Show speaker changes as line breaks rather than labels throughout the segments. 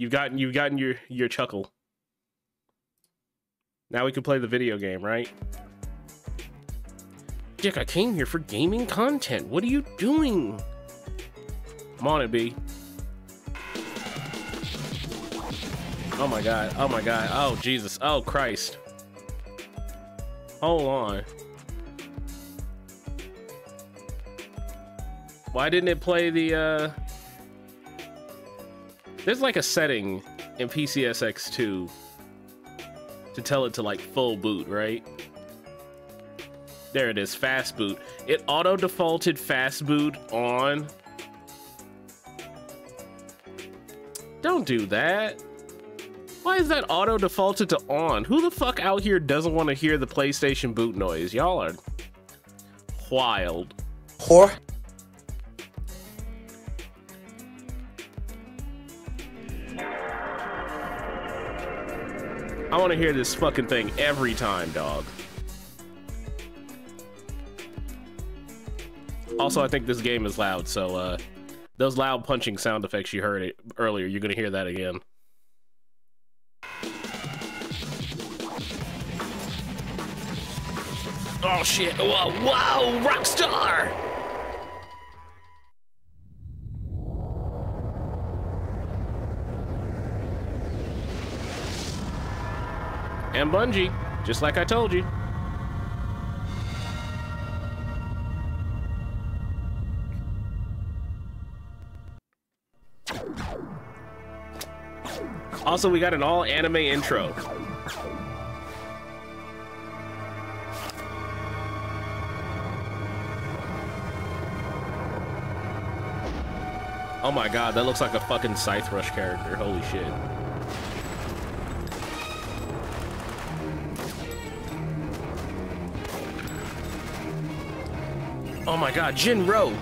You've gotten you've gotten your your chuckle. Now we can play the video game, right? Dick, I came here for gaming content. What are you doing? Come on, it be. Oh my god. Oh my god. Oh Jesus. Oh Christ. Hold on. Why didn't it play the uh There's like a setting in PCSX2 to tell it to like full boot, right? There it is, fast boot. It auto defaulted fast boot on. Don't do that. Why is that auto defaulted to on? Who the fuck out here doesn't want to hear the PlayStation boot noise? Y'all are wild.
Whore.
Want to hear this fucking thing every time, dog. Also, I think this game is loud, so uh, those loud punching sound effects you heard earlier, you're gonna hear that again. Oh shit! Whoa! Whoa! Rockstar! And Bungie, just like I told you. Also, we got an all anime intro. Oh my god, that looks like a fucking Scythe Rush character. Holy shit. Oh my god, Jinro!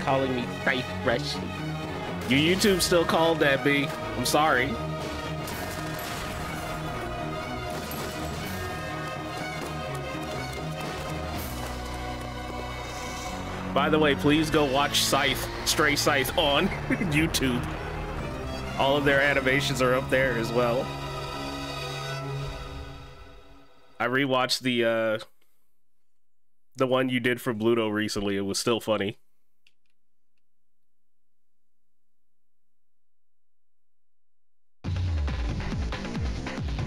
Calling me Scythe Rush. Your YouTube still called that, B. I'm sorry. By the way, please go watch Scythe, Stray Scythe on YouTube. All of their animations are up there as well. I rewatched the uh the one you did for Bluto recently. It was still funny.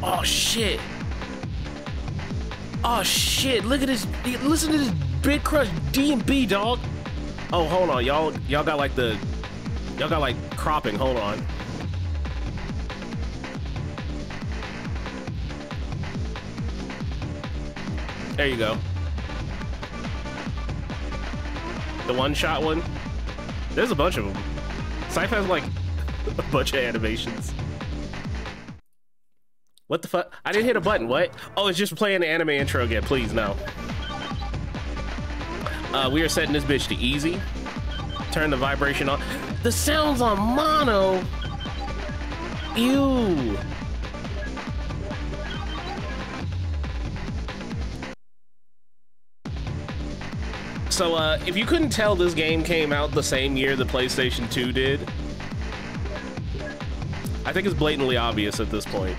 Oh shit. Oh shit, look at this listen to this Big Crush D and B dog. Oh hold on, y'all y'all got like the y'all got like cropping, hold on. There you go. The one-shot one. There's a bunch of them. Scythe has like a bunch of animations. What the fuck? I didn't hit a button. What? Oh, it's just playing the anime intro again. Please, no. Uh, we are setting this bitch to easy. Turn the vibration on. The sounds on mono. Ew. So, uh, if you couldn't tell, this game came out the same year the PlayStation 2 did. I think it's blatantly obvious at this point.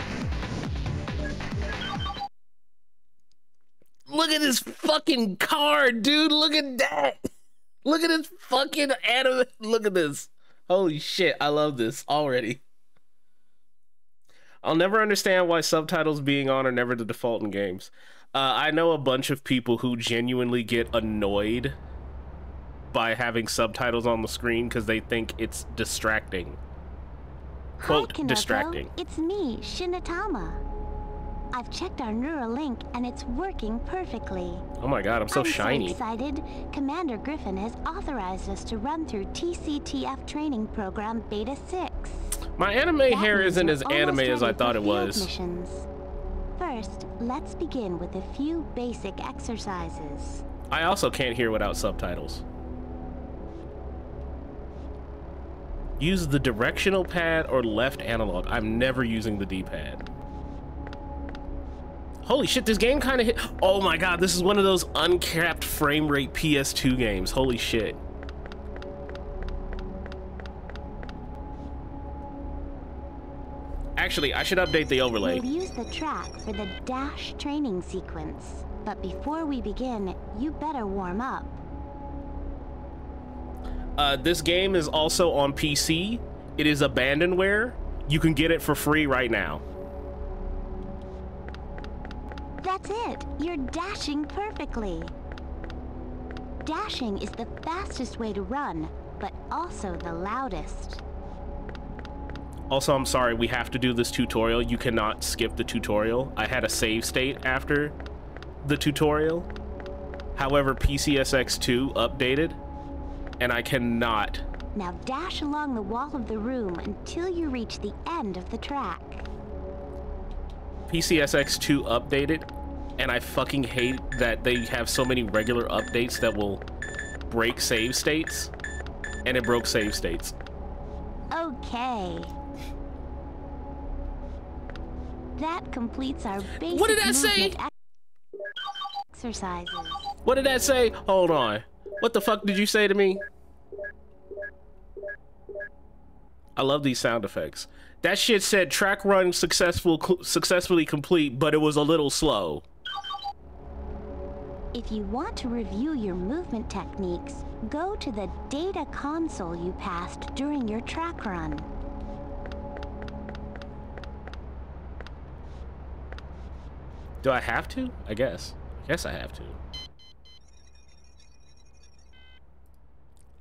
Look at this fucking car, dude. Look at that. Look at this fucking anime. Look at this. Holy shit. I love this already. I'll never understand why subtitles being on are never the default in games. Uh, I know a bunch of people who genuinely get annoyed by having subtitles on the screen because they think it's distracting. Quote,
Hi, Konoko.
distracting.
It's me, Shinatama. I've checked our Neuralink and it's working perfectly.
Oh my god, I'm so
I'm
shiny.
so excited. Commander Griffin has authorized us to run through TCTF training program Beta 6.
My anime
That
hair isn't as anime as I thought it was.
Missions. First, let's begin with a few basic exercises.
I also can't hear without subtitles. Use the directional pad or left analog. I'm never using the D-pad. Holy shit, this game kind of hit. Oh my god, this is one of those uncapped frame rate PS2 games. Holy shit. Actually, I should update the overlay.
We'll use the track for the dash training sequence. But before we begin, you better warm up.
Uh, this game is also on PC. It is abandonware. You can get it for free right now.
That's it. You're dashing perfectly. Dashing is the fastest way to run, but also the loudest.
Also, I'm sorry, we have to do this tutorial. You cannot skip the tutorial. I had a save state after the tutorial. However, PCSX2 updated, and I cannot.
Now dash along the wall of the room until you reach the end of the track.
PCSX2 updated, and I fucking hate that they have so many regular updates that will break save states, and it broke save states.
Okay. That completes our basic
What did that say?
Exercises.
What did that say? Hold on. What the fuck did you say to me? I love these sound effects. That shit said track run successful successfully complete, but it was a little slow.
If you want to review your movement techniques, go to the data console you passed during your track run.
Do I have to? I guess. I guess I have to.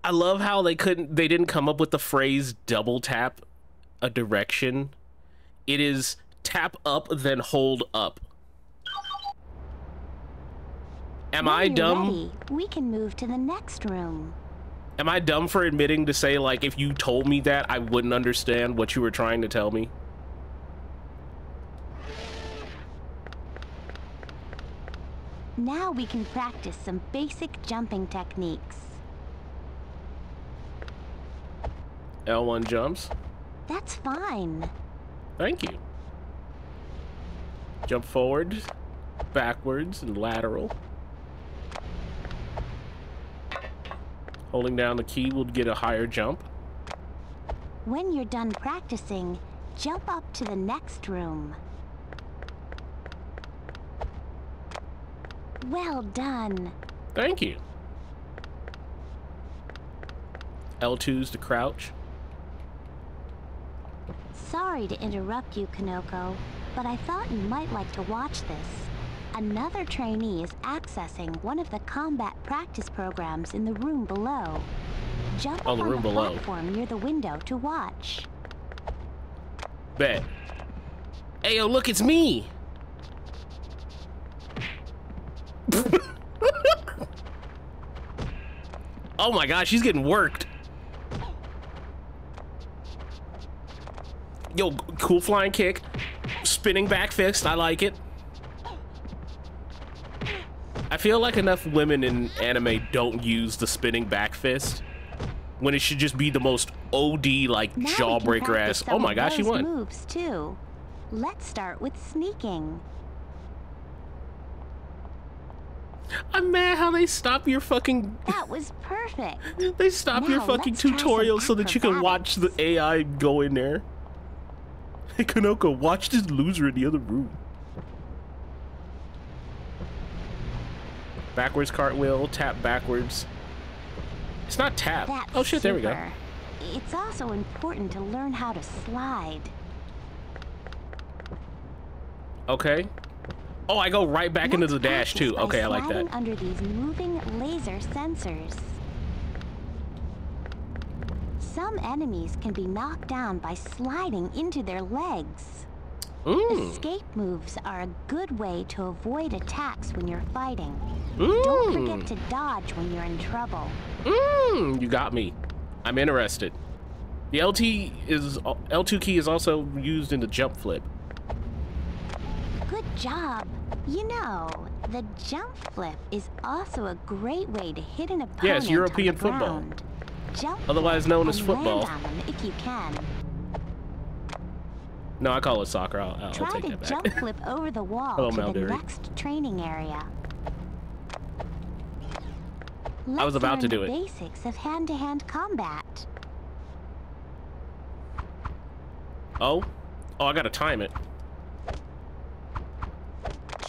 I love how they couldn't they didn't come up with the phrase double tap a direction. It is tap up then hold up. Am
When
I dumb?
ready, we can move to the next room.
Am I dumb for admitting to say like if you told me that I wouldn't understand what you were trying to tell me?
Now we can practice some basic jumping techniques.
L1 jumps.
That's fine.
Thank you. Jump forward, backwards, and lateral. Holding down the key will get a higher jump.
When you're done practicing, jump up to the next room. Well done.
Thank you. L2's to crouch.
Sorry to interrupt you, Konoko, but I thought you might like to watch this. Another trainee is accessing one of the combat practice programs in the room below. Jump
Oh,
up
the
on
room
the
below.
platform near the window to watch.
Bet. Hey, yo, look, it's me. oh my gosh, she's getting worked. Yo, cool flying kick. Spinning back fist, I like it. I feel like enough women in anime don't use the spinning back fist when it should just be the most OD like
Now
jawbreaker ass. Oh my gosh, she won.
moves too. Let's start with sneaking.
I'm mad how they stop your fucking
That was perfect.
they stop your fucking
let's try some
tutorial so that you can watch the. AI go in there. Hey Konoko, watch this loser in the other room. Backwards cartwheel, tap backwards. It's not tap.
That's
oh shit, there we go.
It's also important to learn how to slide.
Okay. Oh, I go right back into the dash too. Okay, I like that.
under these moving laser sensors. Some enemies can be knocked down by sliding into their legs.
Mmm.
Escape moves are a good way to avoid attacks when you're fighting. Don't forget to dodge when you're in trouble.
Mmm. You got me. I'm interested. The LT is L2 key is also used in the jump flip.
Good job. You know, the jump flip is also a great way to hit an opponent
Yes, European
the
football.
Jump
Otherwise known as football.
Land on them if you can.
No, I call it soccer. I'll, I'll
Try
take
to
that back.
jump flip over the wall
Hello,
to the
Maldory.
next training area.
I was
Let's
about to do
the
it.
Basics of hand-to-hand combat.
Oh, oh, I gotta time it.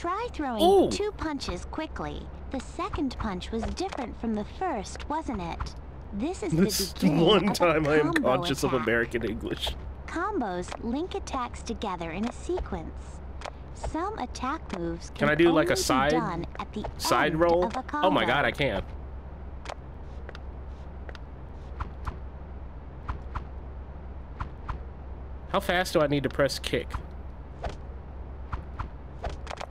Try throwing
Ooh.
two punches quickly. The second punch was different from the first, wasn't it? This is
This
the
one time I am conscious of. American English.
Combos link attacks together in a sequence. Some attack moves
Can
can
I do, like, a side-
done at the
Side roll.
Of a
Oh my god, I can. How fast do I need to press kick?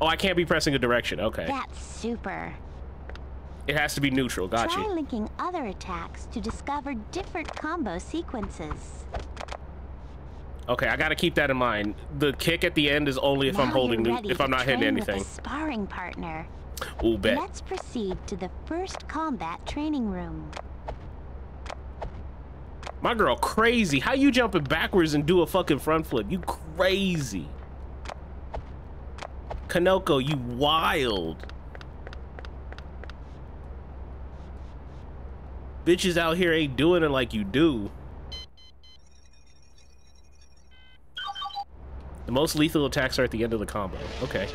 Oh, I can't be pressing a direction. Okay.
That's super.
It has to be neutral. Got
Try
you.
linking other attacks to discover different combo sequences.
Okay, I gotta keep that in mind. The kick at the end is only if I'm holding,
you're
new-
ready
if I'm not hitting anything.
a sparring partner.
Ooh, bet.
Let's proceed to the first combat training room.
My girl crazy. How you jumping backwards and do a fucking front flip? You crazy. Konoko, you wild. Bitches out here ain't doing it like you do. The most lethal attacks are at the end of the combo. Okay.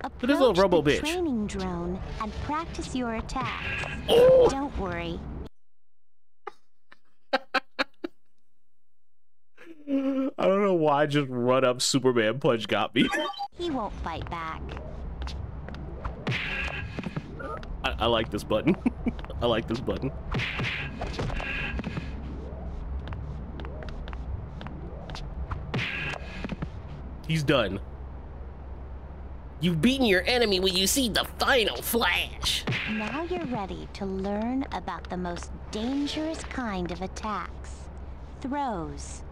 Approach
this little robo bitch.
training drone and practice your attacks.
Oh!
Don't worry,
I don't know why just run up Superman punch got me.
he won't fight back.
I, I like this button. I like this button. He's done. You've beaten your enemy when you see the final flash.
Now you're ready to learn about the most dangerous kind of attacks. Throws.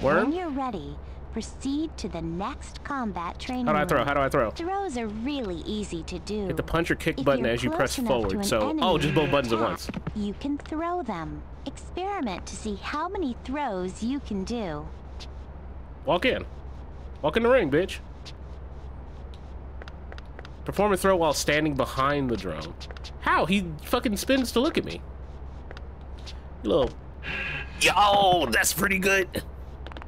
When you're ready, proceed to the next combat training
How do I throw? How do I throw?
Throws are really easy to do.
Hit the punch or kick
If
button as you press forward. So, oh, just both buttons at once.
You can throw them. Experiment to see how many throws you can do.
Walk in. Walk in the ring, bitch. Perform a throw while standing behind the drone. How? He fucking spins to look at me. You little. Yo, that's pretty good.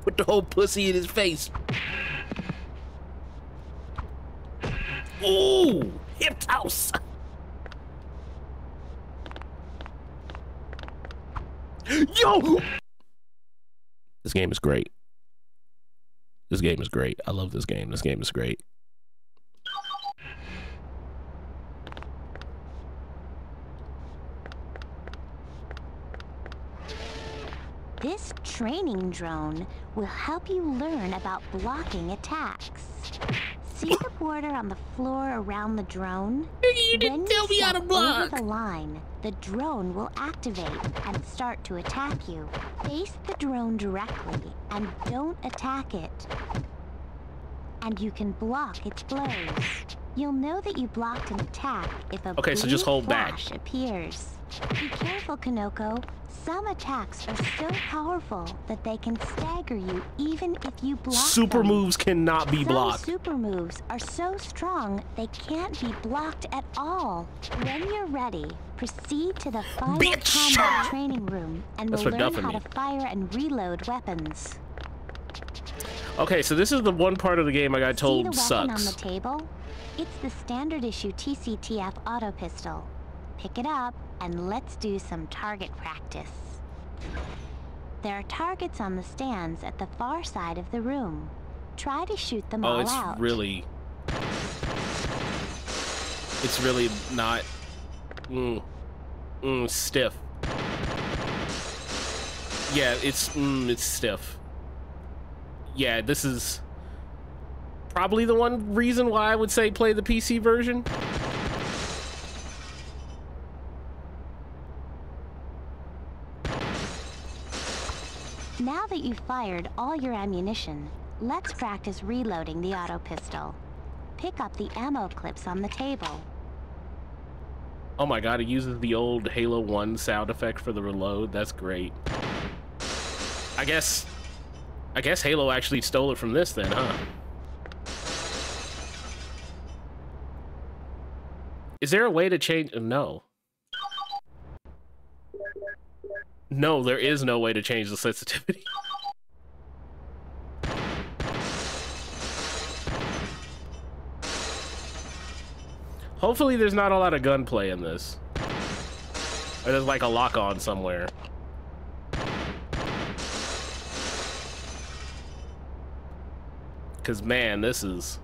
Put the whole pussy in his face. Ooh, hip toss. Yo! This game is great. This game is great. I love this game. This game is great.
This training drone will help you learn about blocking attacks. See the border on the floor around the drone?
You
when you step Over the line, the drone will activate and start to attack you. Face the drone directly and don't attack it. And you can block its blows. You'll know that you blocked an attack if a
Okay, so just hold back.
appears. Be careful, Konoko. Some attacks are so powerful that they can stagger you even if you block
Super
them.
moves cannot be
Some
blocked.
super moves are so strong they can't be blocked at all. When you're ready, proceed to the final
Bitch!
combat training room and
That's
will learn how
me.
to fire and reload weapons.
Okay, so this is the one part of the game I got told
See the
sucks.
on the table? It's the standard issue TCTF auto pistol. Pick it up and let's do some target practice. There are targets on the stands at the far side of the room. Try to shoot them
Oh,
all
it's
out.
really. It's really not. Mm, mm, stiff. Yeah, it's mm, it's stiff. Yeah, this is probably the one reason why I would say play the PC version.
That you've fired all your ammunition, let's practice reloading the auto pistol. Pick up the ammo clips on the table.
Oh my god, it uses the old Halo 1 sound effect for the reload. That's great. I guess I guess Halo actually stole it from this then, huh? Is there a way to change? No. No, there is no way to change the sensitivity. Hopefully there's not a lot of gunplay in this. Or there's like a lock-on somewhere. Because, man, this is...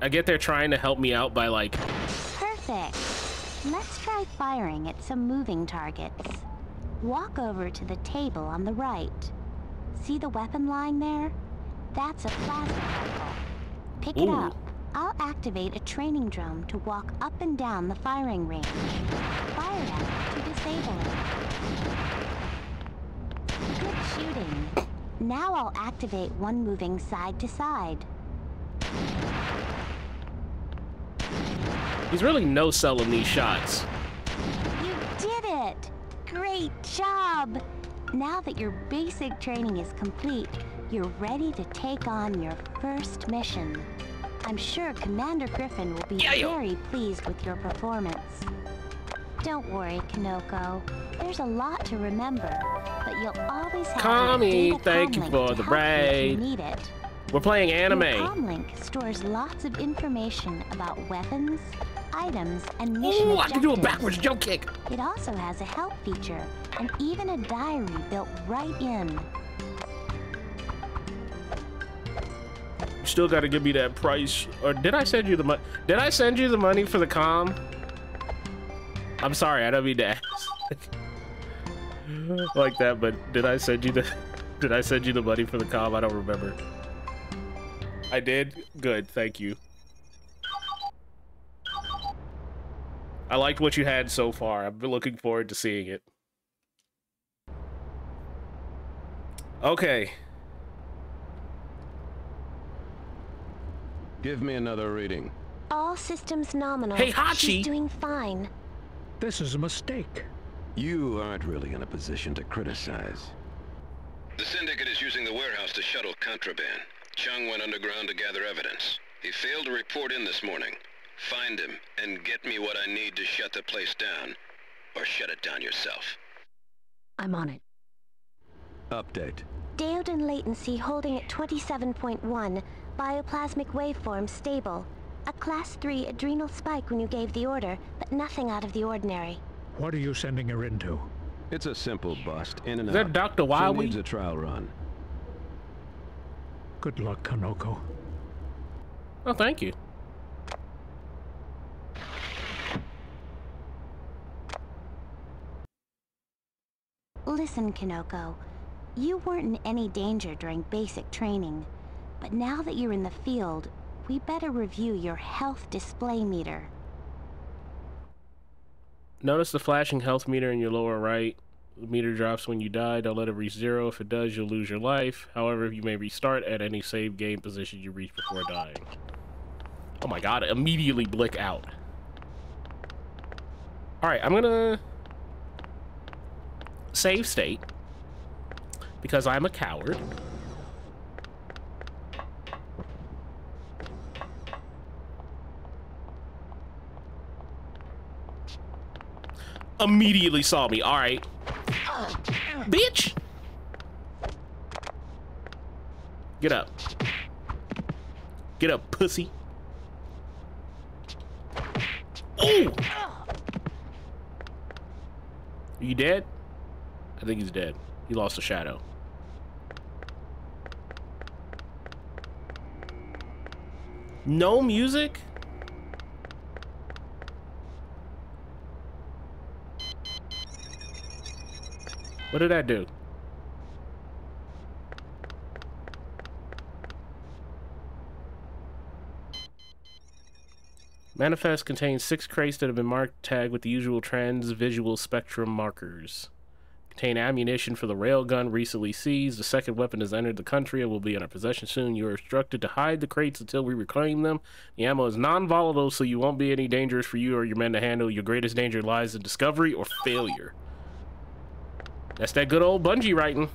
I get they're trying to help me out by, like...
Perfect. Let's try firing at some moving targets. Walk over to the table on the right. See the weapon lying there? That's a plasma rifle. Pick Ooh. it up. I'll activate a training drone to walk up and down the firing range. Fire at it to disable it. Good shooting. Now I'll activate one moving side to side.
He's really no selling these shots.
You did it! Great job! Now that your basic training is complete, you're ready to take on your first mission. I'm sure Commander Griffin will be yeah, very pleased with your performance. Don't worry, Konoko. There's a lot to remember, but you'll always have
Kami, thank you for the raid. Need it. We're playing anime.
Comlink stores lots of information about weapons, items, and mission Ooh,
I can do a backwards jump kick.
It also has a help feature and even a diary built right in.
You still got to give me that price. Or did I send you the money? Did I send you the money for the com? I'm sorry, I don't mean to ask like that, but did I send you the did I send you the money for the com? I don't remember. I did? Good, thank you. I liked what you had so far. I've been looking forward to seeing it. Okay.
Give me another reading.
All systems nominal.
Hey, Hachi!
She's doing fine.
This is a mistake.
You aren't really in a position to criticize.
The Syndicate is using the warehouse to shuttle contraband. Chung went underground to gather evidence. He failed to report in this morning. Find him, and get me what I need to shut the place down. Or shut it down yourself.
I'm on it.
Update.
Daodan latency holding at 27.1. Bioplasmic waveform stable. A class 3 adrenal spike when you gave the order, but nothing out of the ordinary.
What are you sending her into?
It's a simple bust, in and
Is out. Is that Dr. Wily?
She needs a trial run.
Good luck, Konoko.
Oh, thank you.
Listen, Konoko. You weren't in any danger during basic training. But now that you're in the field, we better review your health display meter.
Notice the flashing health meter in your lower right. The meter drops when you die. Don't let it reach zero. If it does, you'll lose your life. However, you may restart at any save game position you reach before dying. Oh my god, immediately blick out. Alright, I'm gonna... Save state. Because I'm a coward. immediately saw me. All right. Bitch! Get up. Get up, pussy. Oh! Are you dead? I think he's dead. He lost a shadow. No music? What did I do? Manifest contains six crates that have been marked tagged with the usual trans visual spectrum markers. Contain ammunition for the railgun recently seized. The second weapon has entered the country and will be in our possession soon. You are instructed to hide the crates until we reclaim them. The ammo is non-volatile, so you won't be any dangerous for you or your men to handle. Your greatest danger lies in discovery or failure. That's that good old Bungie writing.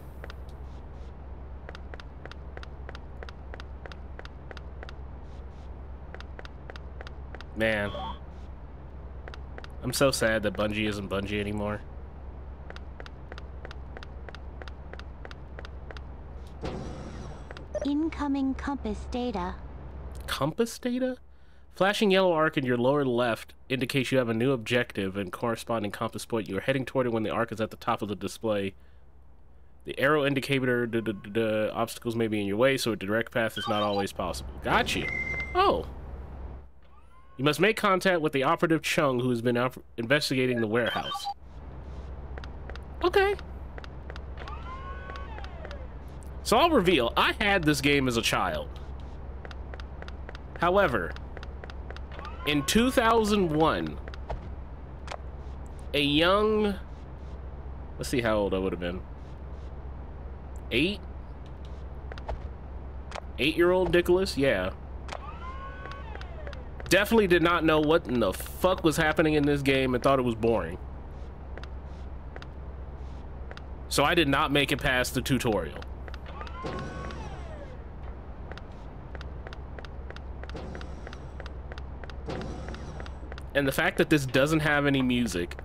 Man. I'm so sad that Bungie isn't Bungie anymore.
Incoming compass data.
Compass data? Flashing yellow arc in your lower left indicates you have a new objective and corresponding compass point. You are heading toward it when the arc is at the top of the display. The arrow indicator, the obstacles may be in your way, so a direct path is not always possible. Got you. Oh. You must make contact with the operative Chung who has been investigating the warehouse. Okay. So I'll reveal, I had this game as a child. However, in 2001, a young, let's see how old I would have been. Eight? Eight-year-old Nicholas? Yeah. Definitely did not know what in the fuck was happening in this game and thought it was boring. So I did not make it past the tutorial. And the fact that this doesn't have any music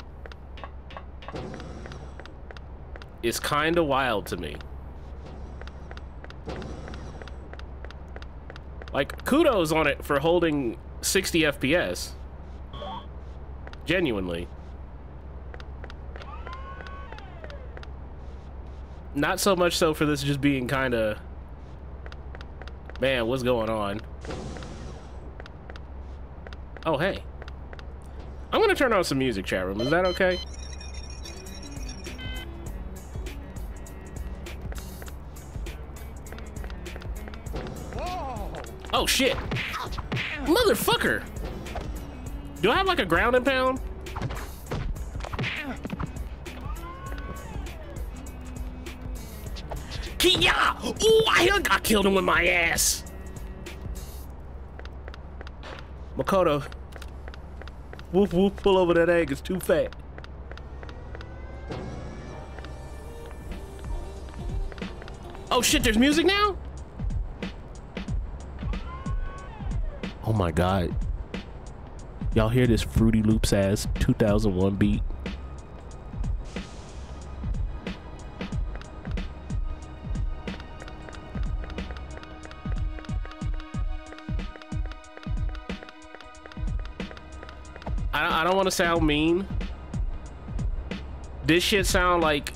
is kind of wild to me. Like, kudos on it for holding 60 FPS. Genuinely. Not so much so for this just being kind of... Man, what's going on? Oh, hey. I'm gonna turn on some music, chat room. Is that okay? Oh, shit. Motherfucker! Do I have like a ground and pound? Kia! Ooh, I got killed him with my ass! Makoto. Woof woof, pull over that egg, it's too fat. Oh shit, there's music now? Oh my god. Y'all hear this Fruity Loops ass 2001 beat? Sound mean. This shit sound like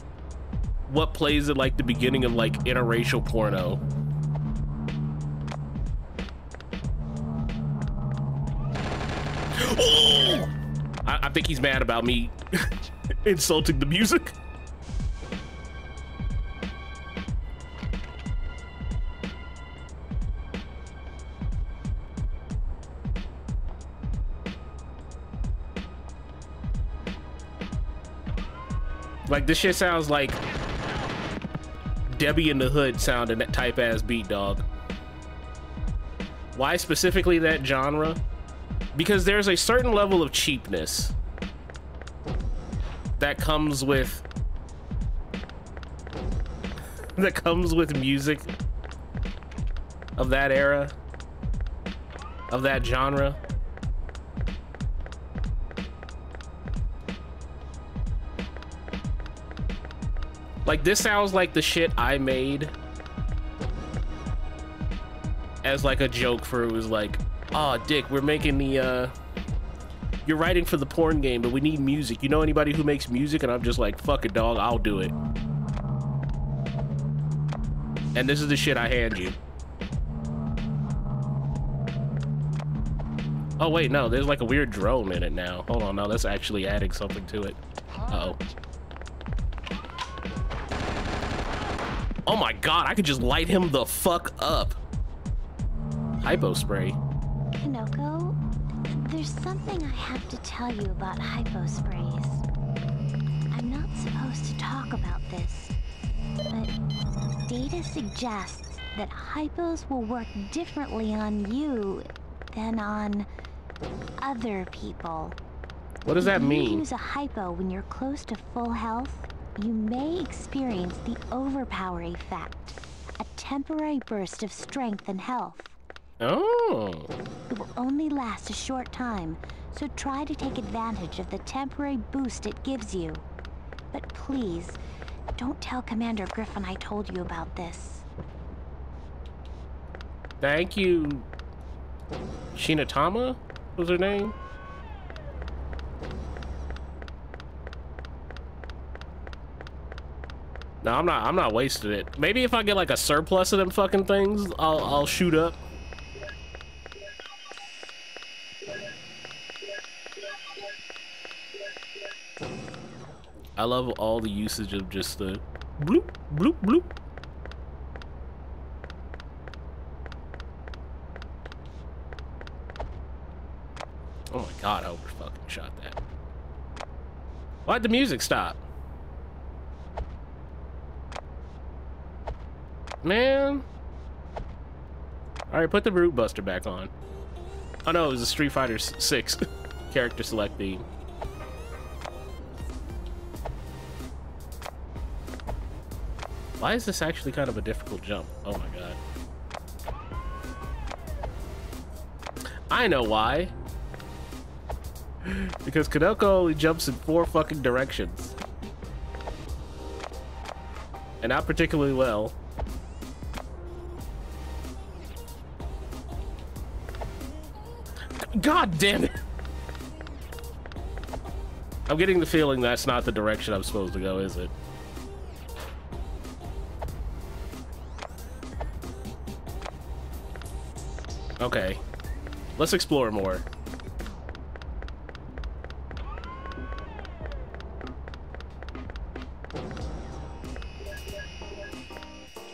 what plays at like the beginning of like interracial porno. I, I think he's mad about me insulting the music. This shit sounds like Debbie in the Hood sounding that type ass beat dog. Why specifically that genre? because there's a certain level of cheapness that comes with that comes with music of that era of that genre like this sounds like the shit I made as like a joke for it was like oh, Dick, we're making the, uh, you're writing for the porn game, but we need music. You know anybody who makes music? And I'm just like, fuck it, dog, I'll do it. And this is the shit I hand you. Oh, wait, no, there's like a weird drone in it now. Hold on, no, that's actually adding something to it. Uh oh Oh my god, I could just light him the fuck up. Hypo spray.
Konoko, there's something I have to tell you about hypo sprays. I'm not supposed to talk about this, but data suggests that hypos will work differently on you than on other people.
What does that
you
mean?
use a hypo when you're close to full health, you may experience the overpower effect, a temporary burst of strength and health.
Oh.
It will only last a short time, so try to take advantage of the temporary boost it gives you. But please, don't tell Commander Griffin I told you about this.
Thank you. Shinatama was her name? No, I'm not. I'm not wasting it. Maybe if I get like a surplus of them fucking things, I'll I'll shoot up. I love all the usage of just the bloop bloop bloop. Oh my god, I over fucking shot that. Why'd the music stop? Man. Alright, put the Root Buster back on. Oh no, it was a Street Fighter 6 character select theme. Why is this actually kind of a difficult jump? Oh my god. I know why. Because Konoko only jumps in four fucking directions. And not particularly well. God damn it! I'm getting the feeling that's not the direction I'm supposed to go, is it? Okay. Let's explore more.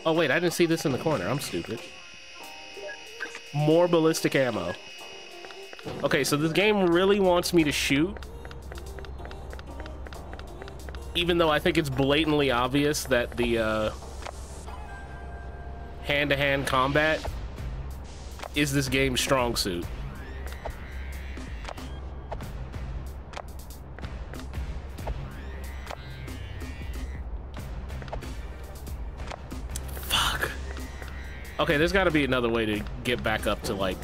Oh wait, I didn't see this in the corner. I'm stupid. More ballistic ammo. Okay, so this game really wants me to shoot. Even though I think it's blatantly obvious that the uh, hand-to-hand -hand combat is this game's strong suit. Fuck. Okay, there's got to be another way to get back up to, like,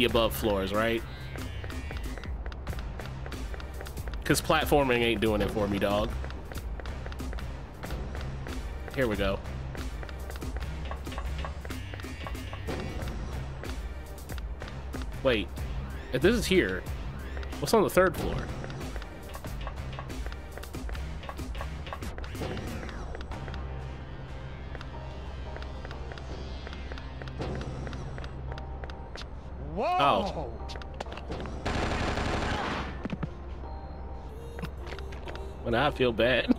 the above floors, right? Because platforming ain't doing it for me, dog. Here we go. Wait, if this is here, what's on the third floor? I feel bad.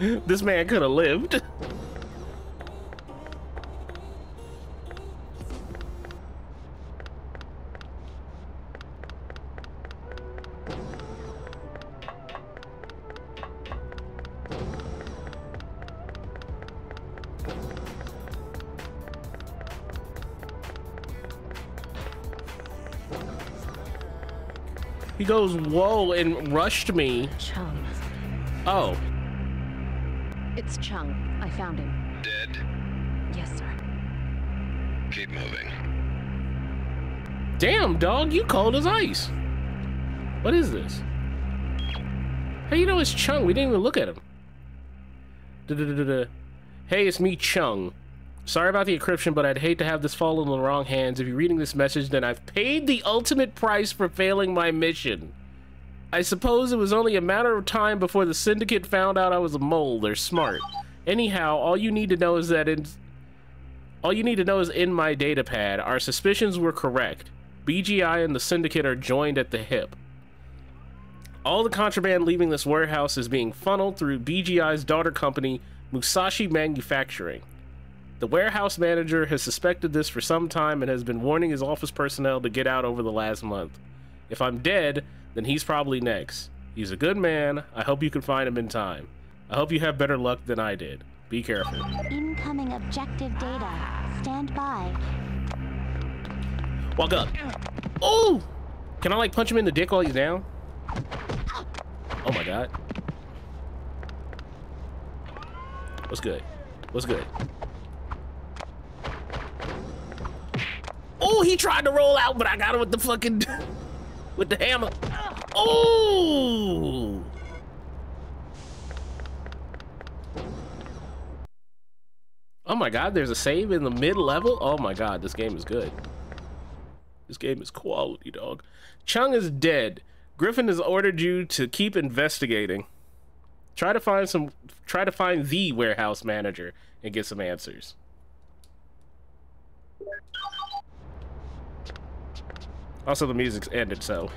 this man could have lived. He goes, whoa, and rushed me.
Chung.
Oh,
It's Chung. I found him.
Dead?
Yes, sir.
Keep moving.
damn, dog, you cold as ice. What is this? How you know it's Chung? We didn't even look at him. Da-da-da-da-da. Hey, it's me, Chung. Sorry about the encryption, but I'd hate to have this fall in the wrong hands. If you're reading this message, then I've paid the ultimate price for failing my mission. I suppose it was only a matter of time before the Syndicate found out I was a mole. They're smart. Anyhow, all you need to know is that in... All you need to know is in my datapad, our suspicions were correct. BGI and the Syndicate are joined at the hip. All the contraband leaving this warehouse is being funneled through BGI's daughter company, Musashi Manufacturing. The warehouse manager has suspected this for some time and has been warning his office personnel to get out over the last month. If I'm dead, then he's probably next. He's a good man. I hope you can find him in time. I hope you have better luck than I did. Be careful.
Incoming objective data. Stand by.
Walk up. Oh! Can I like punch him in the dick while he's down? Oh my god. What's good? What's good? Oh, he tried to roll out, but I got him with the fucking with the hammer. Oh. Oh my god, there's a save in the mid level? Oh my god, this game is good. This game is quality, dog. Chung is dead. Griffin has ordered you to keep investigating. Try to find some try to find the warehouse manager and get some answers. Also the music's ended, so.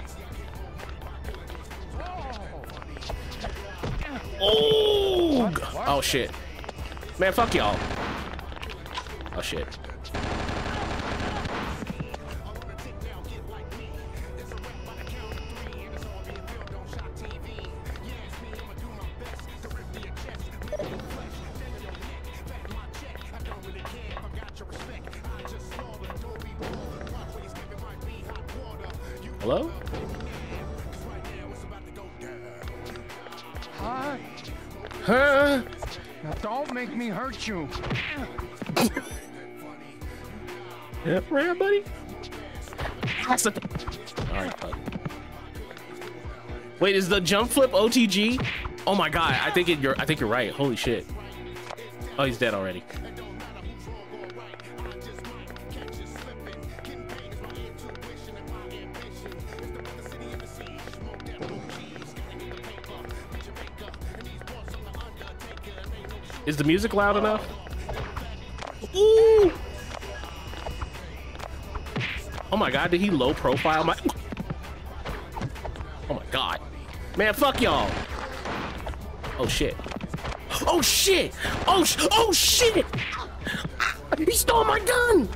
Oh! Oh shit. Man, fuck y'all. Oh shit.
Make me hurt you.
Yep, right, buddy. That's the Alright, bud. Wait, is the jump flip OTG? Oh my god, I think it, you're I think you're right. Holy shit. Oh, he's dead already. Is the music loud enough? Ooh! Oh my god, did he low profile my... Oh my god. Man, fuck y'all. Oh shit. Oh shit! Oh sh oh shit! Ah, he stole my gun!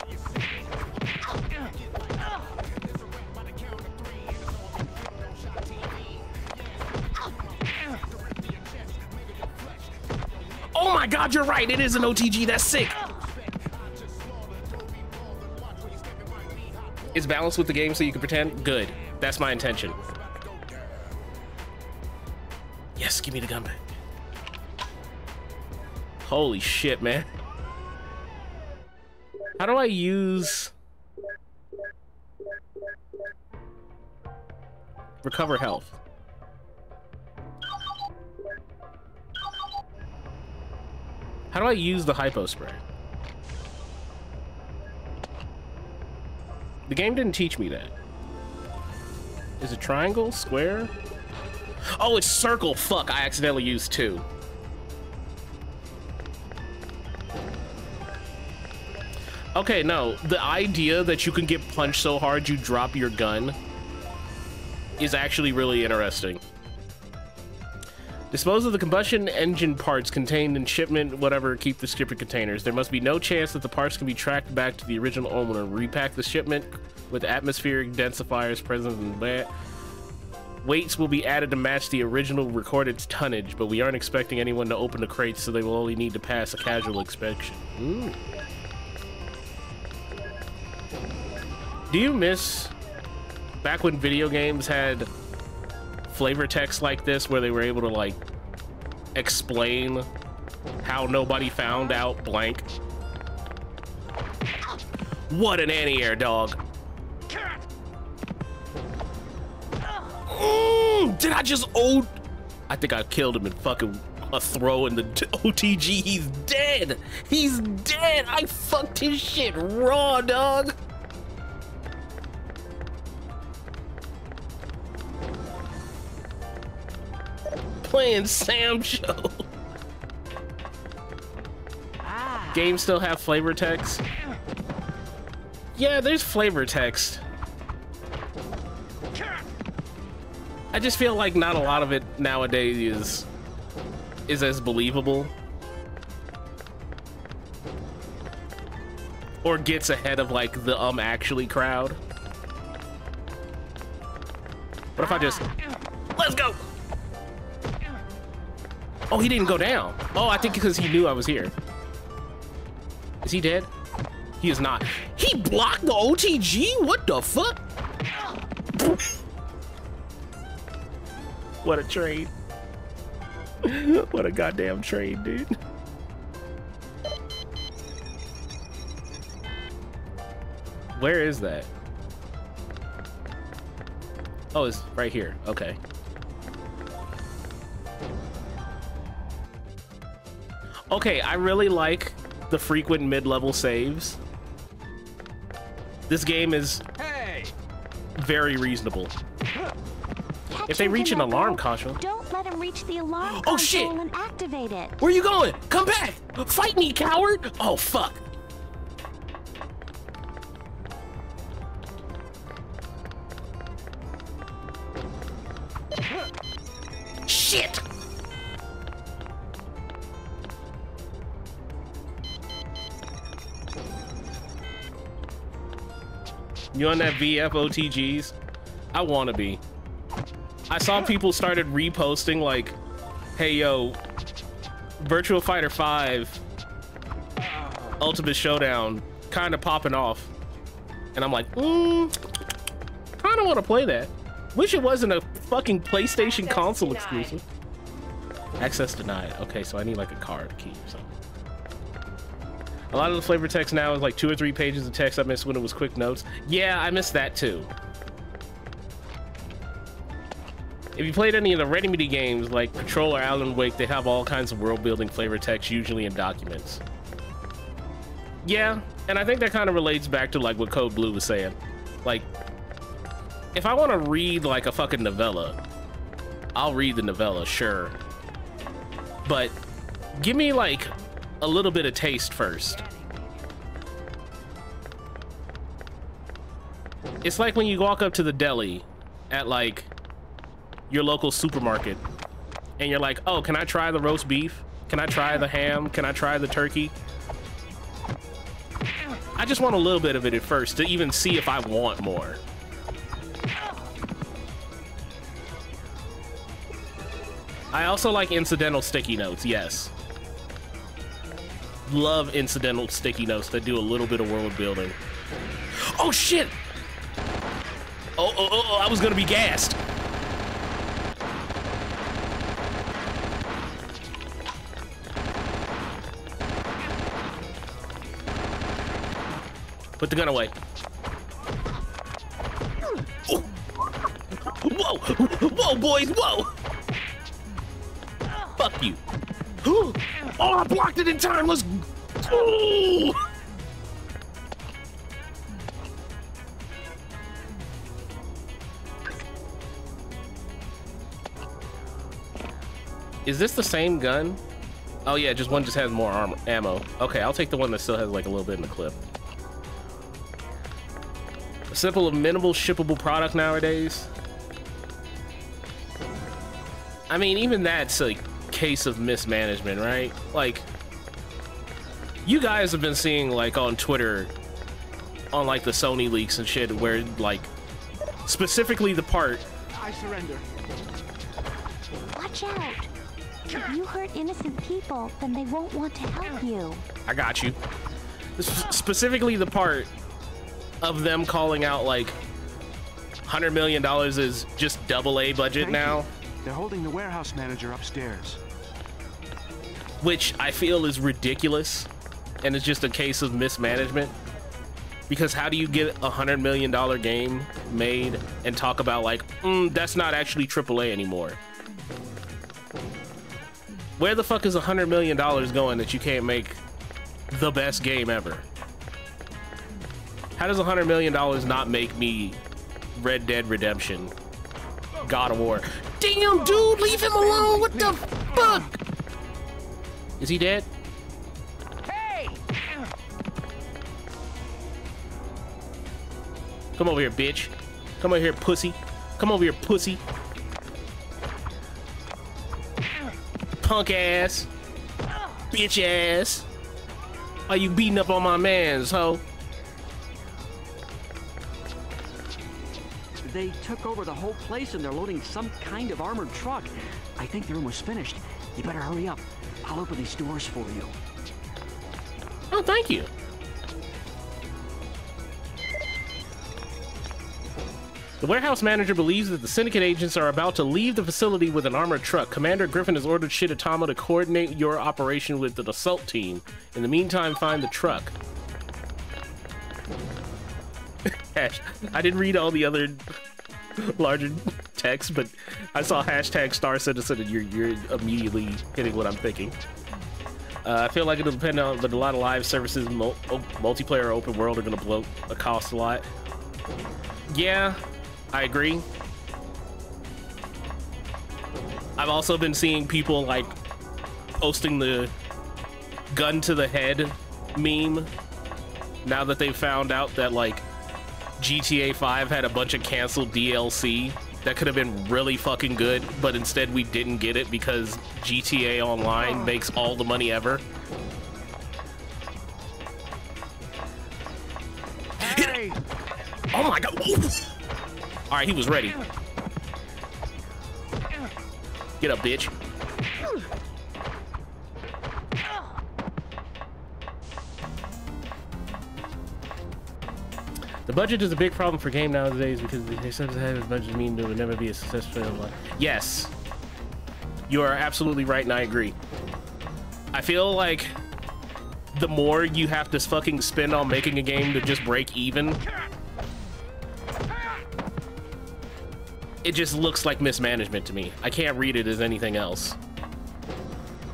My god, you're right. It is an OTG. That's sick. It's balanced with the game so you can pretend? Good. That's my intention. Yes, give me the gun back. Holy shit, man. How do I use... Recover health. How do I use the hypo spray? The game didn't teach me that. Is it triangle? Square? Oh, it's circle. Fuck, I accidentally used two. Okay, no. The idea that you can get punched so hard you drop your gun is actually really interesting. Dispose of the combustion engine parts contained in shipment, whatever, keep the shipping containers. There must be no chance that the parts can be tracked back to the original owner. Repack the shipment with atmospheric densifiers present in that. Weights will be added to match the original recorded tonnage, but we aren't expecting anyone to open the crates, so they will only need to pass a casual inspection. Ooh. Do you miss back when video games had flavor text like this where they were able to like explain how nobody found out blank. What an anti-air dog. Did I just oh I think I killed him in fucking a throw in the OTG. He's dead. He's dead. I fucked his shit raw, dog. Playing Sam Show. Games still have flavor text? Yeah, there's flavor text. I just feel like not a lot of it nowadays is is as believable. Or gets ahead of like the um actually crowd. What if I just let's go? Oh, he didn't go down. Oh, I think because he knew I was here. Is he dead? He is not. He blocked the OTG? What the fuck? what a trade. what a goddamn trade, dude. Where is that? Oh, it's right here. Okay. Okay, I really like the frequent mid-level saves. This game is very reasonable. If they reach an alarm console.
Don't let him reach the alarm
Oh, shit.
and activate it.
Where you going? Come back! Fight me, coward! Oh, fuck. Shit! You on that VFOTGs? I wanna be. I saw people started reposting like, hey yo, Virtua Fighter 5 Ultimate Showdown kind of popping off. And I'm like, mm, kind of want to play that. Wish it wasn't a fucking PlayStation console exclusive. Access denied. Okay, so I need like a card key or something. A lot of the flavor text now is like two or three pages of text I missed when it was quick notes. Yeah, I missed that too. If you played any of the Remedy games like Control or Alan Wake, they have all kinds of world building flavor text, usually in documents. Yeah, and I think that kind of relates back to like what Code Blue was saying. Like, if I want to read like a fucking novella, I'll read the novella, sure. But give me like a little bit of taste first. It's like when you walk up to the deli at like your local supermarket and you're like, oh, can I try the roast beef? Can I try the ham? Can I try the turkey? I just want a little bit of it at first to even see if I want more. I also like incidental sticky notes, yes. Love incidental sticky notes that do a little bit of world building. Oh shit! Oh, oh, oh, oh I was gonna be gassed. Put the gun away. Oh. Whoa! Whoa, boys! Whoa! Fuck you. Oh, I blocked it in time. Let's. Oh. Is this the same gun? Oh yeah, just one just has more armor ammo. Okay, I'll take the one that still has like a little bit in the clip. A simple and minimal shippable product nowadays. I mean, even that's a case of mismanagement, right? Like, you guys have been seeing like on Twitter, on like the Sony leaks and shit, where like specifically the part.
I surrender.
Watch out. If you hurt innocent people, then they won't want to help you.
I got you. S- specifically the part of them calling out like hundred million dollars is just double A budget
Thank
now.
you. They're holding the warehouse manager upstairs.
which I feel is ridiculous, and it's just a case of mismanagement. Because how do you get a hundred million dollar game made and talk about like, mm, that's not actually AAA anymore? Where the fuck is a hundred million dollars going that you can't make the best game ever? How does a hundred million dollars not make me Red Dead Redemption, God of War? Damn, dude, leave him alone! What the fuck? Is he dead?
Hey!
Come over here, bitch. Come over here, pussy. Come over here, pussy. Punk ass. Bitch ass. Are you beating up on my mans, ho?
They took over the whole place and they're loading some kind of armored truck. I think the room was finished. You better hurry up. I'll open these doors for you.
Oh, thank you. The warehouse manager believes that the syndicate agents are about to leave the facility with an armored truck. Commander Griffin has ordered Shinatama to coordinate your operation with the assault team. In the meantime, find the truck. I didn't read all the other larger text, but I saw hashtag Star Citizen, and you're you're immediately hitting what I'm thinking. Uh, I feel like it'll depend on, but a lot of live services, mul- multiplayer, open world, are gonna blow a cost a lot. Yeah, I agree. I've also been seeing people like posting the gun to the head meme now that they found out that like GTA 5 had a bunch of canceled DLC that could have been really fucking good, but instead we didn't get it because GTA Online oh. makes all the money ever.
Hey!
Oh my god! All right, he was ready. Get up, bitch. The budget is a big problem for game nowadays because they sometimes have as budget mean it would never be a successful film. Yes, you are absolutely right, and I agree. I feel like the more you have to fucking spend on making a game to just break even, it just looks like mismanagement to me. I can't read it as anything else.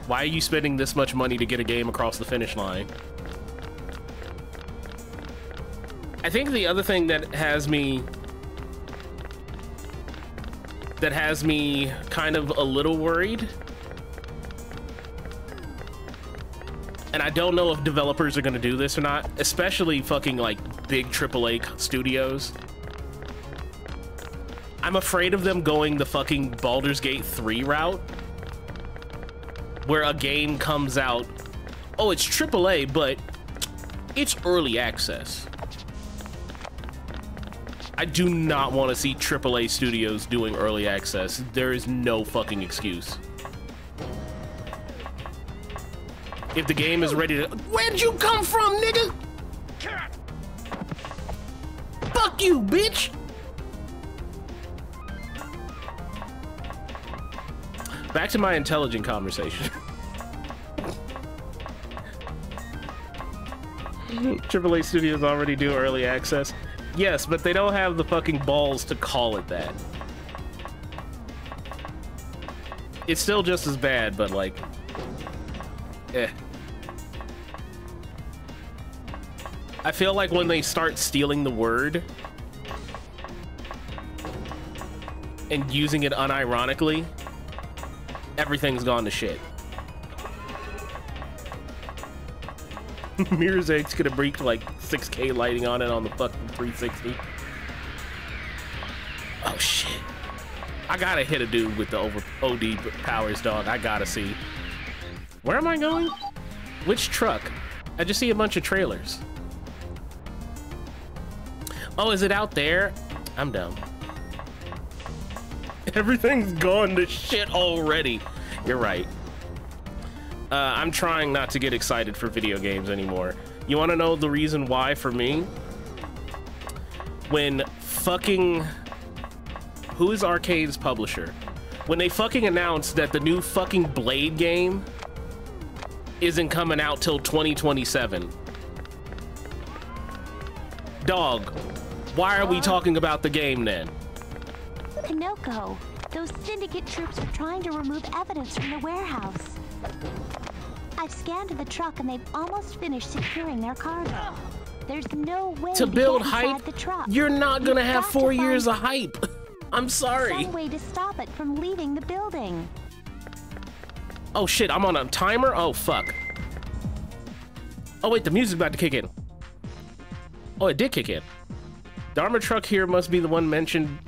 Why are you spending this much money to get a game across the finish line? I think the other thing that has me that has me kind of a little worried and I don't know if developers are going to do this or not, especially fucking like big AAA studios. I'm afraid of them going the fucking Baldur's Gate 3 route where a game comes out, oh, it's AAA, but it's early access. I do not want to see AAA studios doing early access. There is no fucking excuse. If the game is ready to... Where'd you come from, nigga? Fuck you, bitch! Back to my intelligent conversation. AAA studios already do early access. Yes, but they don't have the fucking balls to call it that. It's still just as bad, but like, eh. I feel like when they start stealing the word and using it unironically, everything's gone to shit. Mirror's Edge could have breached like 6k lighting on it on the fucking 360. Oh shit. I gotta hit a dude with the over OD powers, dog. I gotta see. Where am I going? Which truck? I just see a bunch of trailers. Oh, is it out there? I'm dumb. Everything's gone to shit already. You're right. Uh, I'm trying not to get excited for video games anymore. You want to know the reason why for me? When fucking... Who is Arkane's publisher? When they fucking announced that the new fucking Blade game isn't coming out till 2027. Dog, why are we talking about the game then?
Konoko, those syndicate troops are trying to remove evidence from the warehouse. I've scanned the truck and they've almost finished securing their cargo. There's no way
To build
get inside
hype,
the truck.
you're not gonna
You've
have
to
four years of hype. I'm sorry.
Some way to stop it from leaving the building.
Oh shit, I'm on a timer? Oh fuck. Oh wait, the music's about to kick in. Oh, it did kick in. The armored truck here must be the one mentioned.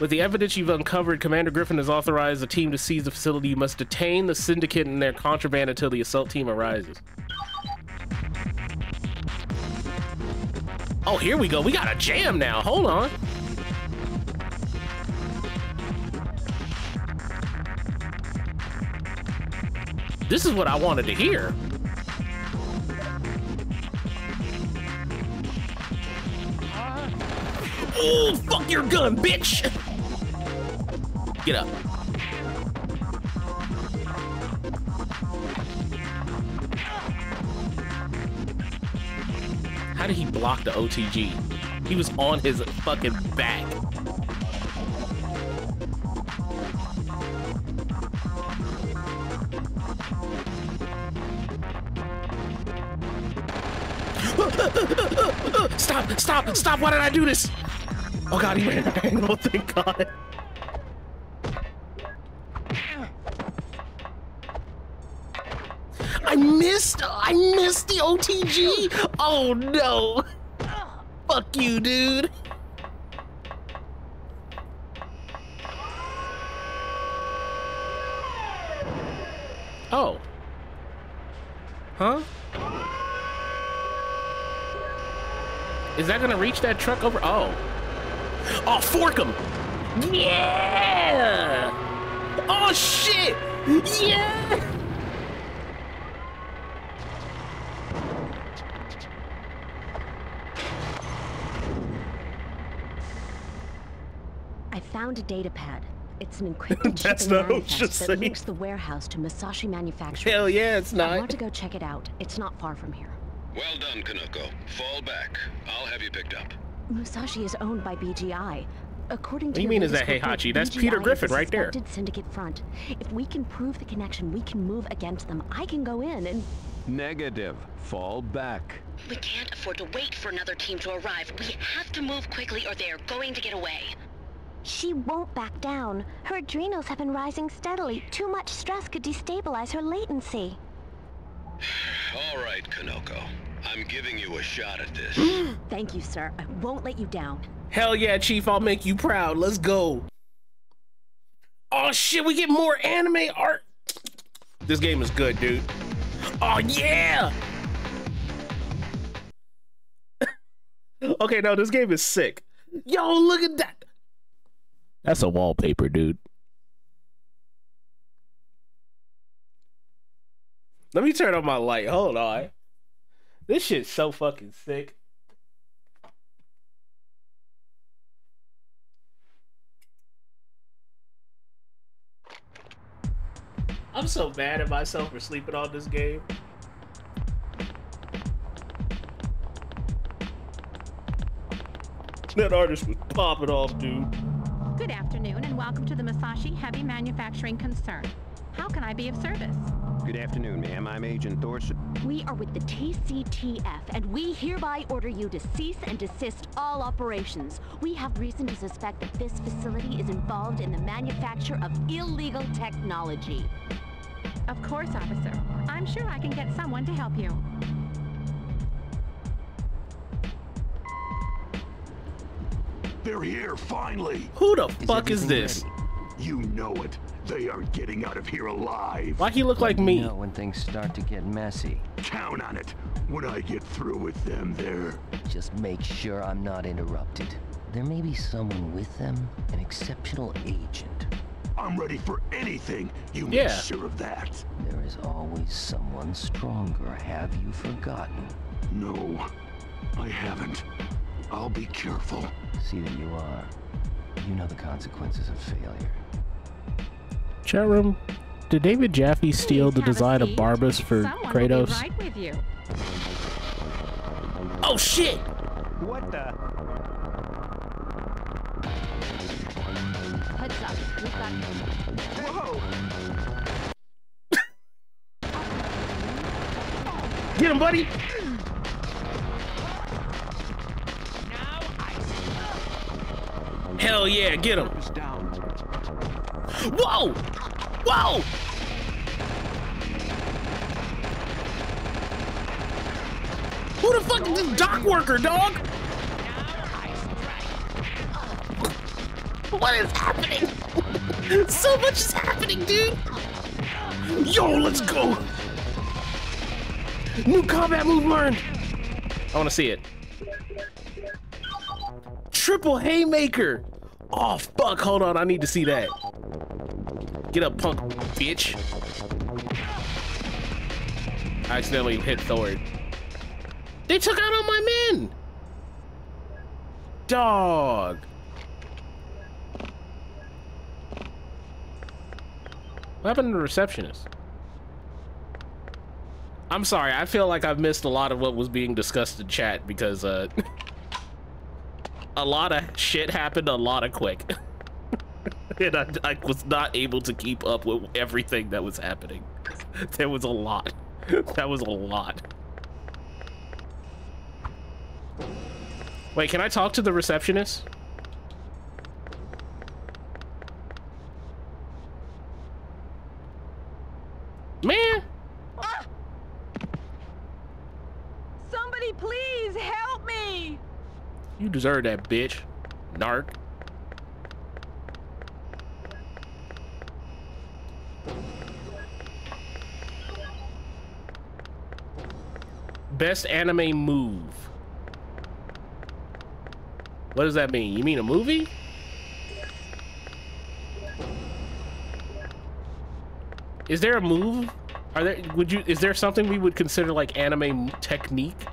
With the evidence you've uncovered, Commander Griffin has authorized a team to seize the facility. You must detain the syndicate and their contraband until the assault team arises. Oh, here we go. We got a jam now. Hold on. This is what I wanted to hear. Oh, fuck your gun, bitch! Get up. How did he block the OTG? He was on his fucking back. Stop! Stop! Stop! Why did I do this? Oh god, he ran an angle, thank god. Missed! I missed the OTG! Oh no! Fuck you, dude! Oh. Huh? Is that gonna reach that truck over? Oh. Oh, fork him! Yeah! Oh shit! Yeah!
I found a data pad. It's an encrypted
That's
shipping
not what I was
manifest
just
that
saying.
links the warehouse to Musashi Manufacturing.
Hell yeah, it's not.
I want to go check it out. It's not far from here.
Well done, Konoko. Fall back. I'll have you picked up.
Musashi is owned by BGI. According to
What do you mean is that
report,
Heihachi? That's
BGI
Peter Griffin right there.
suspected syndicate front. If we can prove the connection, we can move against them. I can go in and
Negative. Fall back.
We can't afford to wait for another team to arrive. We have to move quickly or they are going to get away.
She won't back down. Her adrenals have been rising steadily. Too much stress could destabilize her latency.
All right, Konoko. I'm giving you a shot at this.
thank you, sir. I won't let you down.
Hell yeah, Chief, I'll make you proud. Let's go. Oh shit, we get more anime art. This game is good, dude. Oh yeah! okay, no, this game is sick. Yo, look at that. That's a wallpaper, dude. Let me turn on my light. Hold on. This shit's so fucking sick. I'm so mad at myself for sleeping on this game. That artist was popping off, dude.
Good afternoon and welcome to the Musashi Heavy Manufacturing Concern. How can I be of service?
Good afternoon, ma'am. I'm Agent Thorson.
We are with the TCTF, and we hereby order you to cease and desist all operations. We have reason to suspect that this facility is involved in the manufacture of illegal technology.
Of course, officer. I'm sure I can get someone to help you.
They're here, finally!
Who the fuck is this?
You know it. They aren't getting out of here alive.
Why he look like me?
know when things start to get messy.
Count on it. When I get through with them, they're...
Just make sure I'm not interrupted. There may be someone with them, an exceptional agent.
I'm ready for anything. You make
Yeah.
sure of that.
There is always someone stronger. Have you forgotten?
No, I haven't. I'll be careful.
See that you are. You know the consequences of failure.
Chat room. Did David Jaffe steal the design of
seat.
Barabas for
Someone
Kratos?
will be right with you.
Oh shit!
What the?
Heads up, we've got
Whoa!
Get him, buddy! Hell yeah, get him! Whoa! Whoa! Who the fuck is this dock worker, dog? What is happening? so much is happening, dude! Yo, let's go! New combat move learned! I wanna see it. Triple haymaker! Oh fuck, hold on, I need to see that. Get up, punk bitch. I accidentally hit Thor. They took out all my men! Dog. What happened to the receptionist? I'm sorry, I feel like I've missed a lot of what was being discussed in chat because uh a lot of shit happened a lot of quick. and I, I was not able to keep up with everything that was happening. There was a lot. That was a lot. Wait, can I talk to the receptionist? Man!
Somebody please help me!
You deserve that, bitch. Narc. Best anime move. What does that mean? You mean a movie? Is there a move? Are there would you is there something we would consider like anime technique?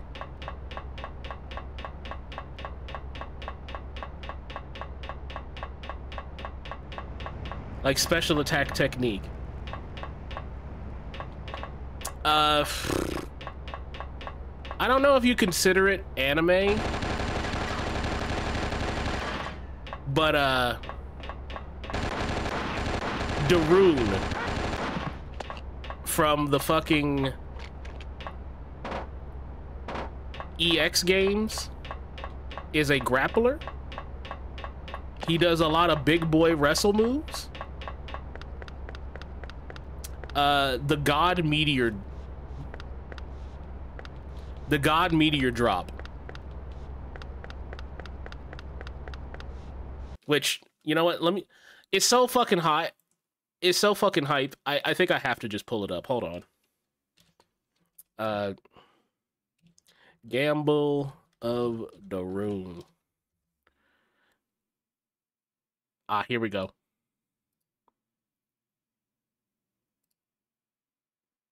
Like special attack technique. Uh I don't know if you consider it anime. But uh Darun from the fucking EX games is a grappler. He does a lot of big boy wrestle moves. Uh, the God Meteor. The God Meteor drop. Which, you know what? Let me. It's so fucking hot It's so fucking hype. I, I think I have to just pull it up. Hold on. Uh, Gamble of the Room. Ah, here we go.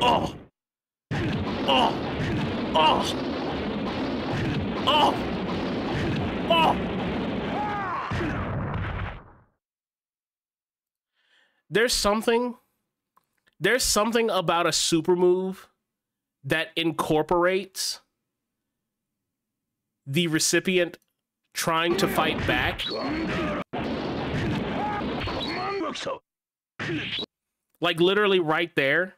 Oh. Oh. Oh. Oh. Oh. There's something there's something about a super move that incorporates the recipient trying to fight back. Like literally right there.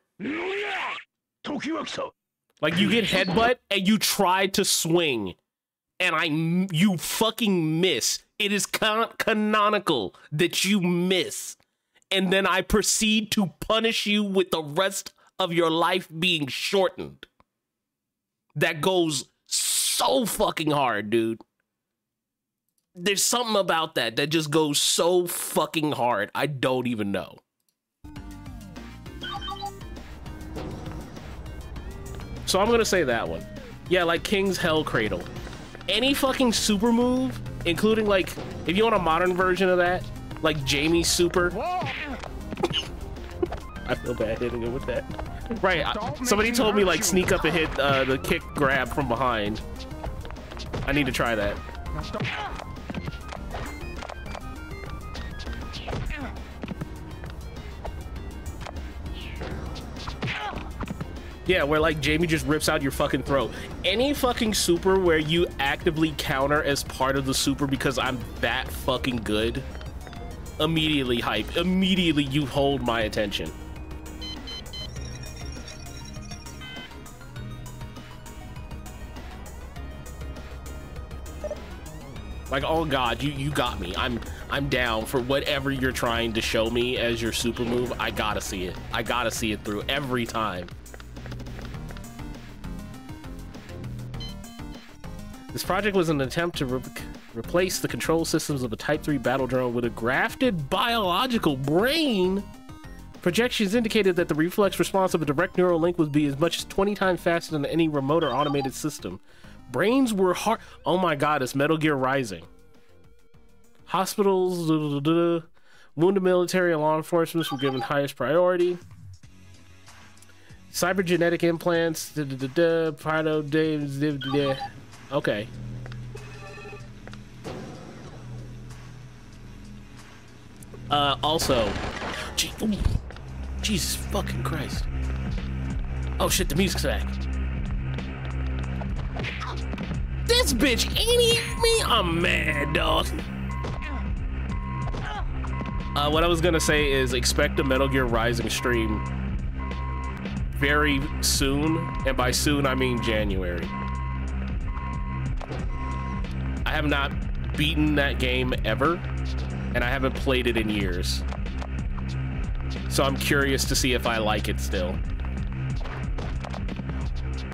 Like you get headbutt and you try to swing and I you fucking miss. It is can- canonical that you miss and then I proceed to punish you with the rest of your life being shortened. That goes so fucking hard, dude. There's something about that that just goes so fucking hard. I don't even know. So I'm gonna say that one. Yeah, like King's Hell Cradle. Any fucking super move, including like, if you want a modern version of that, like Jamie's super. I feel bad hitting him with that. Right, somebody told me like sneak up and hit uh, the kick grab from behind. I need to try that. Yeah, where like Jamie just rips out your fucking throat. Any fucking super where you actively counter as part of the super because I'm that fucking good immediately hype. Immediately you hold my attention. Like, oh god, you you got me. I'm I'm down for whatever you're trying to show me as your super move. I gotta see it. I gotta see it through every time. This project was an attempt to re replace the control systems of a Type 3 battle drone with a grafted biological brain. Projections indicated that the reflex response of a direct neural link would be as much as 20 times faster than any remote or automated system. Brains were hard. Oh my god, it's Metal Gear Rising. Hospitals, duh, duh, duh, wounded military and law enforcement were given highest priority. Cybergenetic implants, duh, duh, duh, duh, Prado, Okay. Uh, also, gee, ooh, Jesus fucking Christ. Oh shit, the music's back. This bitch ain't me. I'm mad, dog. Uh, what I was gonna say is expect a Metal Gear Rising stream very soon, and by soon I mean January. I have not beaten that game ever, and I haven't played it in years. So I'm curious to see if I like it still.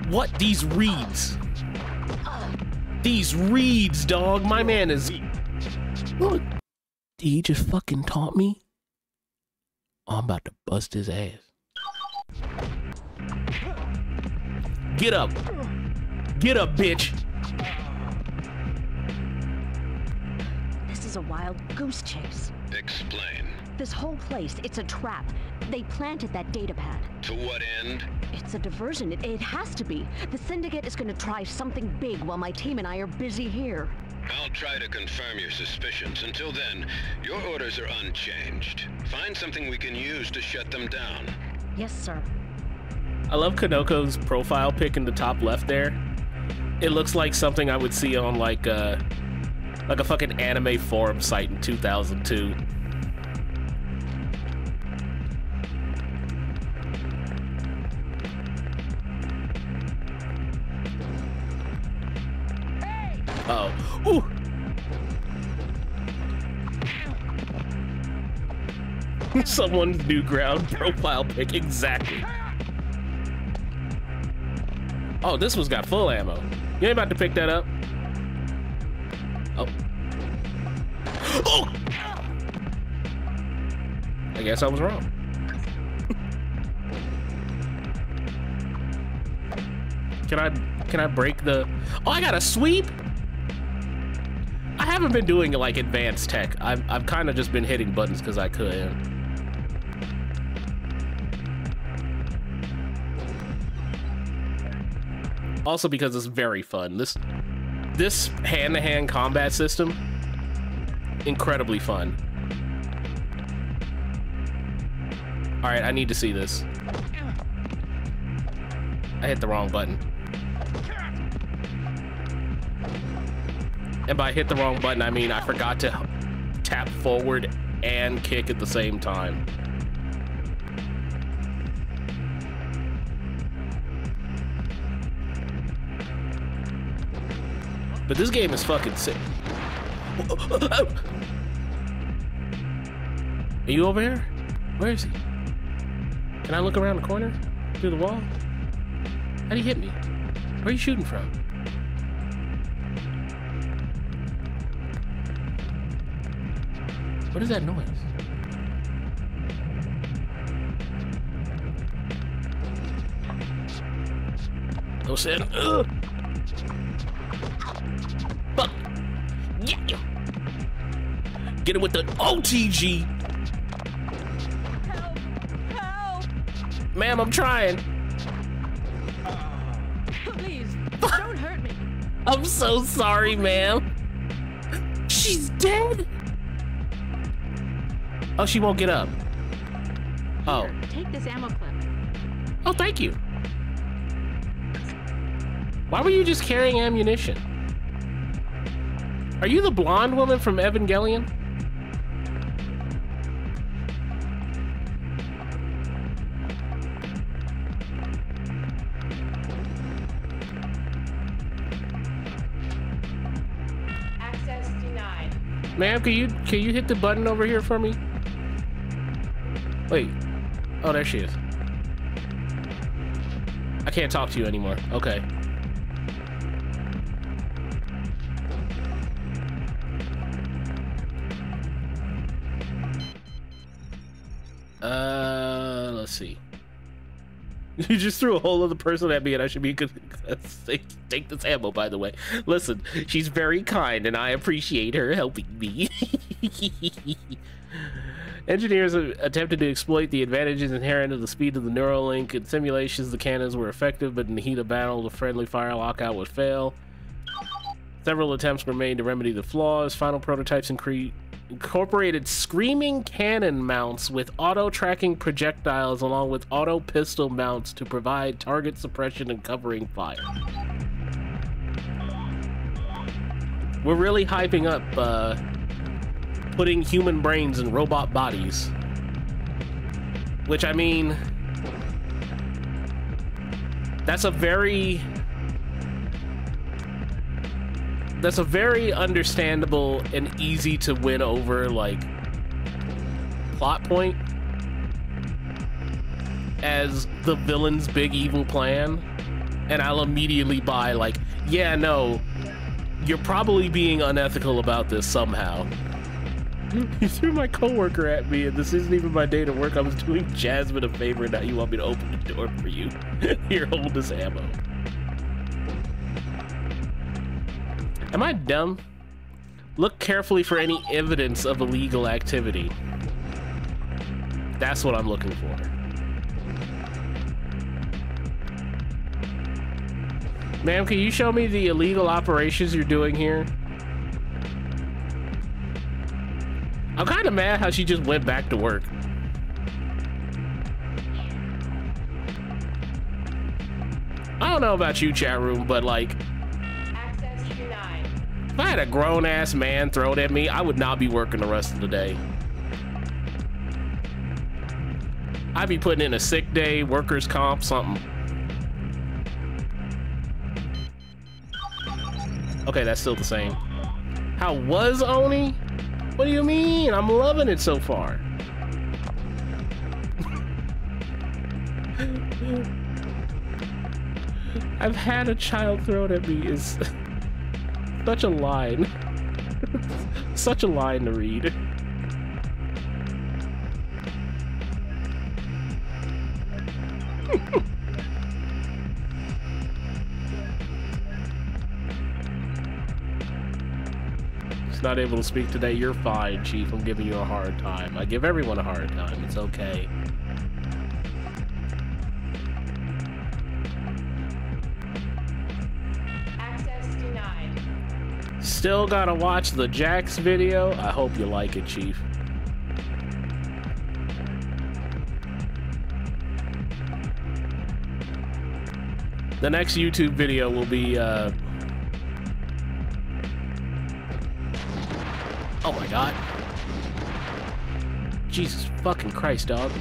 What? These reeds? These reeds, dog. My man is. Look. He just fucking taught me. I'm about to bust his ass. Get up. Get up, bitch.
Is a wild goose chase.
Explain.
This whole place, it's a trap. They planted that data pad.
To what end?
It's a diversion. It, it has to be. The Syndicate is going to try something big while my team and I are busy here.
I'll try to confirm your suspicions. Until then, your orders are unchanged. Find something we can use to shut them down.
Yes, sir.
I love Konoko's profile pic in the top left there. It looks like something I would see on like uh like a fucking anime forum site in 2002. Oh. Ooh. New ground profile pic, exactly. Oh, this one's got full ammo. You ain't about to pick that up. I guess I was wrong. can I can I break the Oh, I got a sweep? I haven't been doing like advanced tech. I've I've kind of just been hitting buttons because I could. Also because it's very fun. This this hand-to-hand combat system incredibly fun. All right, I need to see this. I hit the wrong button. And by hit the wrong button, I mean I forgot to tap forward and kick at the same time. But this game is fucking sick. Are you over here? Where is he? Can I look around the corner? Through the wall? How'd he hit me? Where are you shooting from? What is that noise? No sin. Fuck. Get him with the OTG. Ma'am, I'm trying.
Please, don't hurt me.
I'm so sorry, ma'am. She's dead. Oh, she won't get up. Oh.
Here, take this ammo clip.
Oh, thank you. Why were you just carrying ammunition? Are you the blonde woman from Evangelion? Ma'am, can you can you hit the button over here for me? Wait. Oh, there she is. I can't talk to you anymore. Okay. Uh, let's see. You just threw a whole other person at me, and I should be good. Take this ammo, by the way. Listen, she's very kind, and I appreciate her helping me. Engineers attempted to exploit the advantages inherent in the speed of the Neuralink. In simulations, the cannons were effective, but in the heat of battle, the friendly fire lockout would fail. Several attempts were made to remedy the flaws. Final prototypes incre incorporated screaming cannon mounts with auto-tracking projectiles along with auto pistol mounts to provide target suppression and covering fire. We're really hyping up uh, putting human brains in robot bodies. Which, I mean, that's a very that's a very understandable and easy to win over like plot point. As the villain's big evil plan and I'll immediately buy like yeah no you're probably being unethical about this somehow. You threw my coworker at me and this isn't even my day to work. I was doing Jasmine a favor and now you want me to open the door for you. Here hold this ammo Am I dumb? Look carefully for any evidence of illegal activity. That's what I'm looking for. Ma'am, can you show me the illegal operations you're doing here? I'm kind of mad how she just went back to work. I don't know about you, chat room, but like, I had a grown ass man throw it at me, I would not be working the rest of the day. I'd be putting in a sick day, workers' comp, something. Okay, that's still the same. How was Oni? What do you mean? I'm loving it so far. I've had a child thrown at me is such a line. such a line to read. He's not able to speak today. You're fine, Chief. I'm giving you a hard time. I give everyone a hard time. It's okay. Still gotta watch the Jax video. I hope you like it, Chief. The next YouTube video will be, uh... Oh my god. Jesus fucking Christ, dog.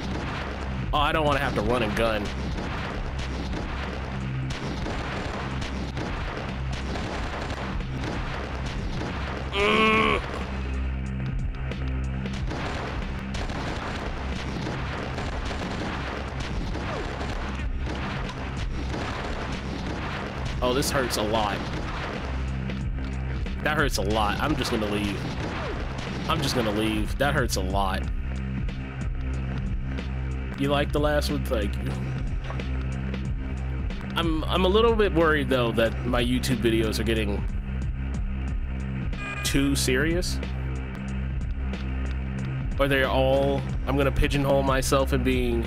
Oh, I don't want to have to run and gun. Oh, this hurts a lot. That hurts a lot. I'm just gonna leave. I'm just gonna leave. That hurts a lot. You like the last one? Thank you. I'm I'm a little bit worried though that my YouTube videos are getting too serious. Or they're all I'm gonna pigeonhole myself in being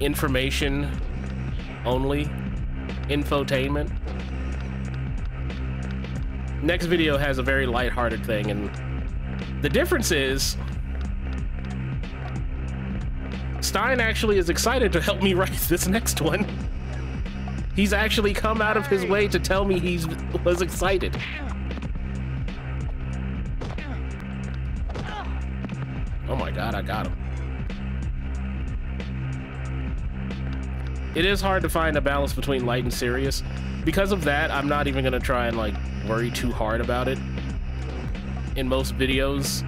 information only infotainment. Next video has a very lighthearted thing, and the difference is Stein actually is excited to help me write this next one. He's actually come out of his way to tell me he was excited. Oh my god, I got him. It is hard to find a balance between light and serious. Because of that, I'm not even gonna try and like worry too hard about it in most videos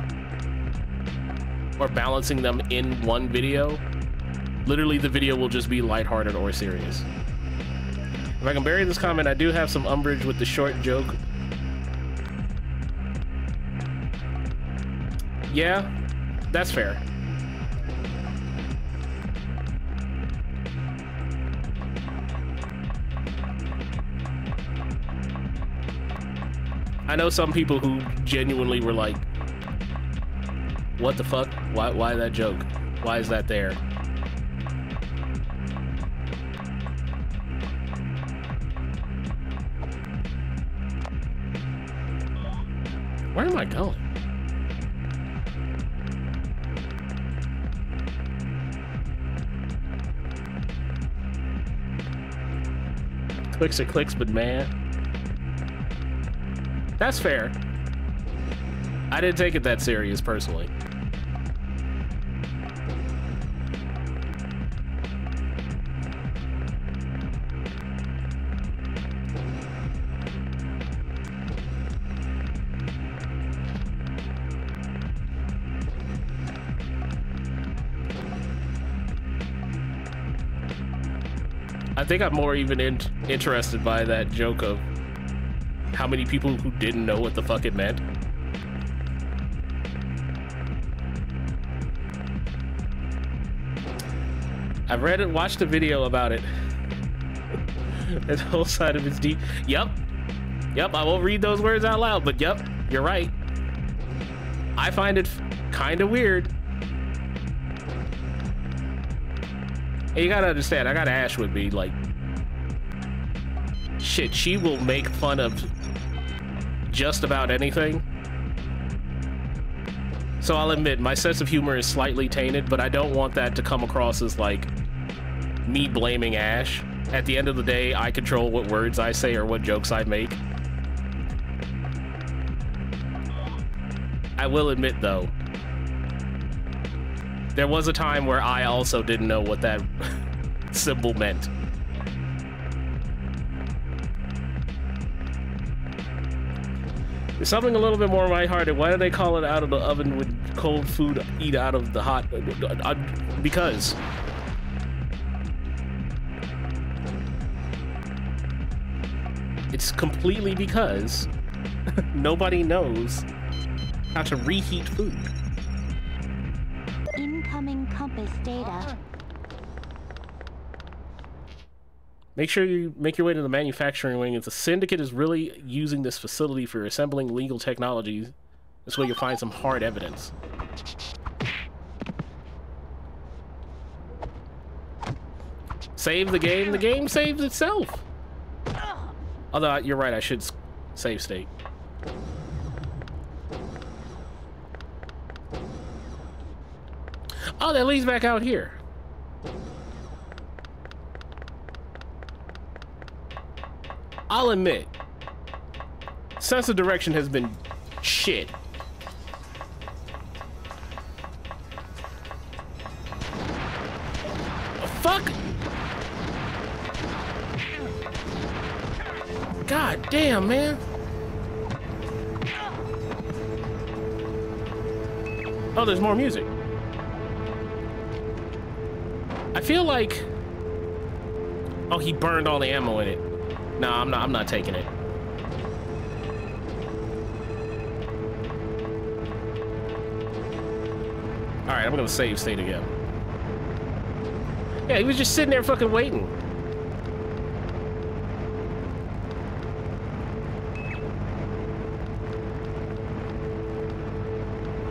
or balancing them in one video. Literally, the video will just be lighthearted or serious. If I can bury this comment, I do have some umbrage with the short joke. Yeah, that's fair. I know some people who genuinely were like, what the fuck? Why, why that joke? Why is that there? Clicks are clicks, but man. That's fair. I didn't take it that serious, personally. I think I'm more even in interested by that joke of how many people who didn't know what the fuck it meant. I've read it, watched a video about it. the whole side of it's deep. Yep. Yep, I won't read those words out loud, but yep, you're right. I find it kind of weird. And you gotta understand, I got Ash with me, like... Shit, she will make fun of just about anything. So I'll admit, my sense of humor is slightly tainted, but I don't want that to come across as, like, me blaming Ash. At the end of the day, I control what words I say or what jokes I make. I will admit, though, there was a time where I also didn't know what that symbol meant. There's something a little bit more lighthearted. Why do they call it out of the oven with cold food eat out of the hot? Uh, because. It's completely because nobody knows how to reheat food. Make sure you make your way to the manufacturing wing. If the syndicate is really using this facility for assembling legal technologies, this way you'll find some hard evidence. Save the game. The game saves itself. Although, uh, you're right, I should save state. Oh, that leads back out here. I'll admit, sense of direction has been shit. Fuck! God damn, man. Oh, there's more music. I feel like... Oh, he burned all the ammo in it. No, I'm not. I'm not taking it. All right, I'm gonna save state again. Yeah, he was just sitting there fucking waiting.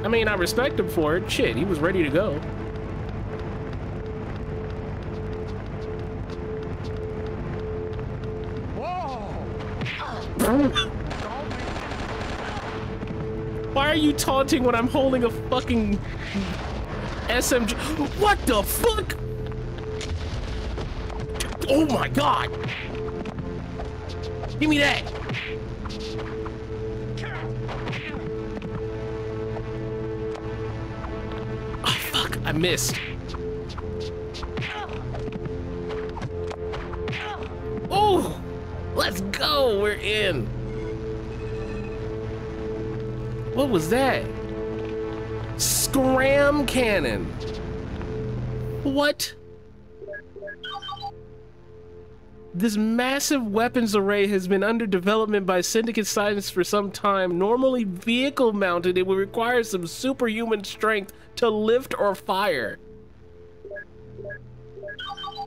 I mean, I respect him for it. Shit, he was ready to go. Are you taunting when I'm holding a fucking SMG? What the fuck? Oh my god! Give me that! Oh fuck, I missed. Oh! Let's go! We're in! What was that? Scram cannon! What? This massive weapons array has been under development by Syndicate Science for some time. Normally vehicle mounted, it would require some superhuman strength to lift or fire.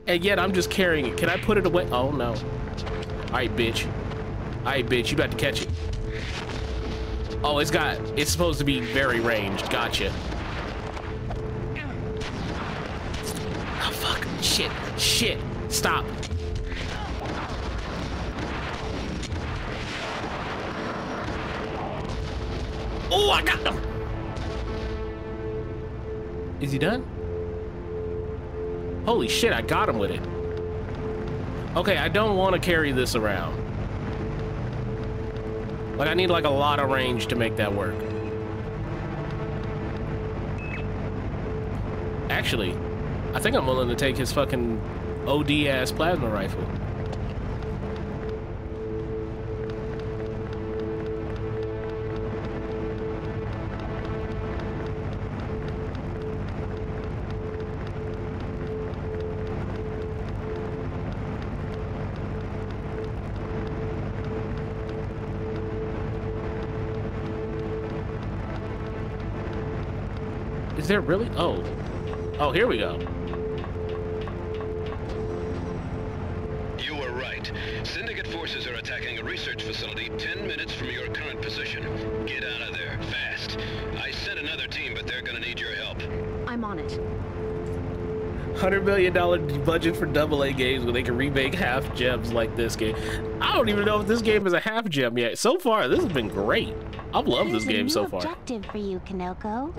And yet I'm just carrying it. Can I put it away? Oh no. Alright, bitch. Alright, bitch, you about to catch it. Oh, it's got, it's supposed to be very ranged. Gotcha. Oh, fuck. Shit. Shit. Stop. Oh, I got him. Is he done? Holy shit, I got him with it. Okay, I don't want to carry this around. Like, I need like a lot of range to make that work. Actually, I think I'm willing to take his fucking OD-ass plasma rifle. Is there really? Oh. Oh, here we go.
You were right. Syndicate forces are attacking a research facility 10 minutes from your current position. Get out of there, fast. I sent another team, but they're gonna need your help.
I'm on it.
Hundred million dollar budget for double A games where they can remake half gems like this game. I don't even know if this game is a half gem yet. So far, this has been great. I've loved this
There's a
game so far.
objective for you, Konoko.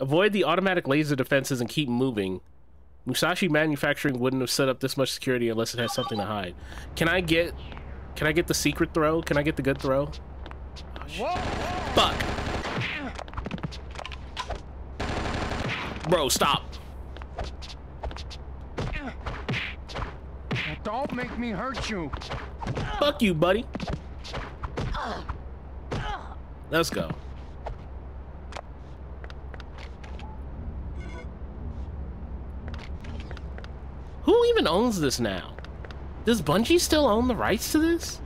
Avoid the automatic laser defenses and keep moving. Musashi Manufacturing wouldn't have set up this much security unless it has something to hide. Can I get... Can I get the secret throw? Can I get the good throw? Fuck! Bro, stop.
Don't make me hurt you.
Fuck you, buddy. Let's go. Who even owns this now? Does Bungie still own the rights to this?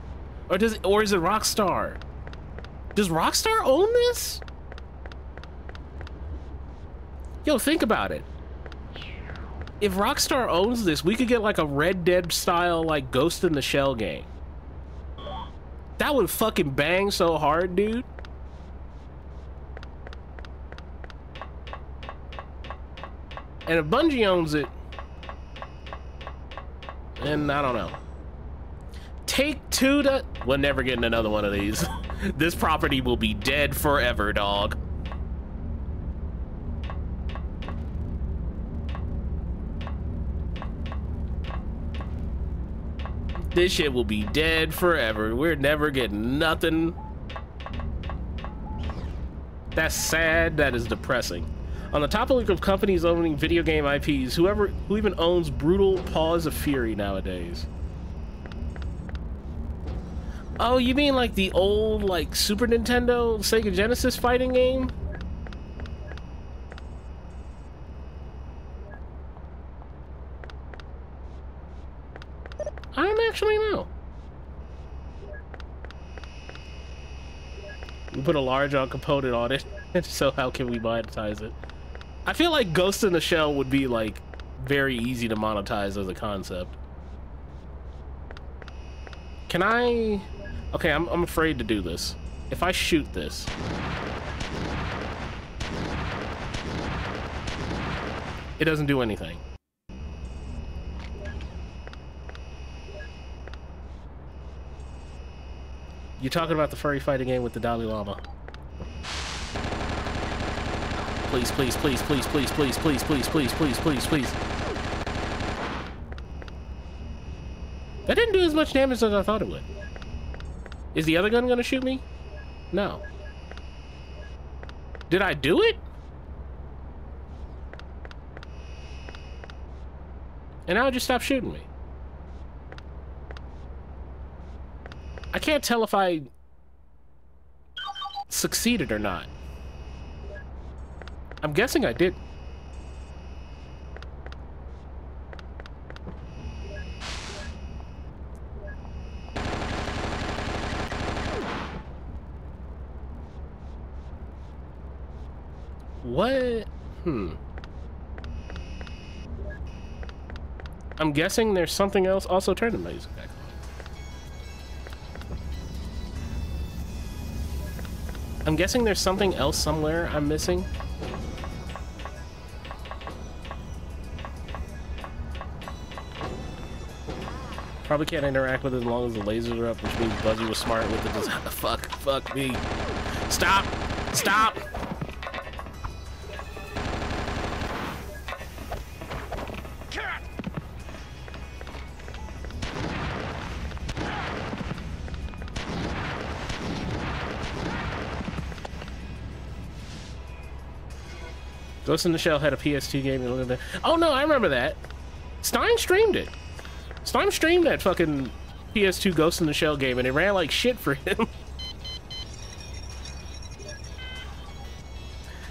Or does or is it Rockstar? Does Rockstar own this? Yo, think about it. If Rockstar owns this, we could get like a Red Dead style like Ghost in the Shell game. That would fucking bang so hard, dude. And if Bungie owns it, and I don't know. Take two to... We're never getting another one of these. this property will be dead forever, dog. This shit will be dead forever. We're never getting nothing. That's sad. That is depressing. On the topic of the group of companies owning video game IPs, whoever who even owns Brutal Paws of Fury nowadays? Oh, you mean like the old like Super Nintendo, Sega Genesis fighting game? I don't actually know. We put a large on component on it, so how can we monetize it? I feel like Ghost in the Shell would be like very easy to monetize as a concept. Can I... Okay, I'm, I'm afraid to do this. If I shoot this... It doesn't do anything. You're talking about the furry fighting game with the Dalai Lama. Please, please, please, please, please, please, please, please, please, please, please, please. That didn't do as much damage as I thought it would. Is the other gun gonna shoot me? No. Did I do it? And now it just stopped shooting me. I can't tell if I succeeded or not. I'm guessing I did. What? Hmm. I'm guessing there's something else. Also, turn the music back I'm guessing there's something else somewhere I'm missing. Probably can't interact with it as long as the lasers are up, which means Buzzy was smart with it. Just, ah, fuck, fuck me. Stop! Stop! Ghost in the Shell had a PS2 game. Oh no, I remember that. Stein streamed it. Stein streamed that fucking PS2 Ghost in the Shell game, and it ran like shit for him.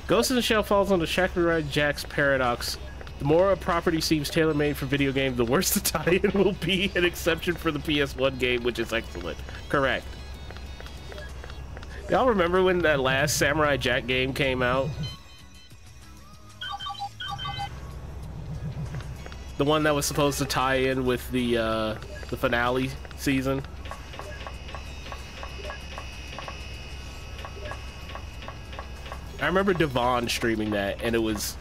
Ghost in the Shell falls under Samurai Jack's paradox. The more a property seems tailor-made for video game, the worse the tie-in will be, an exception for the PS1 game, which is excellent. Correct. Y'all remember when that last Samurai Jack game came out? The one that was supposed to tie in with the uh, the finale season. I remember Devon streaming that, and it was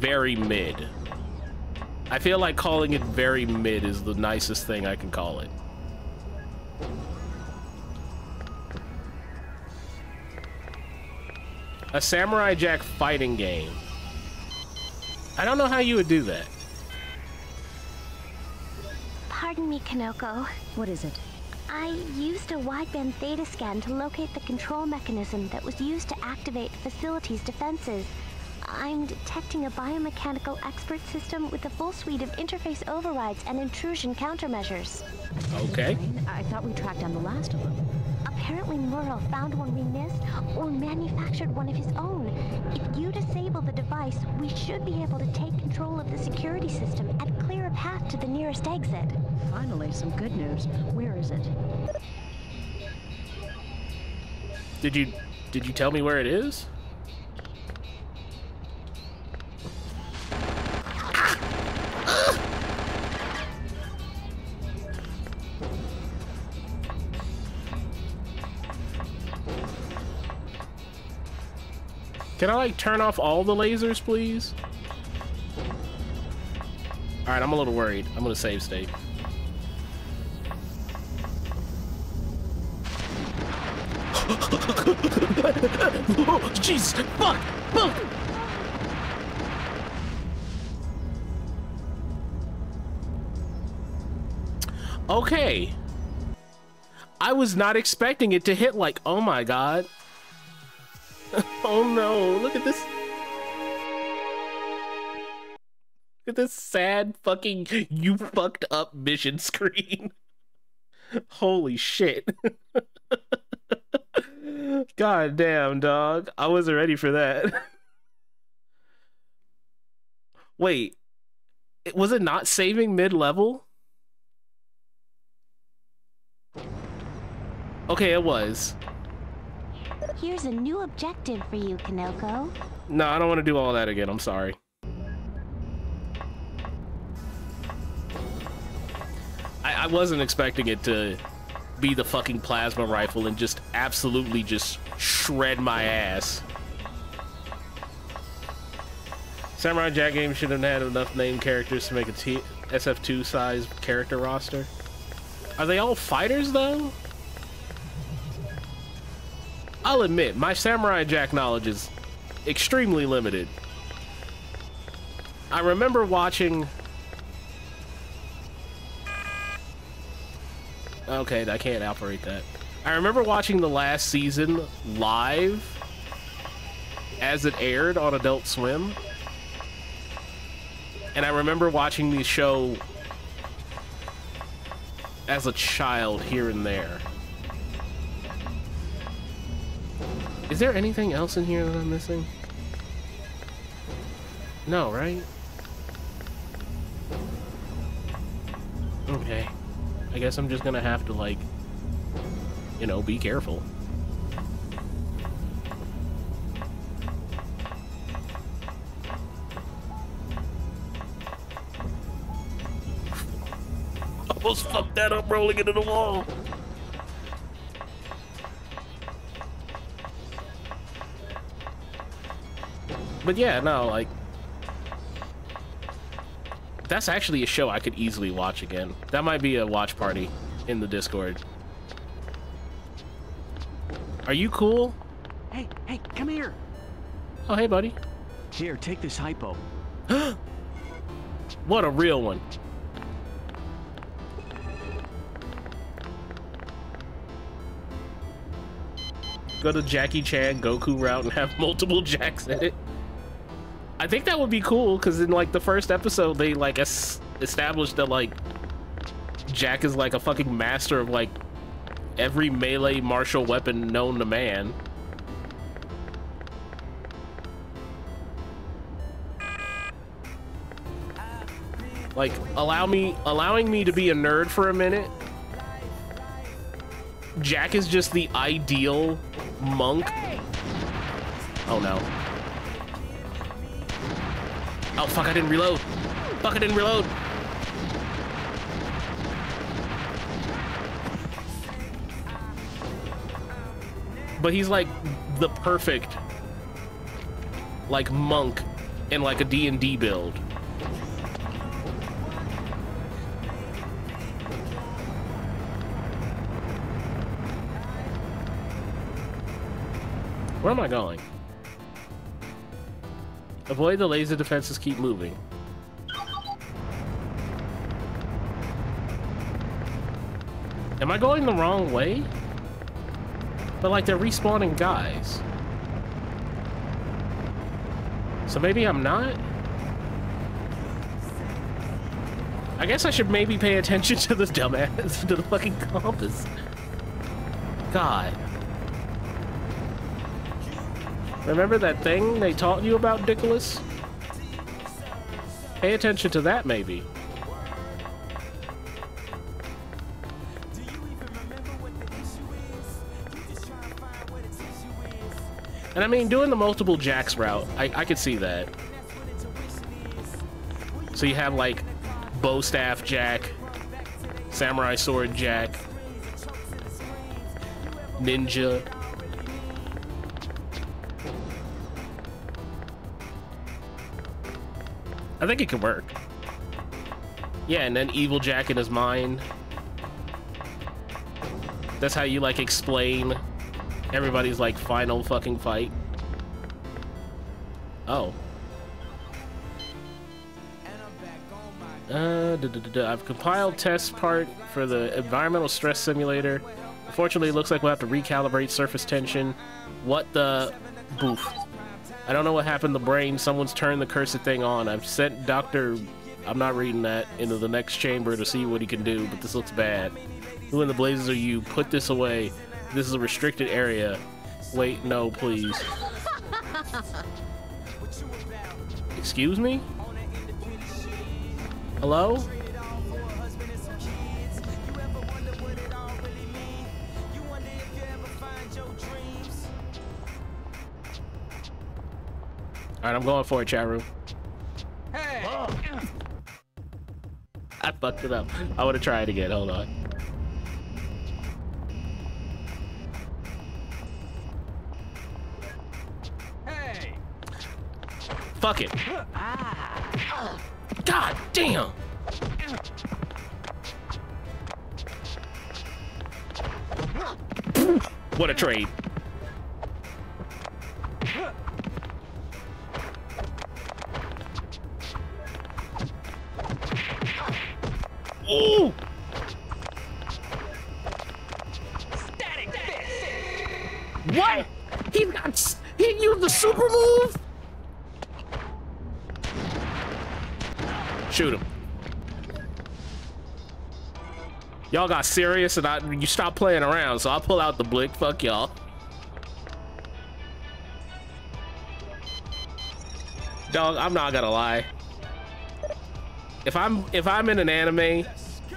very mid. I feel like calling it very mid is the nicest thing I can call it. A Samurai Jack fighting game. I don't know how you would do that.
Pardon me, Konoko.
What is it?
I used a wideband theta scan to locate the control mechanism that was used to activate the facility's defenses. I'm detecting a biomechanical expert system with a full suite of interface overrides and intrusion countermeasures.
Okay.
I thought we tracked down the last of them.
Apparently Muro found one we missed or manufactured one of his own. If you disable the device, we should be able to take control of the security system and clear a path to the nearest exit.
Finally, some good news. Where is it?
Did you did you tell me where it is? Can I like turn off all the lasers, please? All right, I'm a little worried. I'm gonna save state. Jesus! Fuck! Fuck! Okay. I was not expecting it to hit like, oh my god. oh no, look at this. Look at this sad fucking you fucked up mission screen. Holy shit. God damn, dog. I wasn't ready for that. Wait. Was it not saving mid-level? Okay, it was.
Here's a new objective for you, Konoko.
No, I don't want to do all that again. I'm sorry. I, I wasn't expecting it to be the fucking plasma rifle and just absolutely just shred my ass. Samurai Jack game shouldn't have had enough named characters to make a T SF2 size character roster. Are they all fighters though? I'll admit, my Samurai Jack knowledge is extremely limited. I remember watching... Okay, I can't operate that. I remember watching the last season live as it aired on Adult Swim. And I remember watching the show as a child here and there. Is there anything else in here that I'm missing? No, right? Okay. I guess I'm just gonna have to, like, you know, be careful. Almost fucked that up rolling into the wall. But yeah, no, like that's actually a show I could easily watch again. That might be a watch party in the Discord. Are you cool?
Hey, hey, come here.
Oh, hey, buddy.
Here, take this hypo.
what a real one. Go to Jackie Chan Goku route and have multiple Jacks in it. I think that would be cool because in like the first episode they like es established that like Jack is like a fucking master of like every melee martial weapon known to man. Like allow me allowing me to be a nerd for a minute. Jack is just the ideal monk. Oh no. Oh, fuck, I didn't reload. Fuck, I didn't reload. But he's like the perfect like monk in like a D&D build. Where am I going? Avoid the laser defenses, keep moving. Am I going the wrong way? But like they're respawning guys. So maybe I'm not? I guess I should maybe pay attention to the dumbass, to the fucking compass. God. Remember that thing they taught you about, Nicholas? Pay attention to that, maybe. And I mean, doing the multiple jacks route, I, I could see that. So you have like bow staff jack, samurai sword jack, ninja, I think it could work. Yeah, and then Evil Jack in his mind. That's how you, like, explain everybody's, like, final fucking fight. Oh. Uh, I've compiled test part for the environmental stress simulator. Unfortunately, it looks like we'll have to recalibrate surface tension. What the... Boof. I don't know what happened to the brain. Someone's turned the cursed thing on. I've sent Dr. I'm not reading that into the next chamber to see what he can do, but this looks bad. Who in the blazes are you? Put this away. This is a restricted area. Wait, no, please. Excuse me? Hello? Alright, I'm going for it, chat room. Hey! I fucked it up. I want to try it again. Hold on. Hey! Fuck it. God damn! What a trade. Ooh! Static fist. What? He got he used the super move? Shoot him. Y'all got serious and I you stop playing around, so I'll pull out the blick. Fuck y'all. Dog, I'm not gonna lie if I'm if I'm in an anime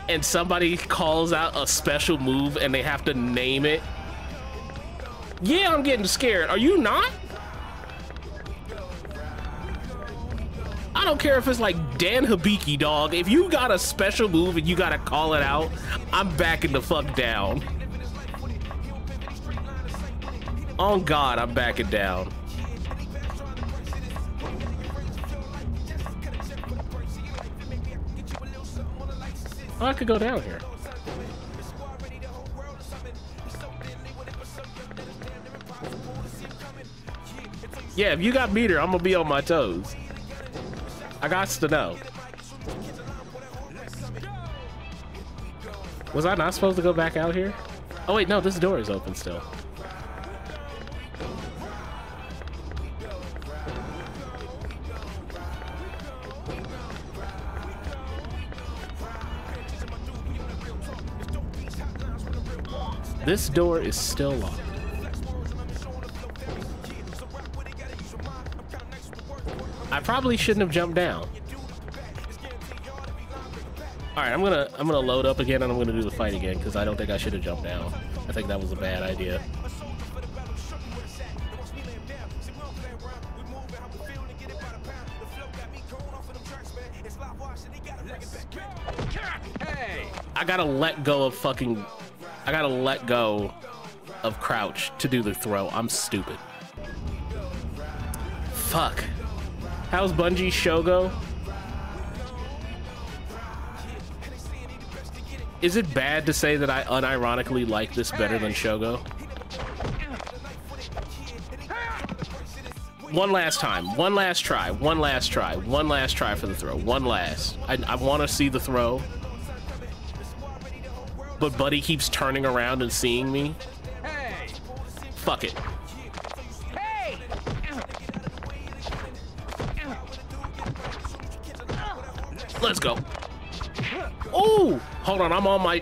and somebody calls out a special move and they have to name it, yeah, I'm getting scared. Are you not? I don't care if it's like Dan Hibiki, dog. If you got a special move and you gotta call it out, I'm backing the fuck down. On God, I'm backing down. Oh, I could go down here. Yeah, if you got meter, I'm gonna be on my toes. I got to know. Was I not supposed to go back out here? Oh wait, no, this door is open still. This door is still locked. I probably shouldn't have jumped down. All right, I'm gonna I'm gonna load up again and I'm gonna do the fight again because I don't think I should have jumped down. I think that was a bad idea. I gotta let go of fucking. I gotta let go of crouch to do the throw. I'm stupid. Fuck. How's Bungie Shogo? Is it bad to say that I unironically like this better than Shogo? One last time. One last try. One last try. One last try for the throw. One last. I, I want to see the throw. But Buddy keeps turning around and seeing me. Fuck it. Let's go. Oh, hold on. I'm on my.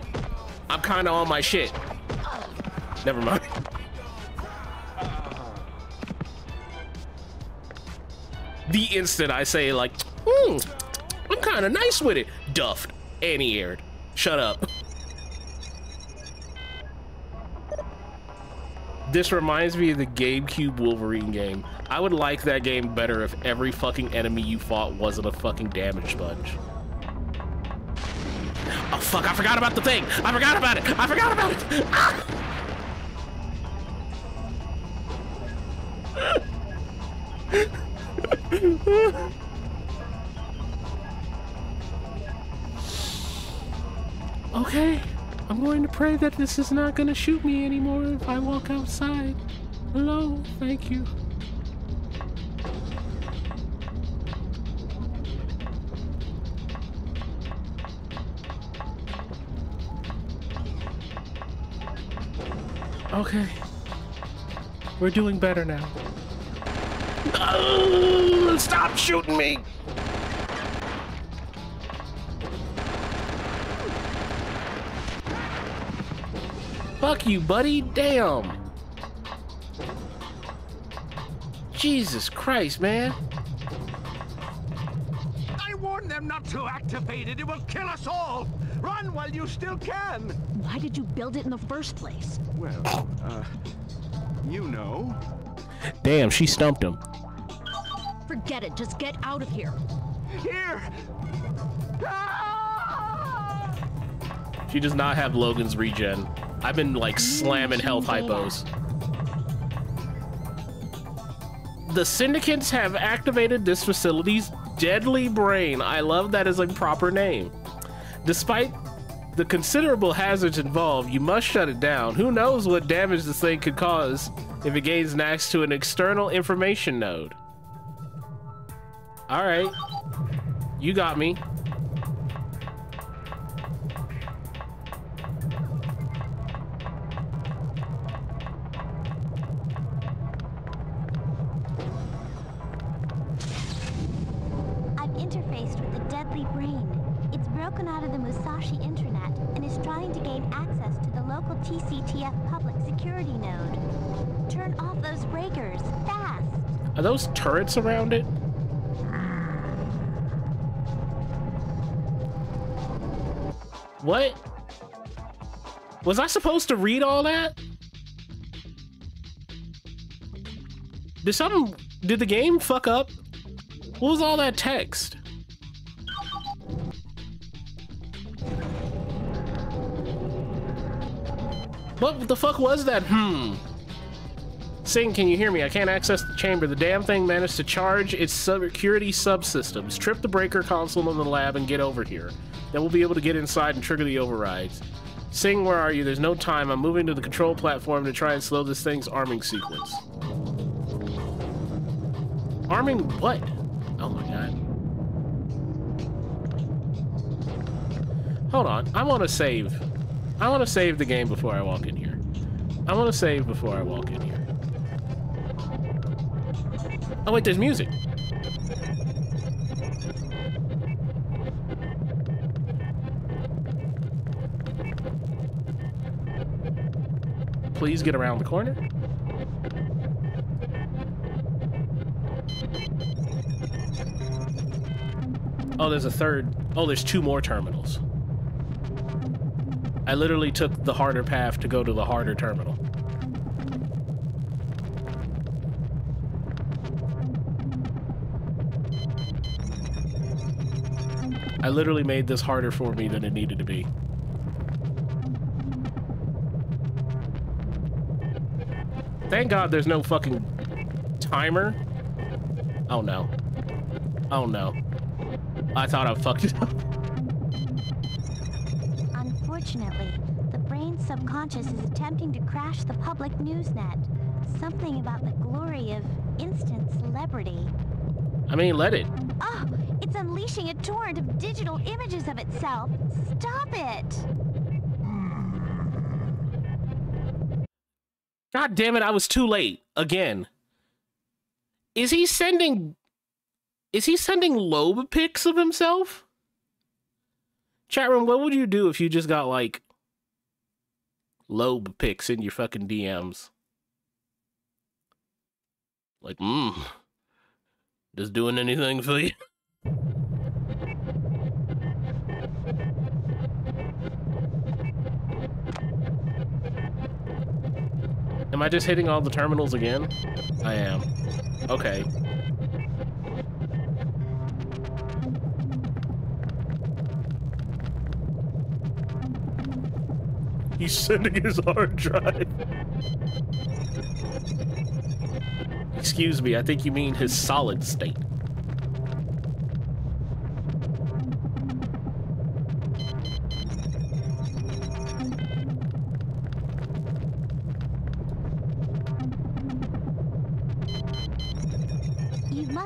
I'm kind of on my shit. Never mind. The instant I say like, hmm, I'm kind of nice with it, duffed, anti-aired. Shut up. This reminds me of the GameCube Wolverine game. I would like that game better if every fucking enemy you fought wasn't a fucking damage sponge. Oh fuck, I forgot about the thing! I forgot about it! I forgot about it! Ah! okay, I'm going to pray that this is not going to shoot me anymore if I walk outside. Hello, thank you. Okay. We're doing better now. Stop shooting me! Fuck you, buddy. Damn. Jesus Christ, man.
I warned them not to activate it. It will kill us all. Run while you still can.
Why did you build it in the first place?
Well, uh, you know.
Damn, she stumped him.
Forget it. Just get out of here.
Here.
She does not have Logan's regen. I've been like slamming health hypos. The syndicates have activated this facility's deadly brain. I love that as a proper name. Despite the considerable hazards involved, you must shut it down. Who knows what damage this thing could cause if it gains access to an external information node. All right. You got me.
Those
turrets around it? What? Was I supposed to read all that? Did something... Did the game fuck up? What was all that text? What the fuck was that? Hmm. Sing, can you hear me? I can't access the chamber. The damn thing managed to charge its security subsystems. Trip the breaker console in the lab and get over here. Then we'll be able to get inside and trigger the overrides. Sing, where are you? There's no time. I'm moving to the control platform to try and slow this thing's arming sequence. Arming what? Oh my god. Hold on. I want to save. I want to save the game before I walk in here. I want to save before I walk in here. Oh wait, there's music. Please get around the corner. Oh, there's a third. Oh, there's two more terminals. I literally took the harder path to go to the harder terminal. I literally made this harder for me than it needed to be. Thank God there's no fucking timer. Oh no. Oh no. I thought I fucked it up.
Unfortunately, the brain's subconscious is attempting to crash the public news net. Something about the glory of instant celebrity.
I mean, let it.
Oh, it's unleashing a torrent of digital images of itself. Stop it!
God damn it, I was too late. Again. Is he sending... Is he sending lobe pics of himself? Chat room, what would you do if you just got, like, lobe pics in your fucking DMs? Like, mmm. Just doing anything for you? Am I just hitting all the terminals again? I am. Okay. He's sending his hard drive. Excuse me, I think you mean his solid state.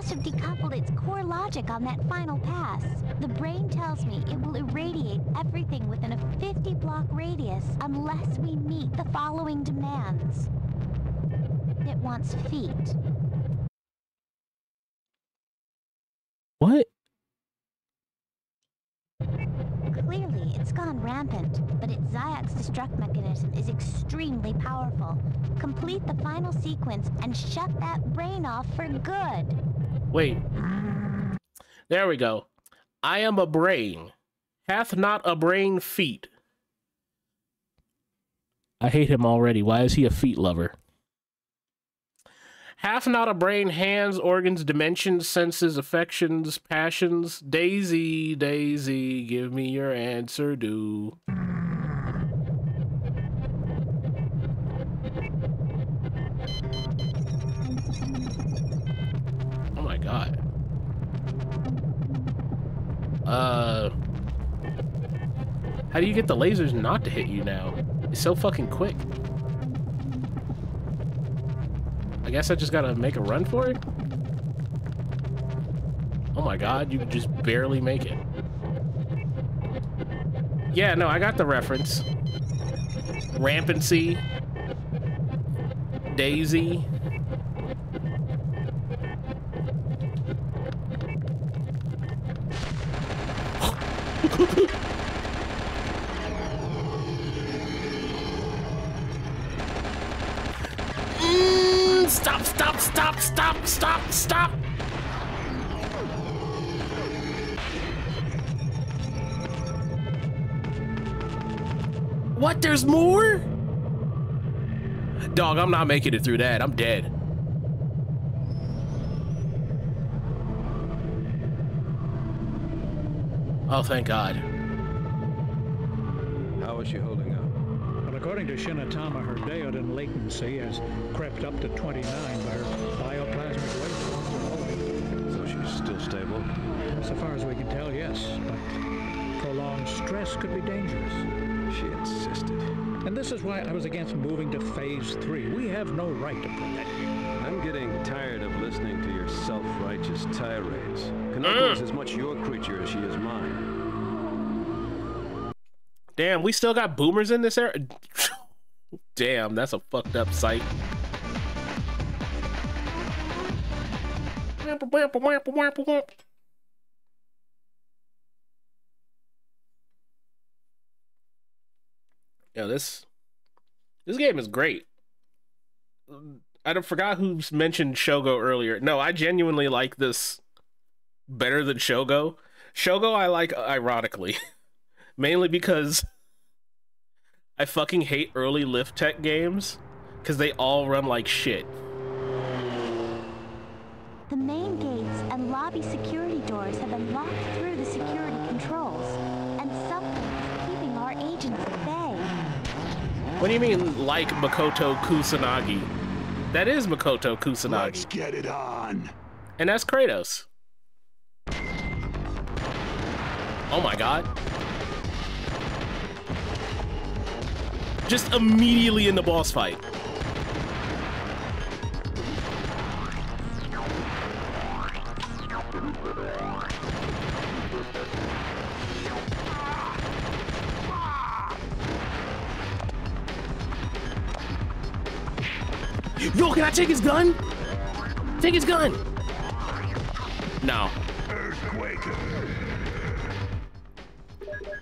Must have decoupled its core logic on that final pass. The brain tells me it will irradiate everything within a 50 block radius unless we meet the following demands. It wants feet.
What?
Clearly, it's gone rampant, but its Ziox destruct mechanism is extremely powerful. Complete the final sequence and shut that brain off for good.
Wait. There we go. I am a brain. Hath not a brain feet. I hate him already. Why is he a feet lover? Hath not a brain hands, organs, dimensions, senses, affections, passions? Daisy, Daisy, give me your answer, do. God. Uh... How do you get the lasers not to hit you now? It's so fucking quick. I guess I just gotta make a run for it? Oh my god, you just barely make it. Yeah, no, I got the reference. Rampancy. Daisy. There's more? Dog, I'm not making it through that. I'm dead. Oh, thank God.
How is she holding up?
Well, According to Shinatama, her Daodan latency has crept up to 29, but her bioplasmic waveforms are.
So she's still stable?
So far as we can tell, yes, but prolonged stress could be dangerous.
She insisted.
And this is why I was against moving to phase three. We have no right to protect you.
I'm getting tired of listening to your self-righteous tirades. Konoko is mm. as much your creature as she is mine.
Damn, we still got boomers in this era. Damn, that's a fucked up sight. Yeah, this this game is great. I forgot who mentioned Shogo earlier. No, I genuinely like this better than Shogo. Shogo I like ironically. Mainly because I fucking hate early LithTech games because they all run like shit.
The
What do you mean, like Makoto Kusanagi? That is Makoto Kusanagi.
Let's get it on.
And that's Kratos. Oh my god. Just immediately in the boss fight. Yo, can I take his gun? Take his gun. No. Earthquake.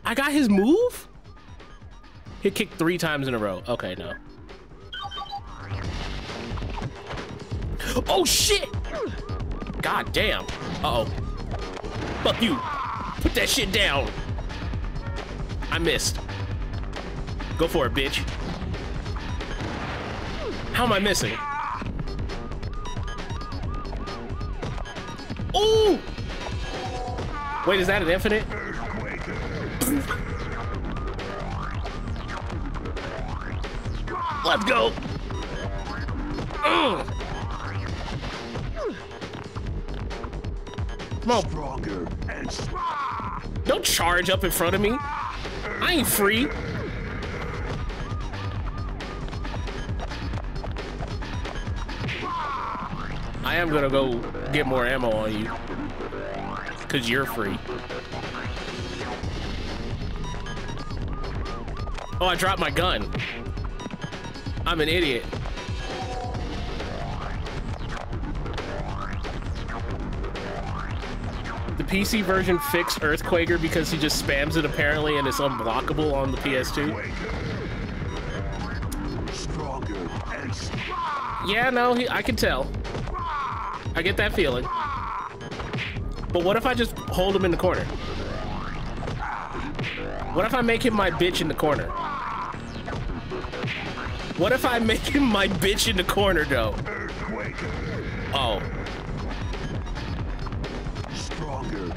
I got his move? He kicked three times in a row. Okay, no. Oh, shit! God damn. Uh-oh. Fuck you. Put that shit down. I missed. Go for it, bitch. How am I missing? Ooh! Wait, is that an infinite? Let's go! Ugh. Come on.
Stronger and
Don't charge up in front of me. I ain't free. I am gonna go get more ammo on you. Cause you're free. Oh, I dropped my gun. I'm an idiot. The PC version fixed Earthquaker because he just spams it apparently and it's unblockable on the PS2. Yeah, no, he, I can tell. I get that feeling. But what if I just hold him in the corner? What if I make him my bitch in the corner? What if I make him my bitch in the corner, though? Oh.
stronger.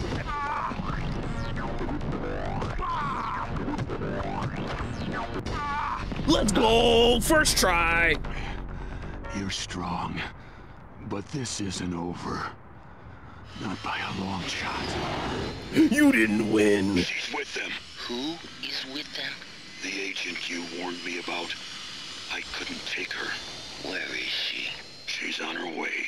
Let's go! First try!
You're strong, but this isn't over. Not by a long shot.
You didn't win.
She's with them. Who is with them? The agent you warned me about. I couldn't take her. Where is she? She's on her way.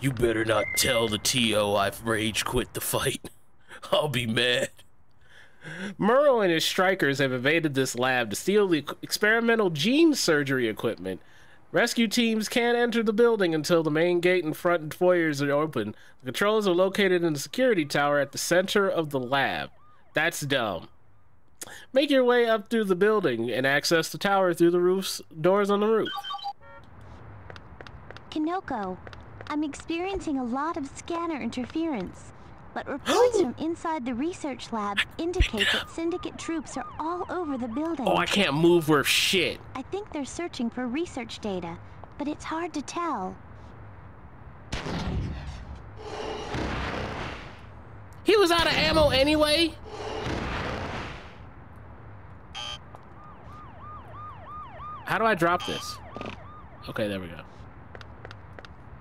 You better not tell the TO I've rage quit the fight. I'll be mad. Muro and his strikers have invaded this lab to steal the experimental gene surgery equipment. Rescue teams can't enter the building until the main gate and front and foyers are open. The controls are located in the security tower at the center of the lab. That's dumb. Make your way up through the building and access the tower through the roof's doors on the roof.
Konoko, I'm experiencing a lot of scanner interference but reports from inside the research lab indicate that Syndicate troops are all over the building.
Oh, I can't move worth shit.
I think they're searching for research data, but it's hard to tell.
He was out of ammo anyway. How do I drop this? Okay, there we go.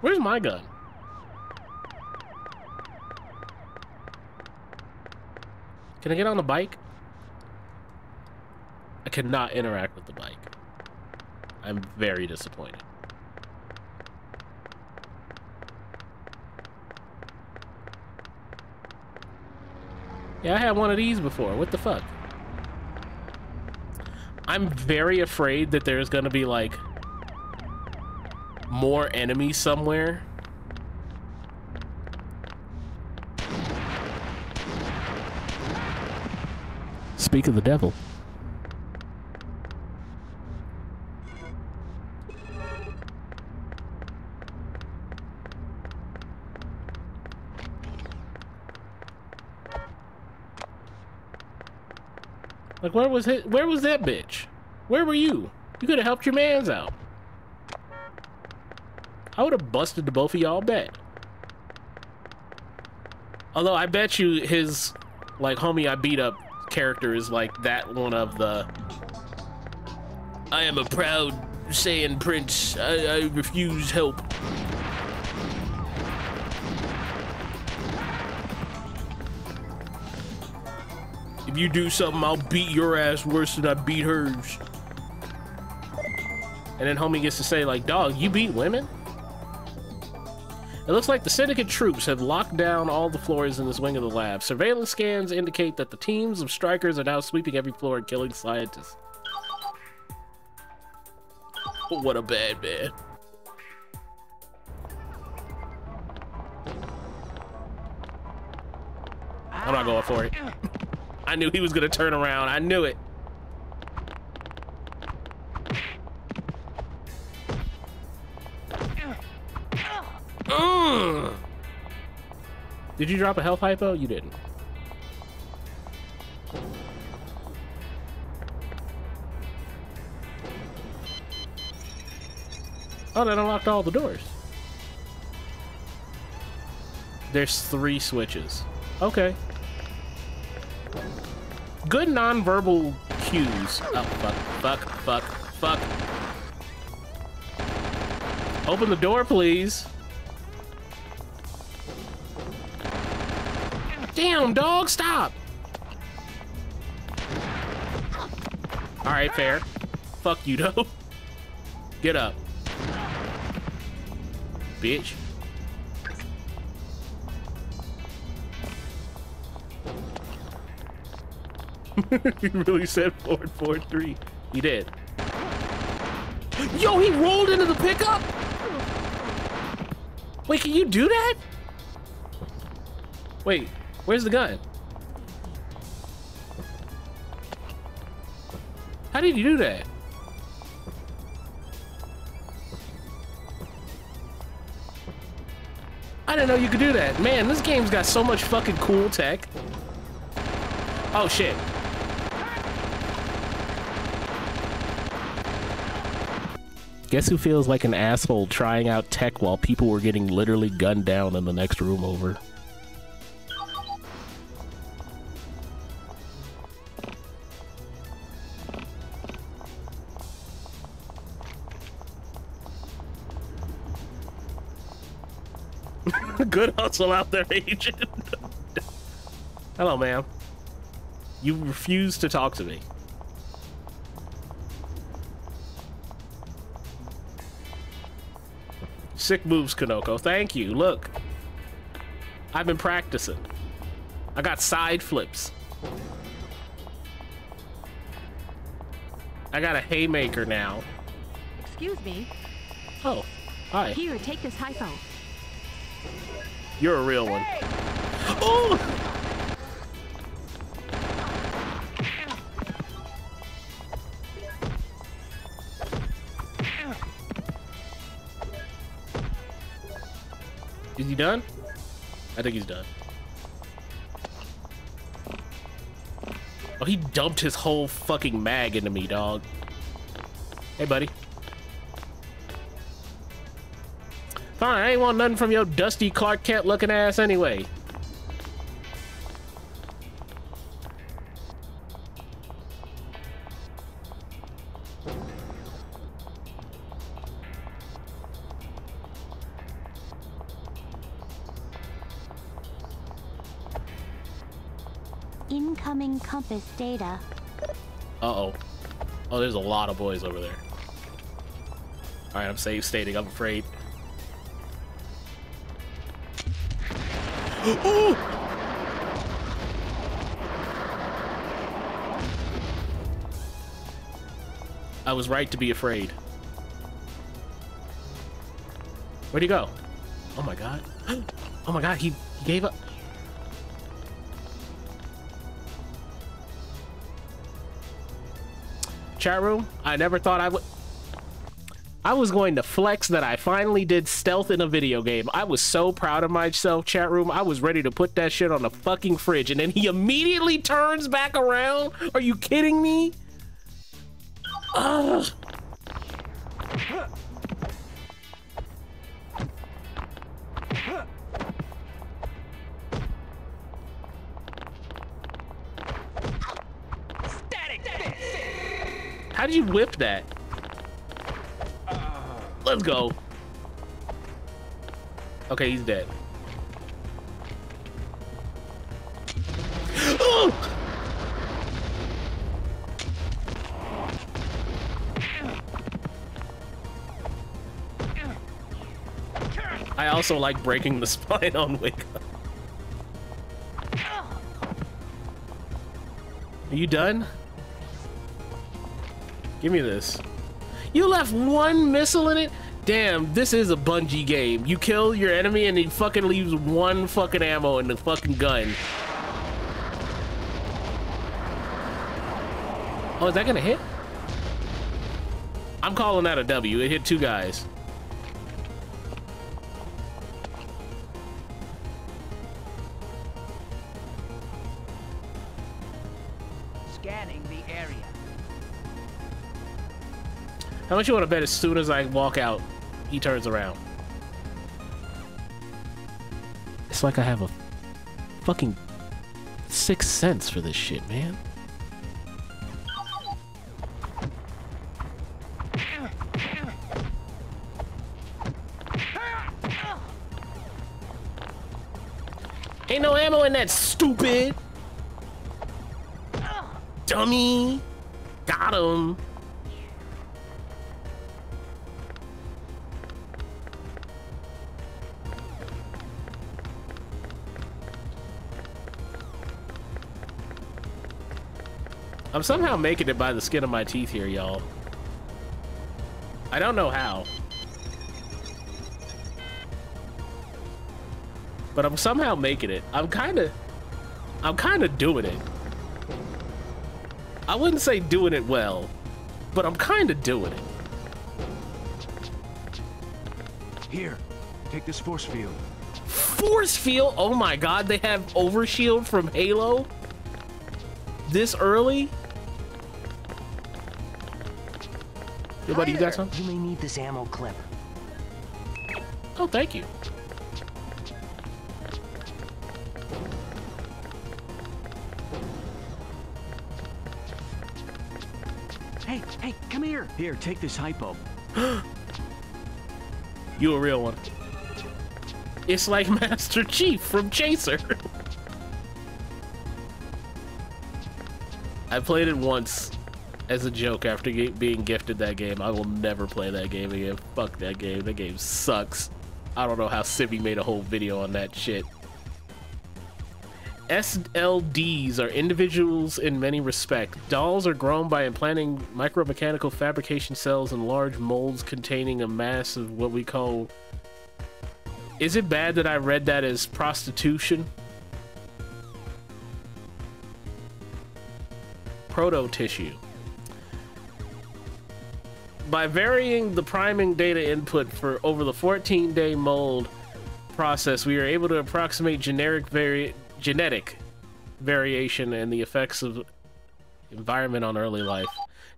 Where's my gun? Can I get on the bike? I cannot interact with the bike. I'm very disappointed. Yeah, I had one of these before. What the fuck? I'm very afraid that there's gonna be like more enemies somewhere. Speak of the devil. Like, where was it? Where was that bitch? Where were you? You could have helped your man's out. I would have busted the both of y'all bet. Although I bet you his, like, homie I beat up character is like that one of the I am a proud Saiyan prince. I, I refuse help. If you do something, I'll beat your ass worse than I beat hers. And then homie gets to say, like, dog, you beat women? It looks like the Syndicate troops have locked down all the floors in this wing of the lab. Surveillance scans indicate that the teams of strikers are now sweeping every floor and killing scientists. What a bad man. I'm not going for it. I knew he was gonna turn around. I knew it. Did you drop a health hypo? You didn't. Oh, that unlocked all the doors. There's three switches. Okay. Good non-verbal cues. Oh, fuck, fuck, fuck, fuck. Open the door, please. Damn, dog, stop! Alright, fair. Fuck you, though. Get up. Bitch. he really said Ford Ford 3. He did. Yo, he rolled into the pickup? Wait, can you do that? Wait, where's the gun? How did you do that? I didn't know you could do that. Man, this game's got so much fucking cool tech. Oh shit. Guess who feels like an asshole trying out tech while people were getting literally gunned down in the next room over? Good hustle out there, agent. Hello, ma'am. You refuse to talk to me. Sick moves, Konoko. Thank you. Look. I've been practicing. I got side flips. I got a haymaker now.
Excuse me.
Oh, hi.
Here, take this hypo.
You're a real one. Oh! Is he done? I think he's done. Oh, he dumped his whole fucking mag into me, dog. Hey, buddy. Fine, I ain't want nothing from your dusty Clark Kent looking ass anyway.
Incoming compass data.
Uh-oh. Oh, there's a lot of boys over there. Alright, I'm safe stating, I'm afraid. I was right to be afraid. Where'd he go? Oh my god. Oh my god, he, he gave up. Chat room, I never thought I would... I was going to flex that I finally did stealth in a video game. I was so proud of myself, chat room. I was ready to put that shit on the fucking fridge, and then he immediately turns back around? Are you kidding me? Ugh. How did you whip that? Let's go. Okay, he's dead. Oh! I also like breaking the spine on Up. Are you done? Give me this. You left one missile in it? Damn, this is a Bungie game. You kill your enemy and he fucking leaves one fucking ammo in the fucking gun. Oh, is that gonna hit? I'm calling that a W. It hit two guys. How much you want to bet as soon as I walk out, he turns around? It's like I have a fucking sixth sense for this shit, man. Ain't no ammo in that stupid dummy. Got him. I'm somehow making it by the skin of my teeth here, y'all. I don't know how. But I'm somehow making it. I'm kind of... I'm kind of doing it. I wouldn't say doing it well, but I'm kind of doing it.
Here, take this force field.
Force field? Oh my god, they have overshield from Halo? This early? Buddy, you got some?
You may need this ammo clip.
Oh, thank you.
Hey, hey, come here. Here, take this hypo.
You a real one. It's like Master Chief from Chaser. I played it once as a joke after being gifted that game. I will never play that game again. Fuck that game. That game sucks. I don't know how Sibby made a whole video on that shit. SLDs are individuals in many respects. Dolls are grown by implanting micromechanical fabrication cells in large molds containing a mass of what we call... Is it bad that I read that as prostitution? Proto-tissue. By varying the priming data input for over the 14-day mold process, we are able to approximate generic vari genetic variation and the effects of environment on early life.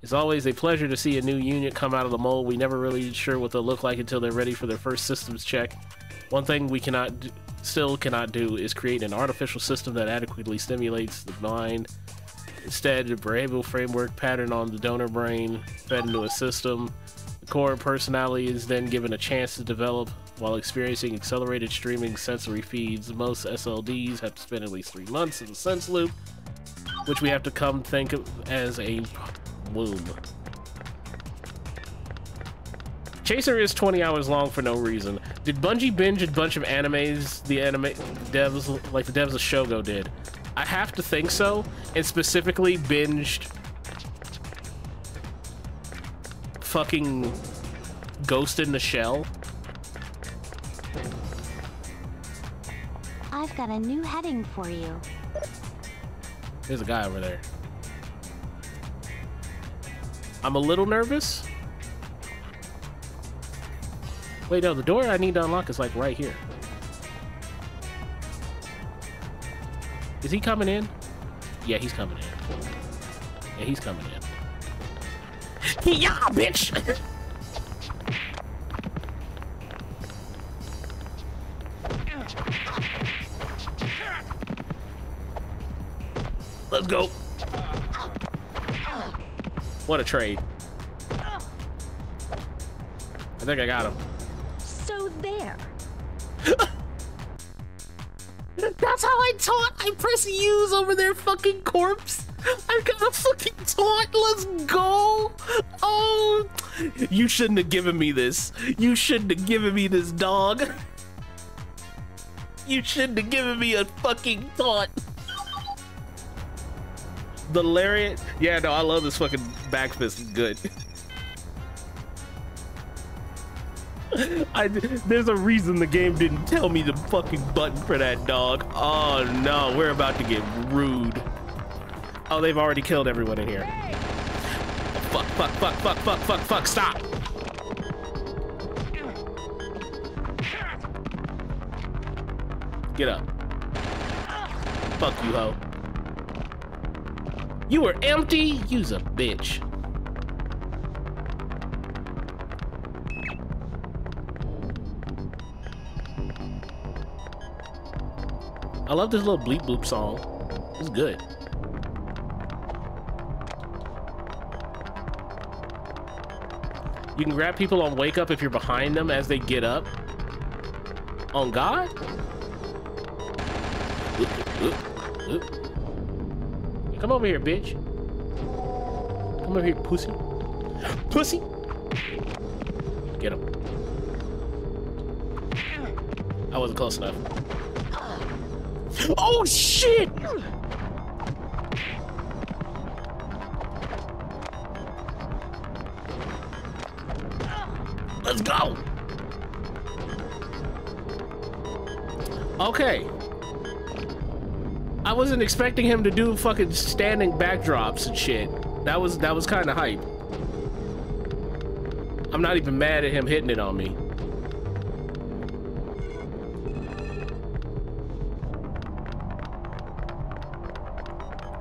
It's always a pleasure to see a new unit come out of the mold. We never really sure what they'll look like until they're ready for their first systems check. One thing we cannot still cannot do is create an artificial system that adequately stimulates the mind. Instead, a behavioral framework pattern on the donor brain fed into a system. The core personality is then given a chance to develop while experiencing accelerated streaming sensory feeds. Most SLDs have to spend at least three months in the sense loop. which we have to come think of as a womb. Chaser is 20 hours long for no reason. Did Bungie binge a bunch of animes the anime devs, like the devs of Shogo did? I have to think so, and specifically binged fucking Ghost in the Shell.
I've got a new heading for you.
There's a guy over there. I'm a little nervous. Wait, no, the door I need to unlock is like right here. Is he coming in? Yeah, he's coming in. Yeah, he's coming in. yeah, bitch! Let's go. What a trade. I think I got him.
So there.
That's how I taunt. I press use over their fucking corpse. I got a fucking taunt. Let's go. Oh, you shouldn't have given me this. You shouldn't have given me this dog. You shouldn't have given me a fucking taunt. The lariat. Yeah, no, I love this fucking back fist. Good. I, there's a reason the game didn't tell me the fucking button for that dog. Oh no, we're about to get rude. Oh, they've already killed everyone in here. Fuck, fuck, fuck, fuck, fuck, fuck, fuck, stop. Get up. Fuck you, hoe. You were empty? You's a bitch. I love this little bleep bloop song. It's good. You can grab people on wake up if you're behind them as they get up. On God? Come over here, bitch. Come over here, pussy. Pussy! Get him. I wasn't close enough. Oh shit! Let's go! Okay. I wasn't expecting him to do fucking standing backdrops and shit. That was that was kind of hype. I'm not even mad at him hitting it on me.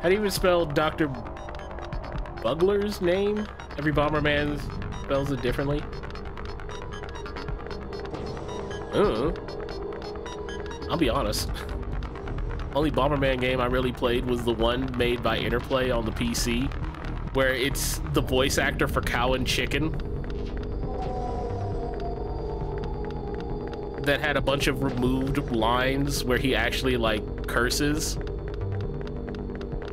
How do you even spell Dr. Bugler's name? Every Bomberman spells it differently. Uh, I'll be honest. Only Bomberman game I really played was the one made by Interplay on the PC, where it's the voice actor for Cow and Chicken. That had a bunch of removed lines where he actually like curses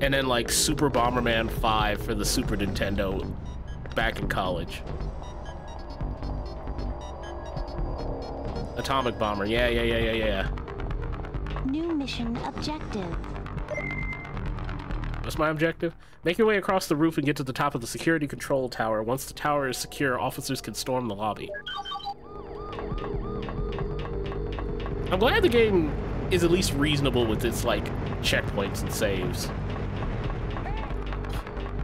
and then like Super Bomberman 5 for the Super Nintendo back in college. Atomic Bomber, yeah, yeah, yeah, yeah, yeah.
New mission objective.
What's my objective? Make your way across the roof and get to the top of the security control tower. Once the tower is secure, officers can storm the lobby. I'm glad the game is at least reasonable with its, like, checkpoints and saves.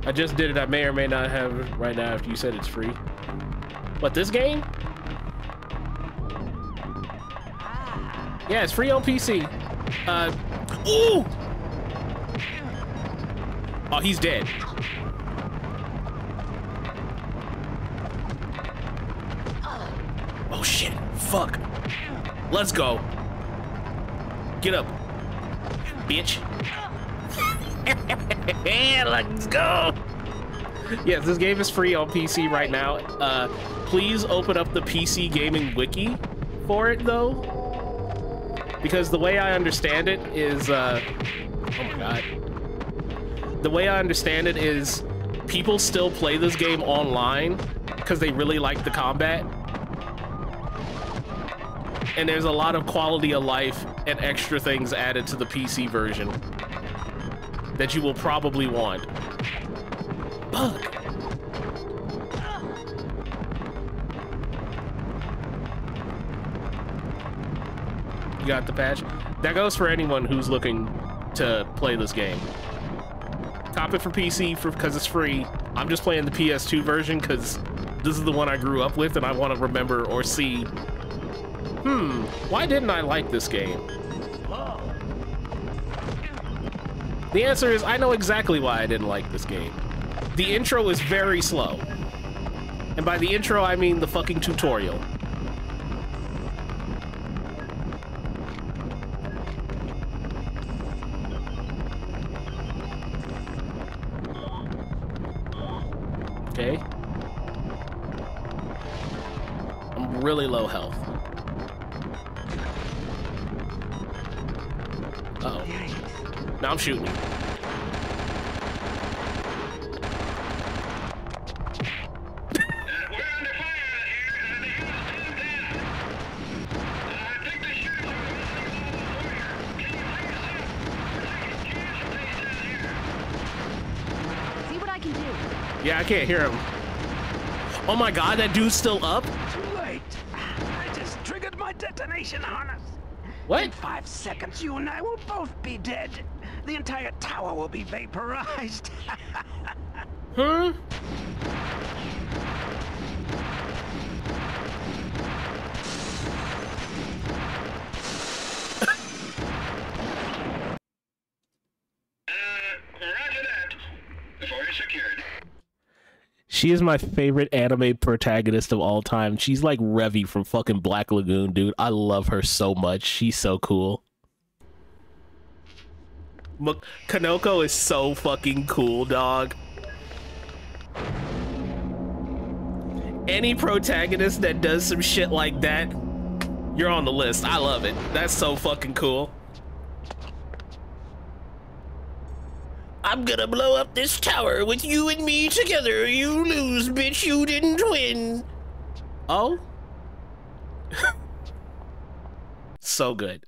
I just did it. I may or may not have right now after you said it's free. What, this game? Yeah, it's free on PC. Uh, ooh! Oh, he's dead. Oh shit, fuck. Let's go. Get up, bitch. Let's go. Yes, this game is free on PC right now. Uh, please open up the PC gaming wiki for it though. Because the way I understand it is, uh, oh my god. the way I understand it is people still play this game online because they really like the combat. And there's a lot of quality of life and extra things added to the PC version that you will probably want. Bug. You got the patch? That goes for anyone who's looking to play this game. Cop it for PC for because it's free. I'm just playing the PS2 version because this is the one I grew up with and I want to remember or see. Hmm, why didn't I like this game? The answer is I know exactly why I didn't like this game. The intro is very slow. And by the intro, I mean the fucking tutorial. Can't hear him. Oh my god, that dude's still up?
Too late. I just triggered my detonation harness.
What?
In five seconds, you and I will both be dead. The entire tower will be vaporized.
huh? She is my favorite anime protagonist of all time. She's like Revy from fucking Black Lagoon, dude. I love her so much. She's so cool. Konoko is so fucking cool, dog. Any protagonist that does some shit like that, you're on the list. I love it. That's so fucking cool. I'm gonna blow up this tower with you and me together. You lose, bitch. You didn't win. Oh? so good.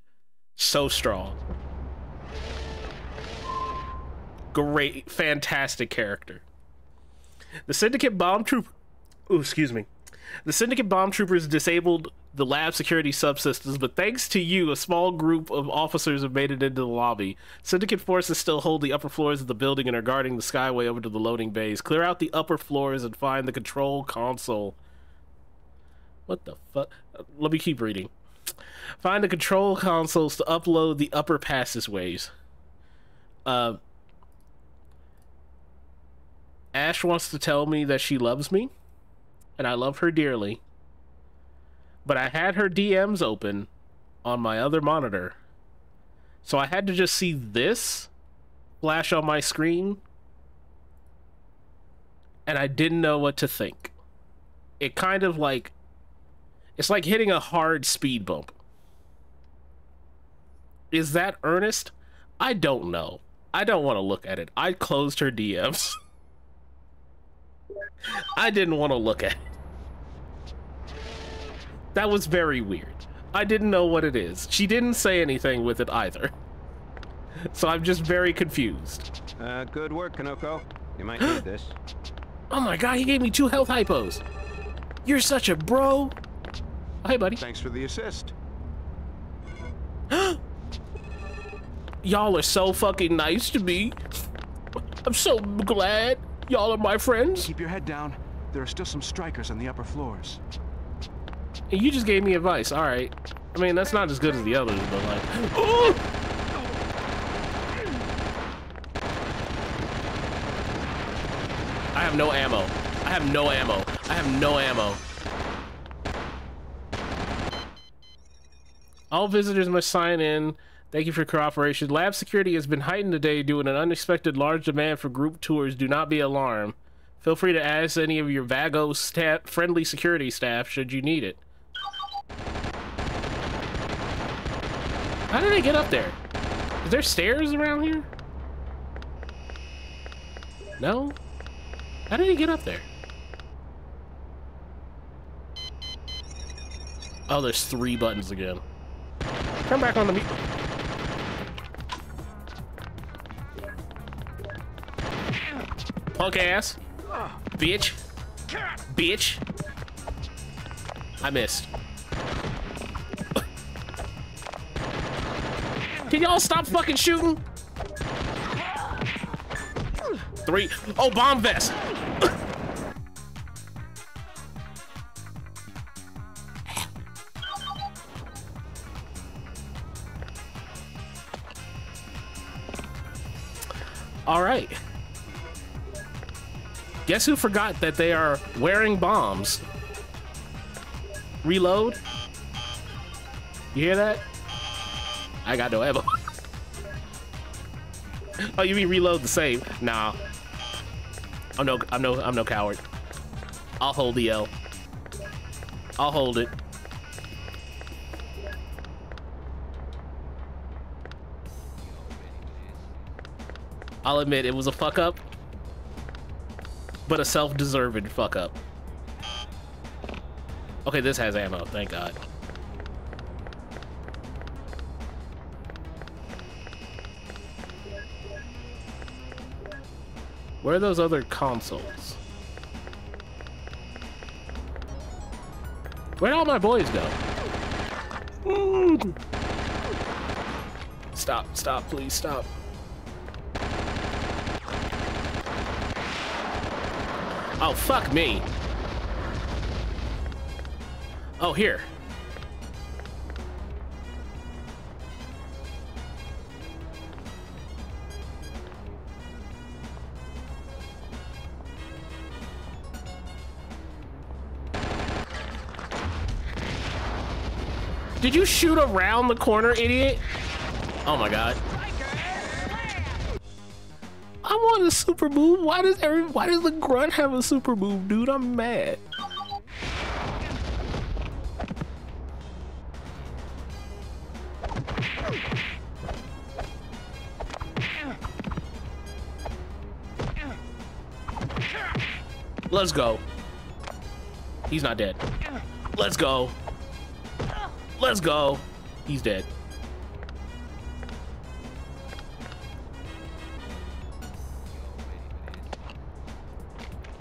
So strong. Great, fantastic character. The Syndicate bomb troop. Excuse me. The Syndicate bomb troopers disabled the lab security subsystems, but thanks to you, a small group of officers have made it into the lobby. Syndicate forces still hold the upper floors of the building and are guarding the skyway over to the loading bays. Clear out the upper floors and find the control console. What the fuck? Let me keep reading. Find the control consoles to upload the upper passageways. Uh, Ash wants to tell me that she loves me, and I love her dearly. But I had her DMs open on my other monitor. So I had to just see this flash on my screen. And I didn't know what to think. It kind of like. It's like hitting a hard speed bump. Is that earnest? I don't know. I don't want to look at it. I closed her DMs. I didn't want to look at it. That was very weird. I didn't know what it is. She didn't say anything with it either. So I'm just very confused.
Uh, good work, Konoko. You might need this.
Oh my god, he gave me two health hypos. You're such a bro. Hey, buddy.
Thanks for the assist.
Y'all are so fucking nice to me. I'm so glad y'all are my friends.
Keep your head down. There are still some strikers on the upper floors.
You just gave me advice. All right. I mean, that's not as good as the others, but like. Oh! I have no ammo. I have no ammo. I have no ammo. All visitors must sign in. Thank you for cooperation. Lab security has been heightened today due to an unexpected large demand for group tours. Do not be alarmed. Feel free to ask any of your Vago staff, friendly security staff should you need it. How did they get up there? Is there stairs around here? No? How did he get up there? Oh, there's three buttons again. Come back on the meet. Punk ass. Bitch. Bitch. I missed. Can y'all stop fucking shooting? Three. Oh, bomb vest. All right. Guess who forgot that they are wearing bombs? Reload. You hear that? I got no ammo. oh, you mean reload the same? Nah. I'm no, I'm no, I'm no coward. I'll hold the L. I'll hold it. I'll admit it was a fuck up, but a self-deserved fuck up. Okay, this has ammo, thank God. Where are those other consoles? Where'd all my boys go? Stop, stop, please, stop. Oh, fuck me. Oh, here. Did you shoot around the corner, idiot? Oh my god. I want a super move. Why does every why does the grunt have a super move, dude? I'm mad. Let's go. He's not dead. Let's go. Let's go. He's dead.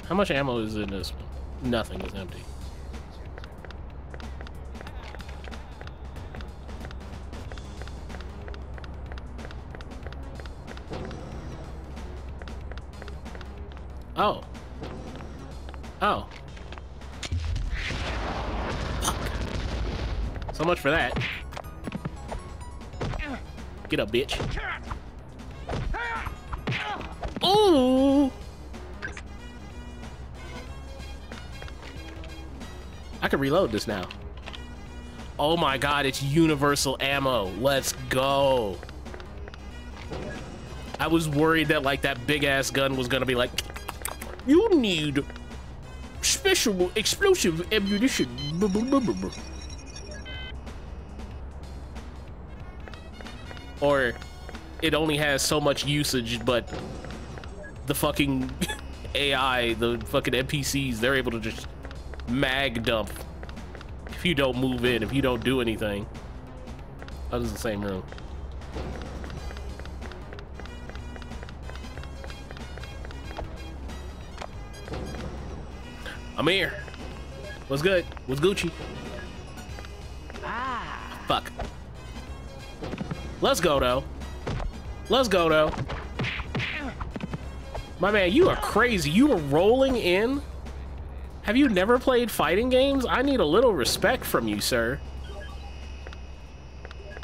How much ammo is in this? Nothing is empty. Bitch. Ooh! I can reload this now. Oh my god, it's universal ammo. Let's go. I was worried that like that big ass gun was gonna be like, you need special explosive ammunition. Or it only has so much usage, but the fucking AI, the fucking NPCs, they're able to just mag dump if you don't move in, if you don't do anything. That is the same room. I'm here. What's good? What's Gucci? Let's go, though. Let's go, though. My man, you are crazy. You are rolling in? Have you never played fighting games? I need a little respect from you, sir.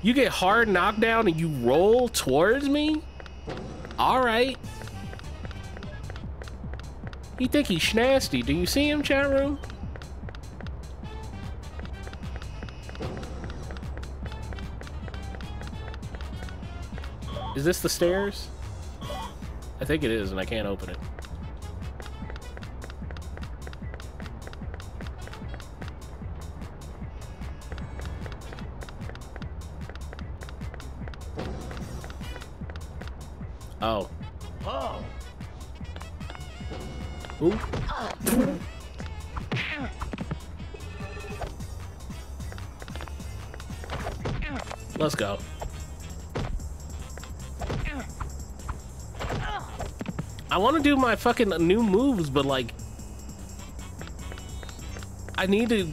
You get hard knockdown and you roll towards me? Alright. You think he's schnasty. Do you see him, chat room? Is this the stairs? I think it is, and I can't open it. Want to do my fucking new moves, but like, I need to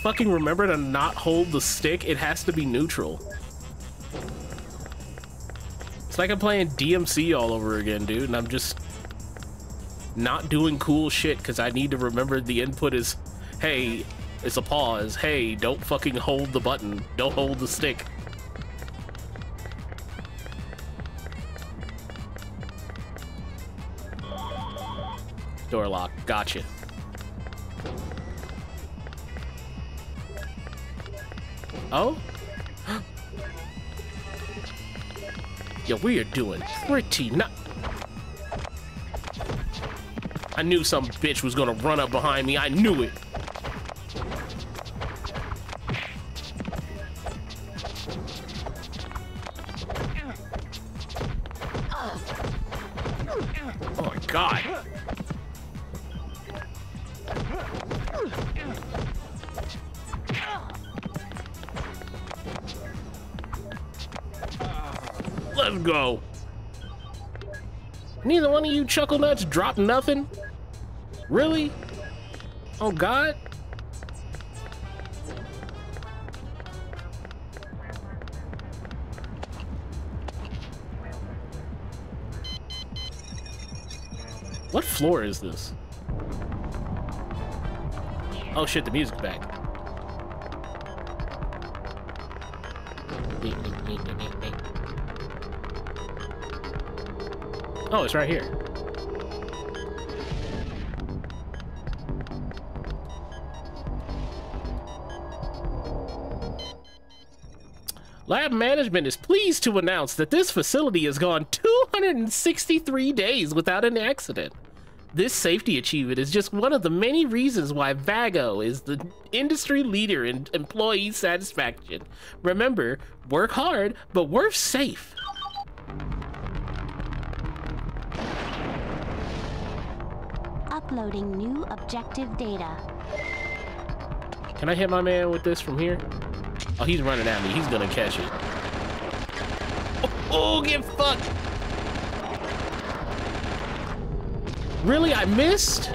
fucking remember to not hold the stick. It has to be neutral. It's like I'm playing DMC all over again, dude, and I'm just not doing cool shit because I need to remember the input is, hey, it's a pause. Hey, don't fucking hold the button. Don't hold the stick. Gotcha. Oh? yeah, we are doing pretty not. I knew some bitch was gonna run up behind me. I knew it. Chuckle nuts dropped nothing? Really? Oh God? What floor is this? Oh shit, the music's back. Oh, it's right here. Lab management is pleased to announce that this facility has gone 263 days without an accident. This safety achievement is just one of the many reasons why Vago is the industry leader in employee satisfaction. Remember, work hard, but work safe.
Uploading new objective data.
Can I hit my man with this from here? Oh, he's running at me. He's gonna catch it. Oh, oh get fucked! Really? I missed?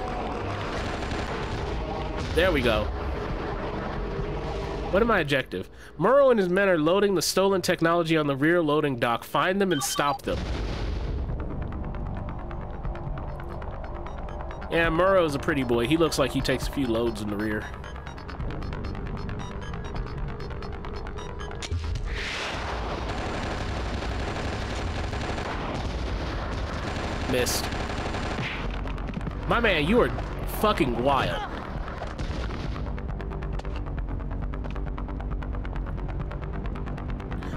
There we go. What am my objective? Muro and his men are loading the stolen technology on the rear loading dock. Find them and stop them. Yeah, Muro's a pretty boy. He looks like he takes a few loads in the rear. Missed. My man, you are fucking wild.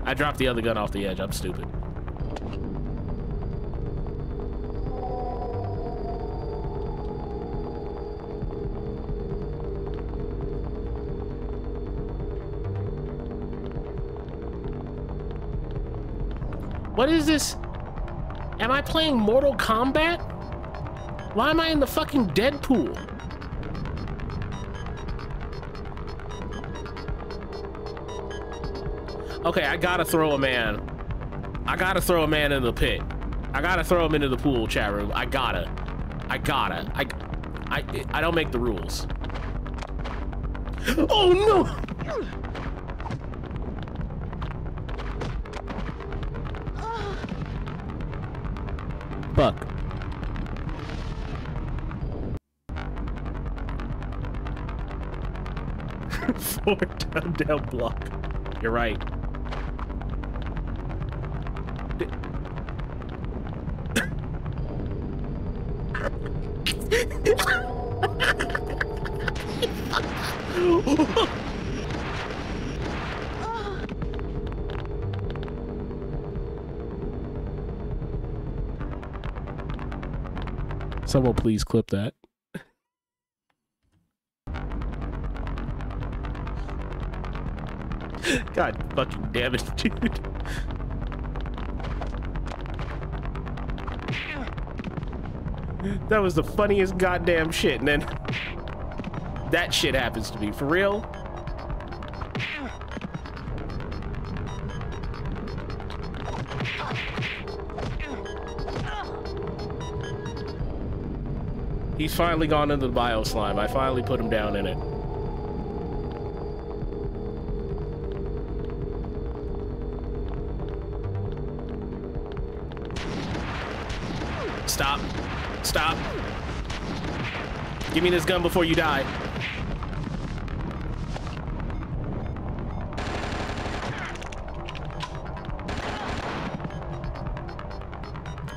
I dropped the other gun off the edge. I'm stupid. What is this? Am I playing Mortal Kombat? Why am I in the fucking Deadpool? Okay, I gotta throw a man. I gotta throw a man in the pit. I gotta throw him into the pool, chat room. I gotta. I gotta. I, I, I don't make the rules. Oh no! Down, down block. You're right. Someone please clip that. Fucking damn it, dude. That was the funniest goddamn shit, and then that shit happens to me. For real? He's finally gone into the bio slime. I finally put him down in it. Give me this gun before you die.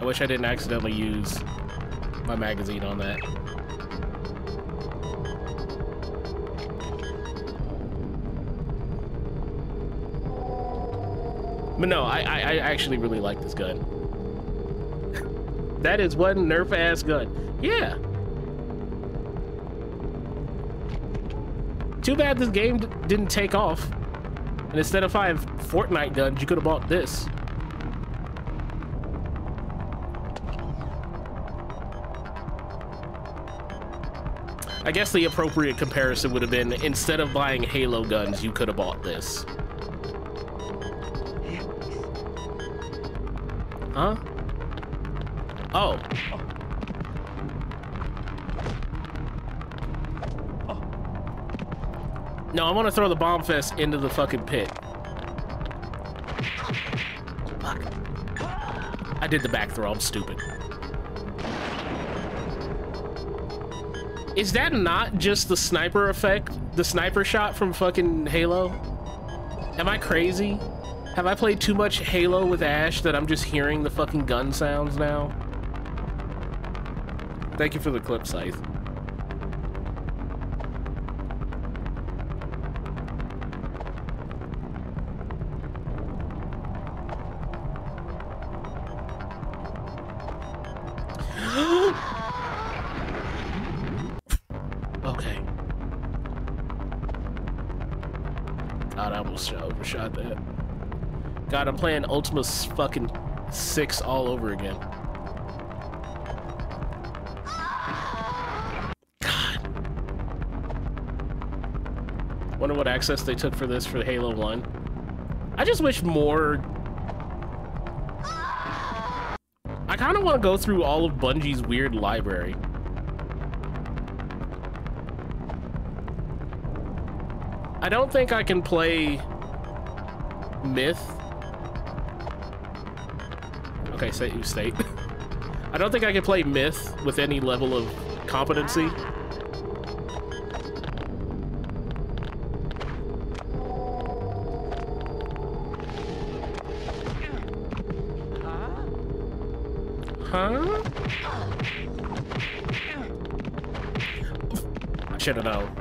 I wish I didn't accidentally use my magazine on that. But no, I, I, I actually really like this gun. that is one nerf ass gun. Yeah. Too bad this game didn't take off. And instead of five Fortnite guns, you could have bought this. I guess the appropriate comparison would have been instead of buying Halo guns, you could have bought this. Huh? No, I want to throw the bomb fest into the fucking pit. Fuck. I did the back throw. I'm stupid. Is that not just the sniper effect? The sniper shot from fucking Halo? Am I crazy? Have I played too much Halo with Ash that I'm just hearing the fucking gun sounds now? Thank you for the clip, Scythe. Playing Ultima fucking 6 all over again. God. Wonder what access they took for this for Halo 1. I just wish more... I kind of want to go through all of Bungie's weird library. I don't think I can play Myth. Okay, say state. I don't think I can play Myth with any level of competency. Huh? I should have known.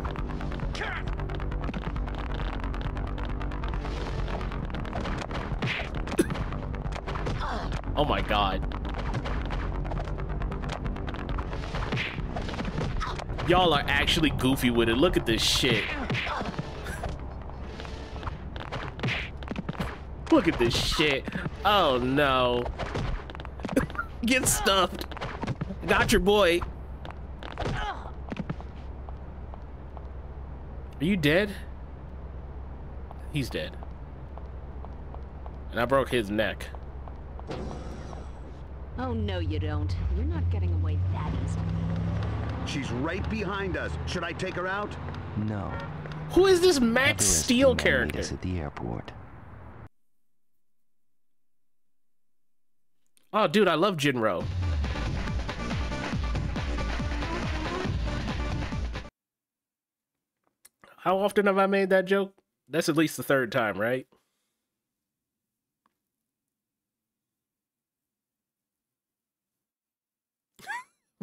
Y'all are actually goofy with it. Look at this shit. Look at this shit. Oh no. Get stuffed. Got your boy. Are you dead? He's dead. And I broke his neck.
Oh, no, you don't. You're not getting away that easy.
She's right behind us. Should I take her out?
No.
Who is this Max Steel character?
At the airport.
Oh, dude, I love Jinro. How often have I made that joke? That's at least the third time, right?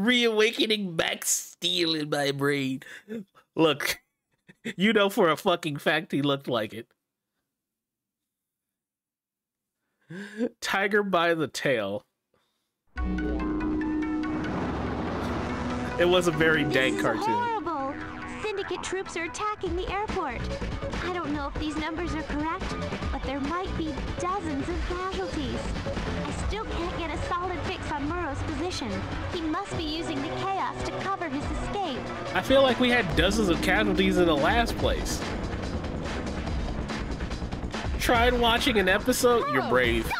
Reawakening Max Steel in my brain. Look, you know for a fucking fact he looked like it. Tiger by the tail. It was a very dank cartoon.
Horrible! Syndicate troops are attacking the airport. I don't know if these numbers are correct, but there might be dozens of casualties. I can't get a solid fix on Muro's position. He must be using the chaos to cover his escape.
I feel like we had dozens of casualties in the last place. Tried watching an episode? You're brave.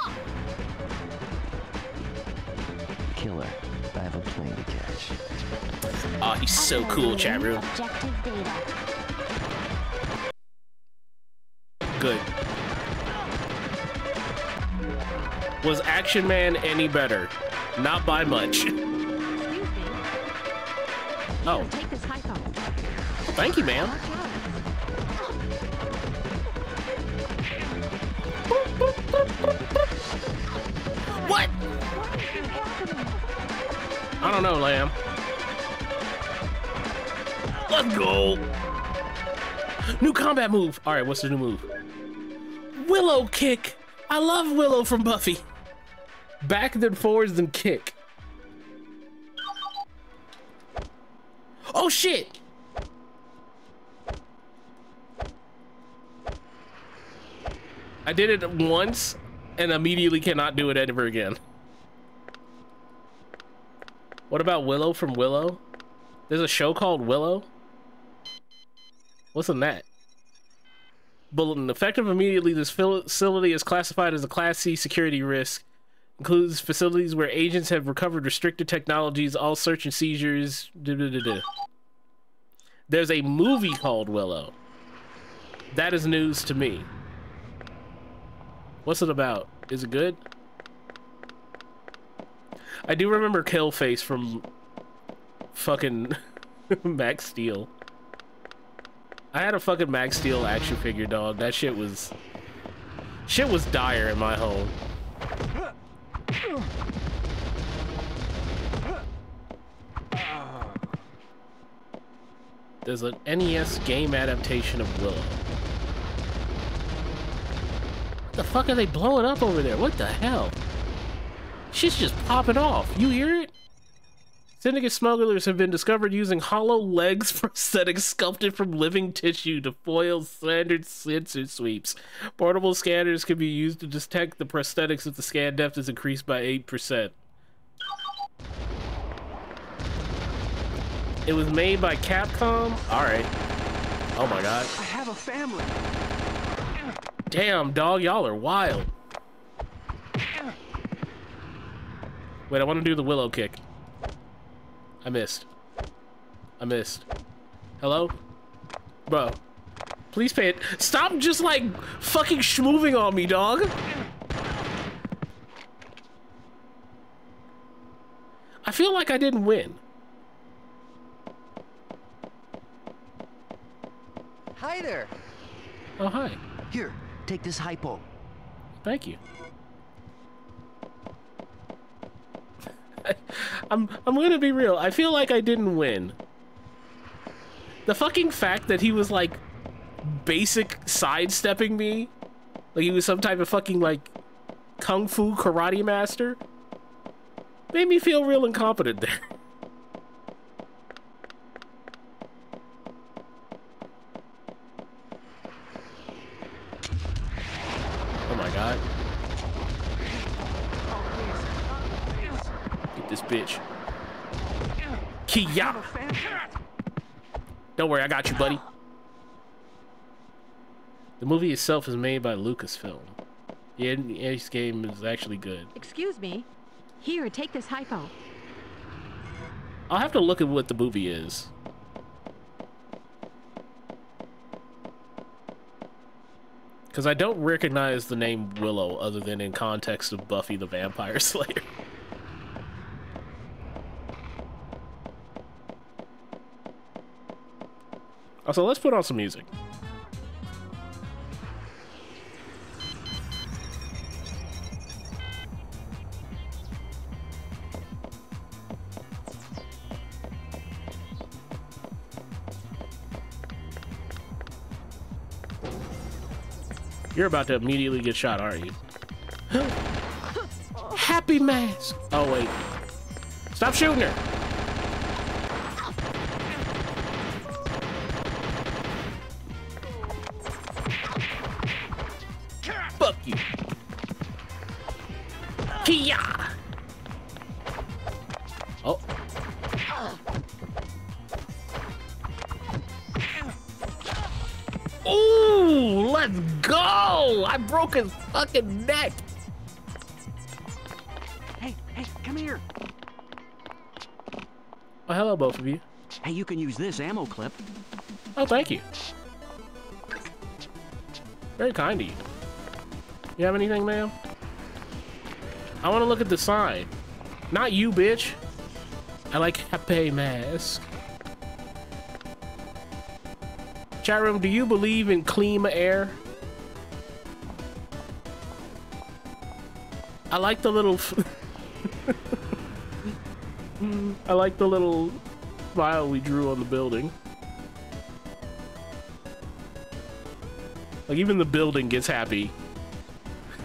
Killer, I have a plane to catch.
Oh, he's so cool, chat room.
Objective data.
Good. Was Action Man any better? Not by much. Oh, thank you, ma'am. What? I don't know, Lamb. Let's go. New combat move. All right, what's the new move? Willow kick. I love Willow from Buffy. Back then forwards then kick. Oh shit. I did it once and immediately cannot do it ever again. What about Willow from Willow? There's a show called Willow. What's in that? Bulletin. Effective immediately, this facility is classified as a Class C security risk. Includes facilities where agents have recovered restricted technologies, all search and seizures. duh, duh, duh. There's a movie called Willow. That is news to me. What's it about? Is it good? I do remember Killface from fucking Max Steel. I had a fucking Max Steel action figure, dog. That shit was shit was dire in my home. There's an NES game adaptation of Willow. What the fuck are they blowing up over there? What the hell? Shit's just popping off. You hear it? Syndicate smugglers have been discovered using hollow legs prosthetics sculpted from living tissue to foil standard sensor sweeps. Portable scanners can be used to detect the prosthetics if the scan depth is increased by 8%. It was made by Capcom? Alright. Oh my god.
I have a family.
Damn, dog, y'all are wild. Wait, I want to do the willow kick. I missed. I missed. Hello? Bro. Please pay it. Stop just like fucking schmoving on me, dog. I feel like I didn't win.
Hi there.
Oh, hi.
Here, take this hypo.
Thank you. I'm I'm gonna be real. I feel like I didn't win. The fucking fact that he was like basic sidestepping me, like he was some type of fucking like kung fu karate master, made me feel real incompetent there. Oh my god. Get this bitch. Kia! Don't worry, I got you, buddy. The movie itself is made by Lucasfilm. Yeah, this game is actually good.
Excuse me. Here, take this hypo.
I'll have to look at what the movie is. Because I don't recognize the name Willow other than in context of Buffy the Vampire Slayer. Also, let's put on some music. You're about to immediately get shot, aren't you? Happy mask. Oh wait. Stop shooting her. Kia! Oh. Ooh, let's go! I broke his fucking neck.
Hey, hey, come here.
Oh, hello, both of you.
Hey, you can use this ammo clip.
Oh, thank you. Very kind of you. You have anything, ma'am? I want to look at the sign. Not you, bitch. I like happy mask. Chat room, do you believe in clean air? I like the little... I like the little smile we drew on the building. Like even the building gets happy.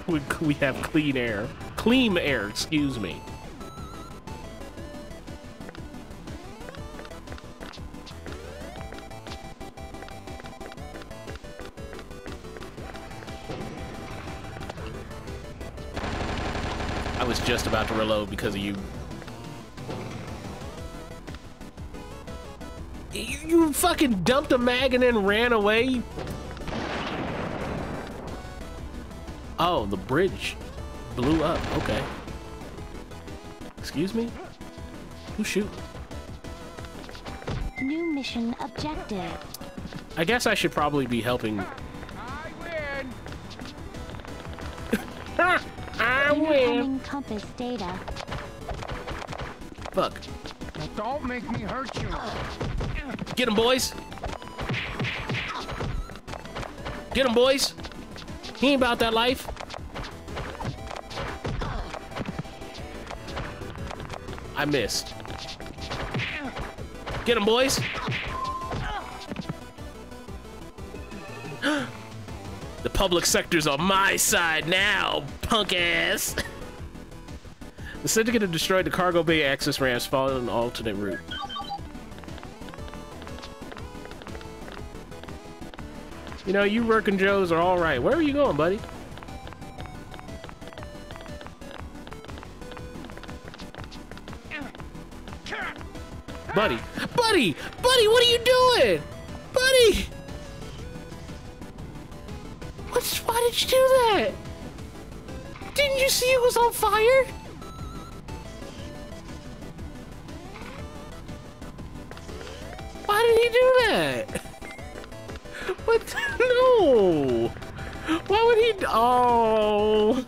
We, we have clean air. Clean air, excuse me. I was just about to reload because of you. You, you fucking dumped a mag and then ran away? Oh, the bridge blew up. Okay. Excuse me? Who's shooting?
New mission objective.
I guess I should probably be helping. I win.
I Incoming compass data.
Fuck.
Don't make me hurt you.
Get him, boys. Get him, boys. He ain't about that life. I missed. Get him, boys. the public sector's on my side now, punk ass. the syndicate have destroyed the cargo bay access ramps, following an alternate route. You know, you working Joes are all right. Where are you going, buddy? Buddy, buddy, buddy, what are you doing? Buddy! What's, why did you do that? Didn't you see it was on fire? Why did he do that? What? No! Why would he? Oh!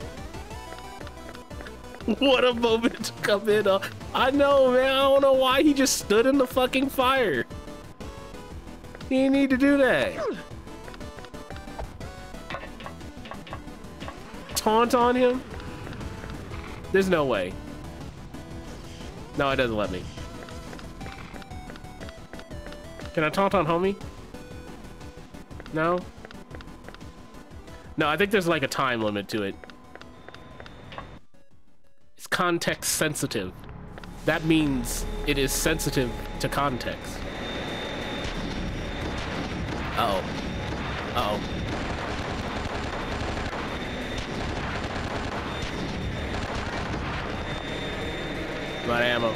What a moment to come in on. I know, man. I don't know why he just stood in the fucking fire. He didn't need to do that. Taunt on him? There's no way. No, it doesn't let me. Can I taunt on homie? No? No, I think there's like a time limit to it. It's context sensitive. That means it is sensitive to context. Uh oh. Uh oh. About ammo.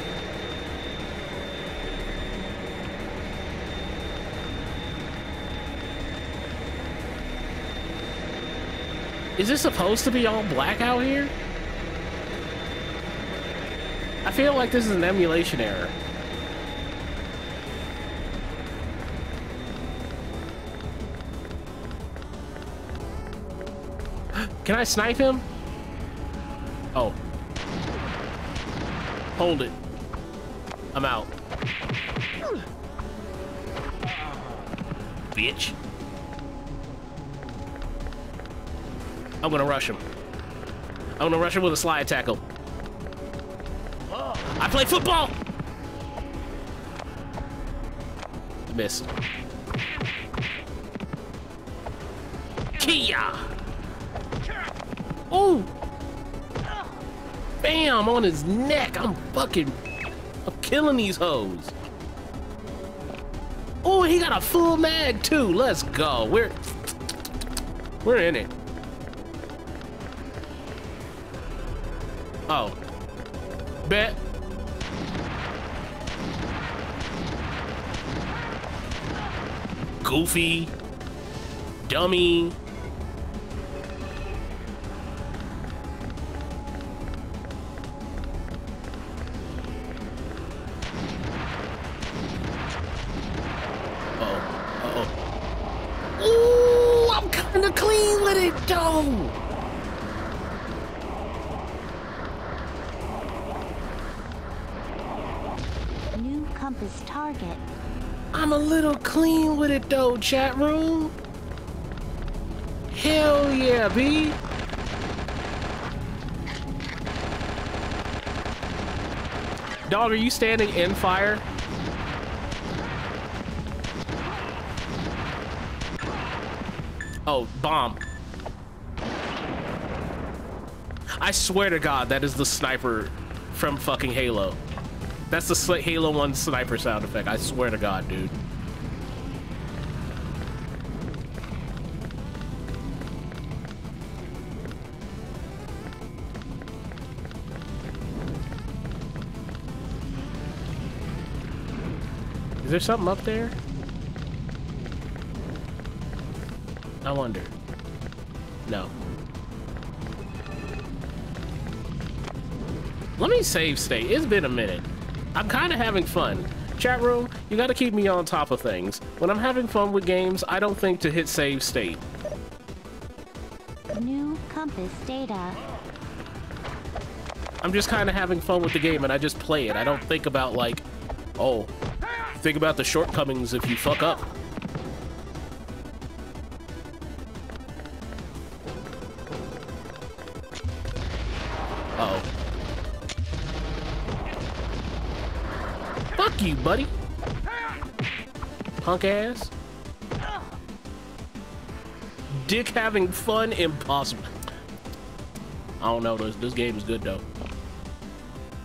Is this supposed to be all black out here? I feel like this is an emulation error. Can I snipe him? Oh. Hold it. I'm out. Bitch. I'm gonna rush him. I'm gonna rush him with a slide tackle. I play football! Missed. Kia! Oh! Bam! On his neck! I'm fucking... I'm killing these hoes. Oh, he got a full mag too. Let's go. We're... We're in it. Oh. Bet. Goofy. Dummy. Are you standing in fire? Oh, bomb. I swear to God, that is the sniper from fucking Halo. That's the Halo 1 sniper sound effect. I swear to God, dude. There something up there? I wonder. No. Let me save state. It's been a minute. I'm kind of having fun. Chat room, you got to keep me on top of things. When I'm having fun with games, I don't think to hit save state.
New compass data.
I'm just kind of having fun with the game and I just play it. I don't think about like, oh, think about the shortcomings if you fuck up. Uh oh Fuck you, buddy. Punk ass. Dick having fun? Impossible. I don't know. This, this game is good, though.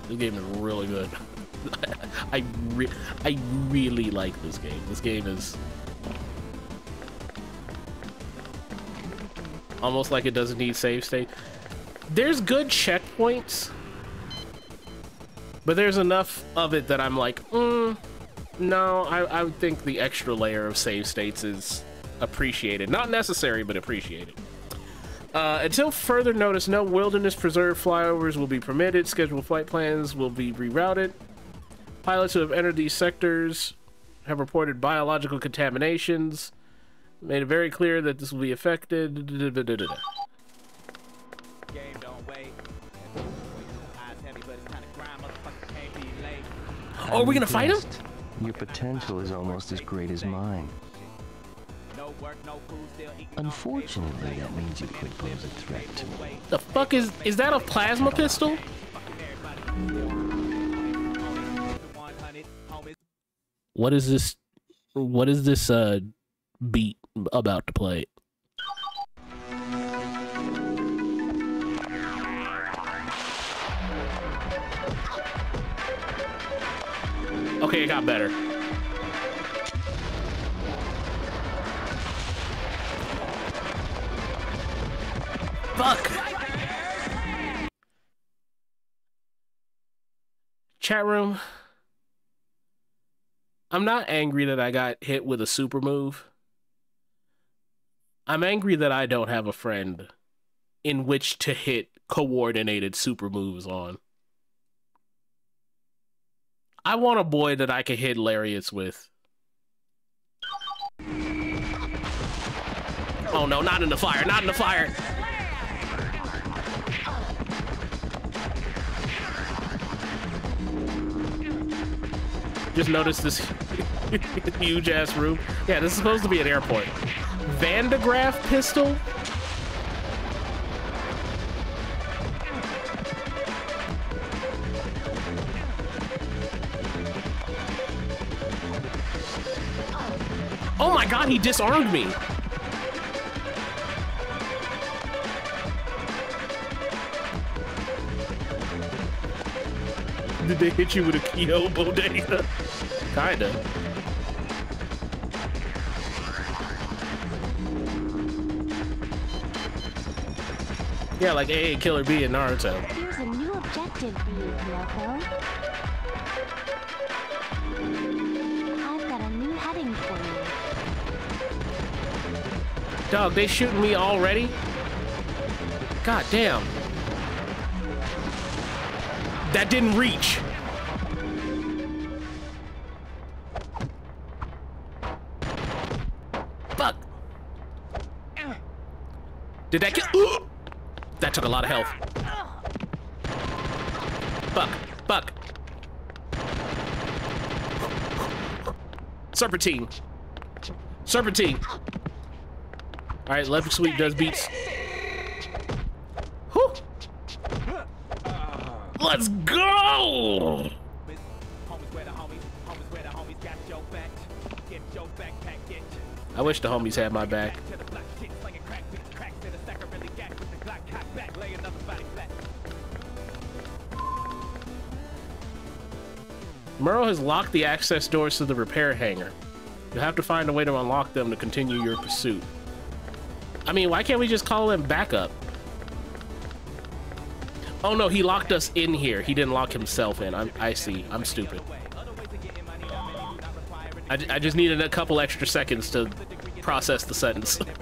This game is really good. I re I really like this game. This game is almost like it doesn't need save state. There's good checkpoints, but there's enough of it that I'm like, mm, no, I, I would think the extra layer of save states is appreciated. Not necessary, but appreciated. Uh, until further notice, no wilderness preserve flyovers will be permitted. Scheduled flight plans will be rerouted. Pilots who have entered these sectors have reported biological contaminations. Made it very clear that this will be affected. Oh, are we gonna fight him?
Your potential is almost as great as mine. Unfortunately, that means you could pose a threat to me.
The fuck is is that a plasma pistol? What is this? What is this uh beat about to play? Okay, it got better. Fuck! Chat room. I'm not angry that I got hit with a super move. I'm angry that I don't have a friend in which to hit coordinated super moves on. I want a boy that I can hit lariats with. Oh no, not in the fire, not in the fire. Just noticed this huge ass room. Yeah, this is supposed to be an airport. Van de Graaff pistol? Oh my god, he disarmed me! Did they hit you with a Kyo bodega? Kinda. Yeah, like AA Killer B in Naruto.
Here's
a new objective for you, Konoko. I've got a new heading for you.
Dog, they shooting me already? God damn. That didn't reach. Did that get... Ooh! That took a lot of health. Fuck. Fuck. Serpentine. Serpentine. All right, left sweep does beats. Whew. Let's go! I wish the homies had my back. Muro has locked the access doors to the repair hangar. You'll have to find a way to unlock them to continue your pursuit. I mean, why can't we just call him backup? Oh no, he locked us in here. He didn't lock himself in. I'm, I see. I'm stupid. I, I just needed a couple extra seconds to process the sentence.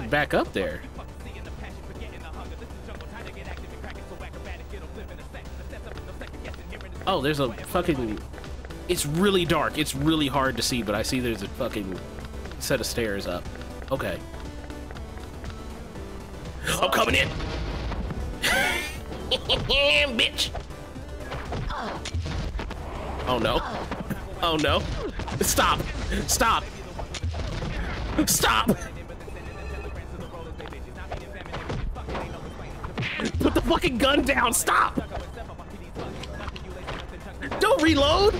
get back up there. Oh, there's a fucking... It's really dark. It's really hard to see, but I see there's a fucking set of stairs up. Okay. I'm coming in! Bitch! Oh no. Oh no. Stop! Stop! Stop! Fucking gun down! Stop! Don't reload!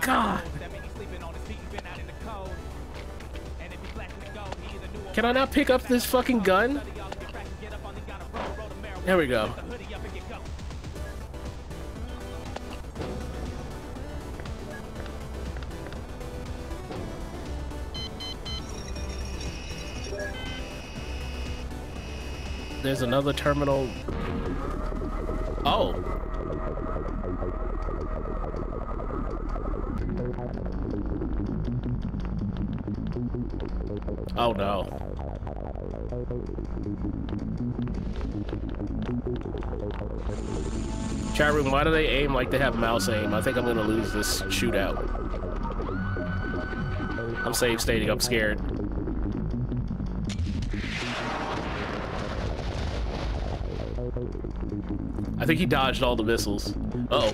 God. Can I not pick up this fucking gun? There we go. There's another terminal. Oh. Oh no. Chat room, why do they aim like they have mouse aim? I think I'm gonna lose this shootout. I'm safe stating, I'm scared. I think he dodged all the missiles. Uh oh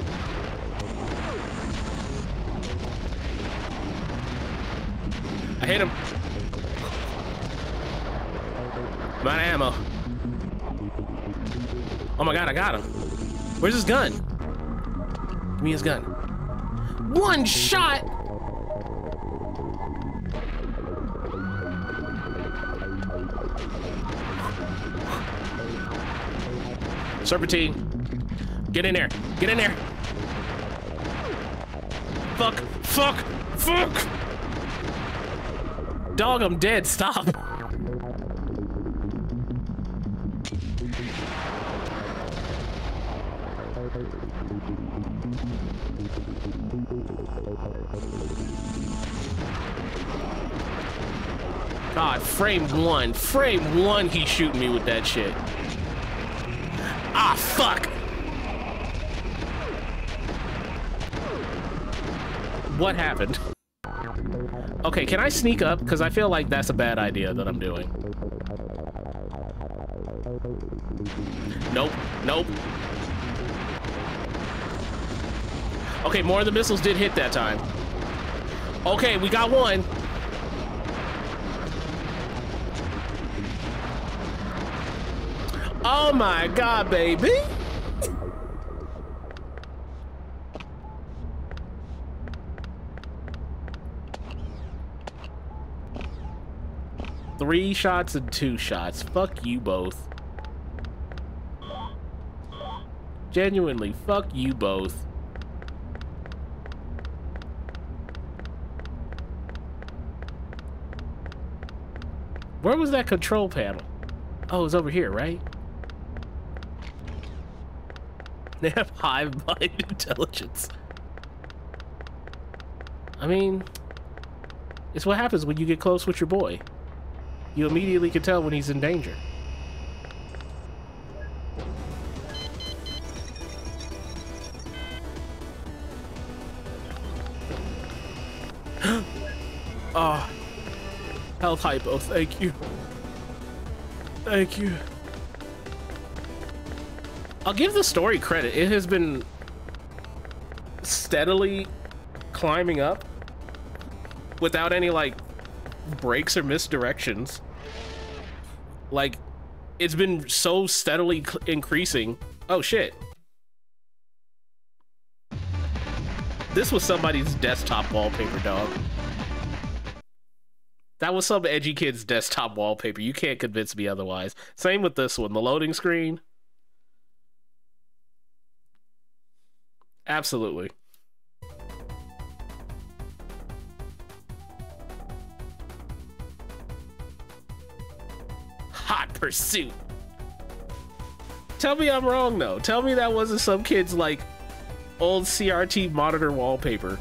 I hit him. I'm out of ammo. Oh my god, I got him. Where's his gun? Give me his gun. One shot! Serpentine. Get in there. Get in there. Fuck. Fuck. Fuck. Dog, I'm dead. Stop. God, frame one. Frame one, he's shooting me with that shit. Ah, fuck! What happened? Okay, can I sneak up? Because I feel like that's a bad idea that I'm doing. Nope, nope. Okay, more of the missiles did hit that time. Okay, we got one. Oh my god, baby. Three shots and two shots. Fuck you both. Genuinely, fuck you both. Where was that control panel? Oh, it's over here, right? They have hive mind intelligence. I mean, it's what happens when you get close with your boy. You immediately can tell when he's in danger. Ah, oh, health hypo, thank you. Thank you. I'll give the story credit. It has been steadily climbing up without any like breaks or misdirections. Like it's been so steadily increasing. Oh shit. This was somebody's desktop wallpaper, dog. That was some edgy kid's desktop wallpaper. You can't convince me otherwise. Same with this one. The loading screen. Absolutely. Pursuit. Tell me I'm wrong though. Tell me that wasn't some kid's like old CRT monitor wallpaper.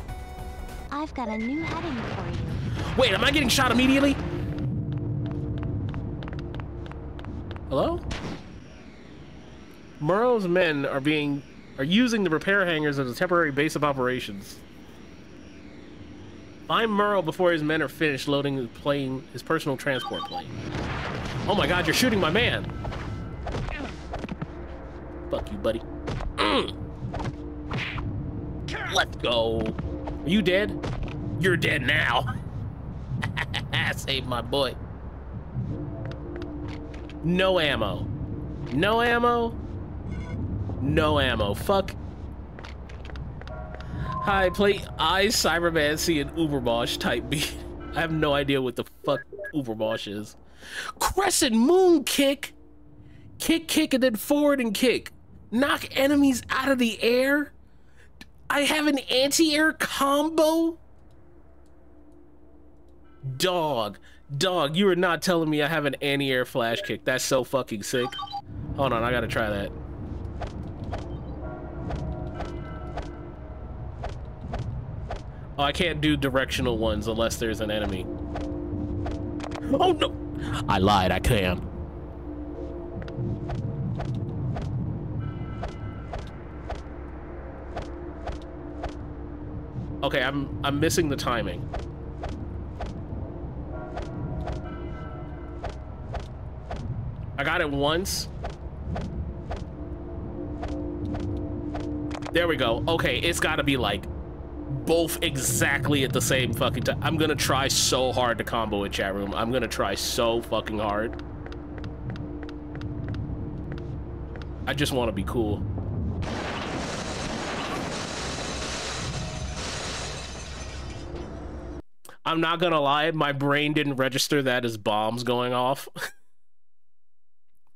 I've got a new heading for you.
Wait, am I getting shot immediately? Hello? Muro's men are being are using the repair hangars as a temporary base of operations. Find Murrow before his men are finished loading the plane, his personal transport plane. Oh my god, you're shooting my man! Fuck you, buddy. Mm. Let's go. Are you dead? You're dead now. Save my boy. No ammo. No ammo. No ammo. Fuck. Hi, play I Cyberman and Uberbosch type beat. I have no idea what the fuck Uberbosch is. Crescent moon kick. Kick, kick, and then forward and kick. Knock enemies out of the air. I have an anti-air combo. Dog. Dog, you are not telling me I have an anti-air flash kick. That's so fucking sick. Hold on, I gotta try that. Oh, I can't do directional ones unless there's an enemy. Oh no! I lied, I can. Okay, I'm I'm missing the timing. I got it once. There we go. Okay, it's got to be like both exactly at the same fucking time. I'm gonna try so hard to combo in chat room. I'm gonna try so fucking hard. I just want to be cool. I'm not gonna lie, my brain didn't register that as bombs going off.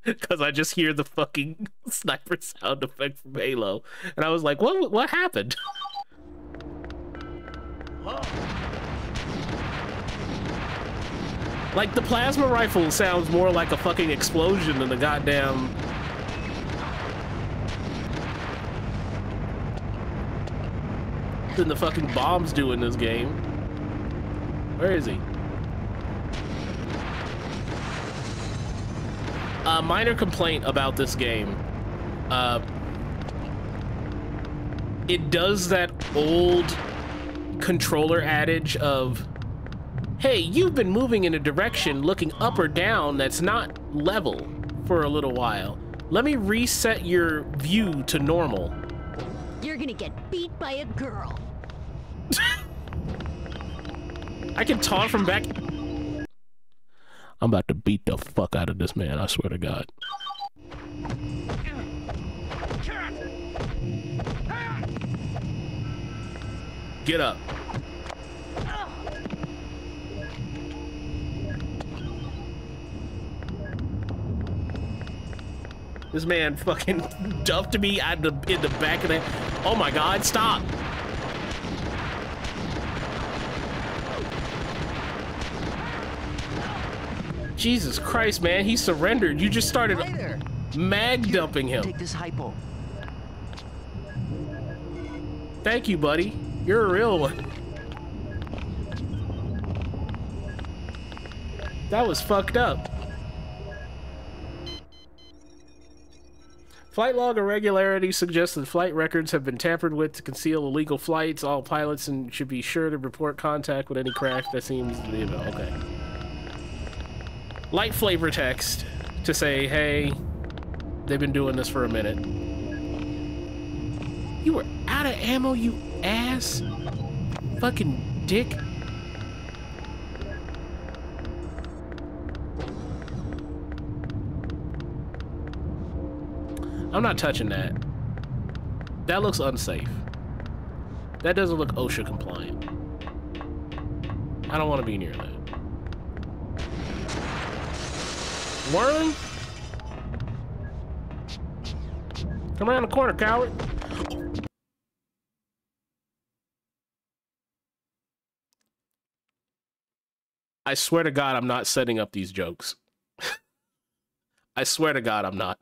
because I just hear the fucking sniper sound effect from Halo, and I was like, "What? What happened?" like the plasma rifle sounds more like a fucking explosion than the goddamn. than the fucking bombs do in this game. Where is he? A minor complaint about this game. Uh, it does that old controller adage of, hey, you've been moving in a direction looking up or down that's not level for a little while. Let me reset your view to normal.
You're gonna get beat by a girl.
I can taunt from back I'm about to beat the fuck out of this man, I swear to God. Get up. This man fucking duffed me at the, in the back of the... Oh my god, stop! Jesus Christ, man, he surrendered. You just started mag dumping him.
Take this hypo.
Thank you, buddy. You're a real one. That was fucked up. Flight log irregularities suggest that flight records have been tampered with to conceal illegal flights. All pilots and should be sure to report contact with any craft that seems to be about. okay. Light flavor text to say, hey, they've been doing this for a minute. You were out of ammo, you ass. Fucking dick. I'm not touching that. That looks unsafe. That doesn't look OSHA compliant. I don't want to be near that. Worm? Come around the corner, coward. I swear to God, I'm not setting up these jokes. I swear to God, I'm not.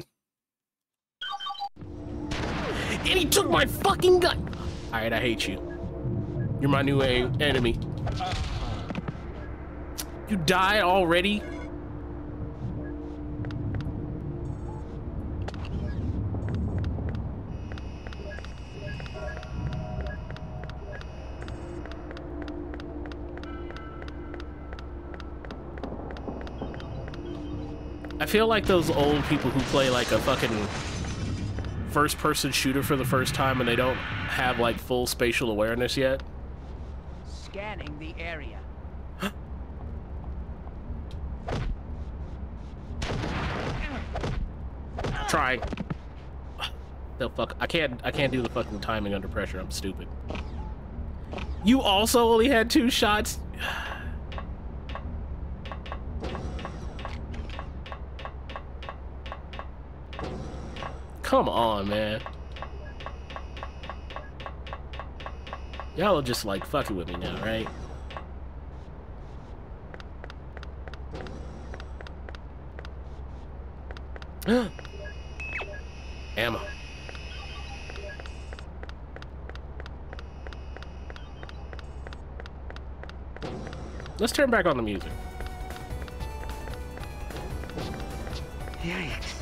And he took my fucking gun! Alright, I hate you. You're my new enemy. You died already? Feel like those old people who play like a fucking first person shooter for the first time and they don't have like full spatial awareness yet.
Scanning the area.
Trying. The fuck I can't I can't do the fucking timing under pressure. I'm stupid. You also only had two shots? Come on, man. Y'all are just like fucking with me now, right? Ammo. Let's turn back on the music.
Yikes.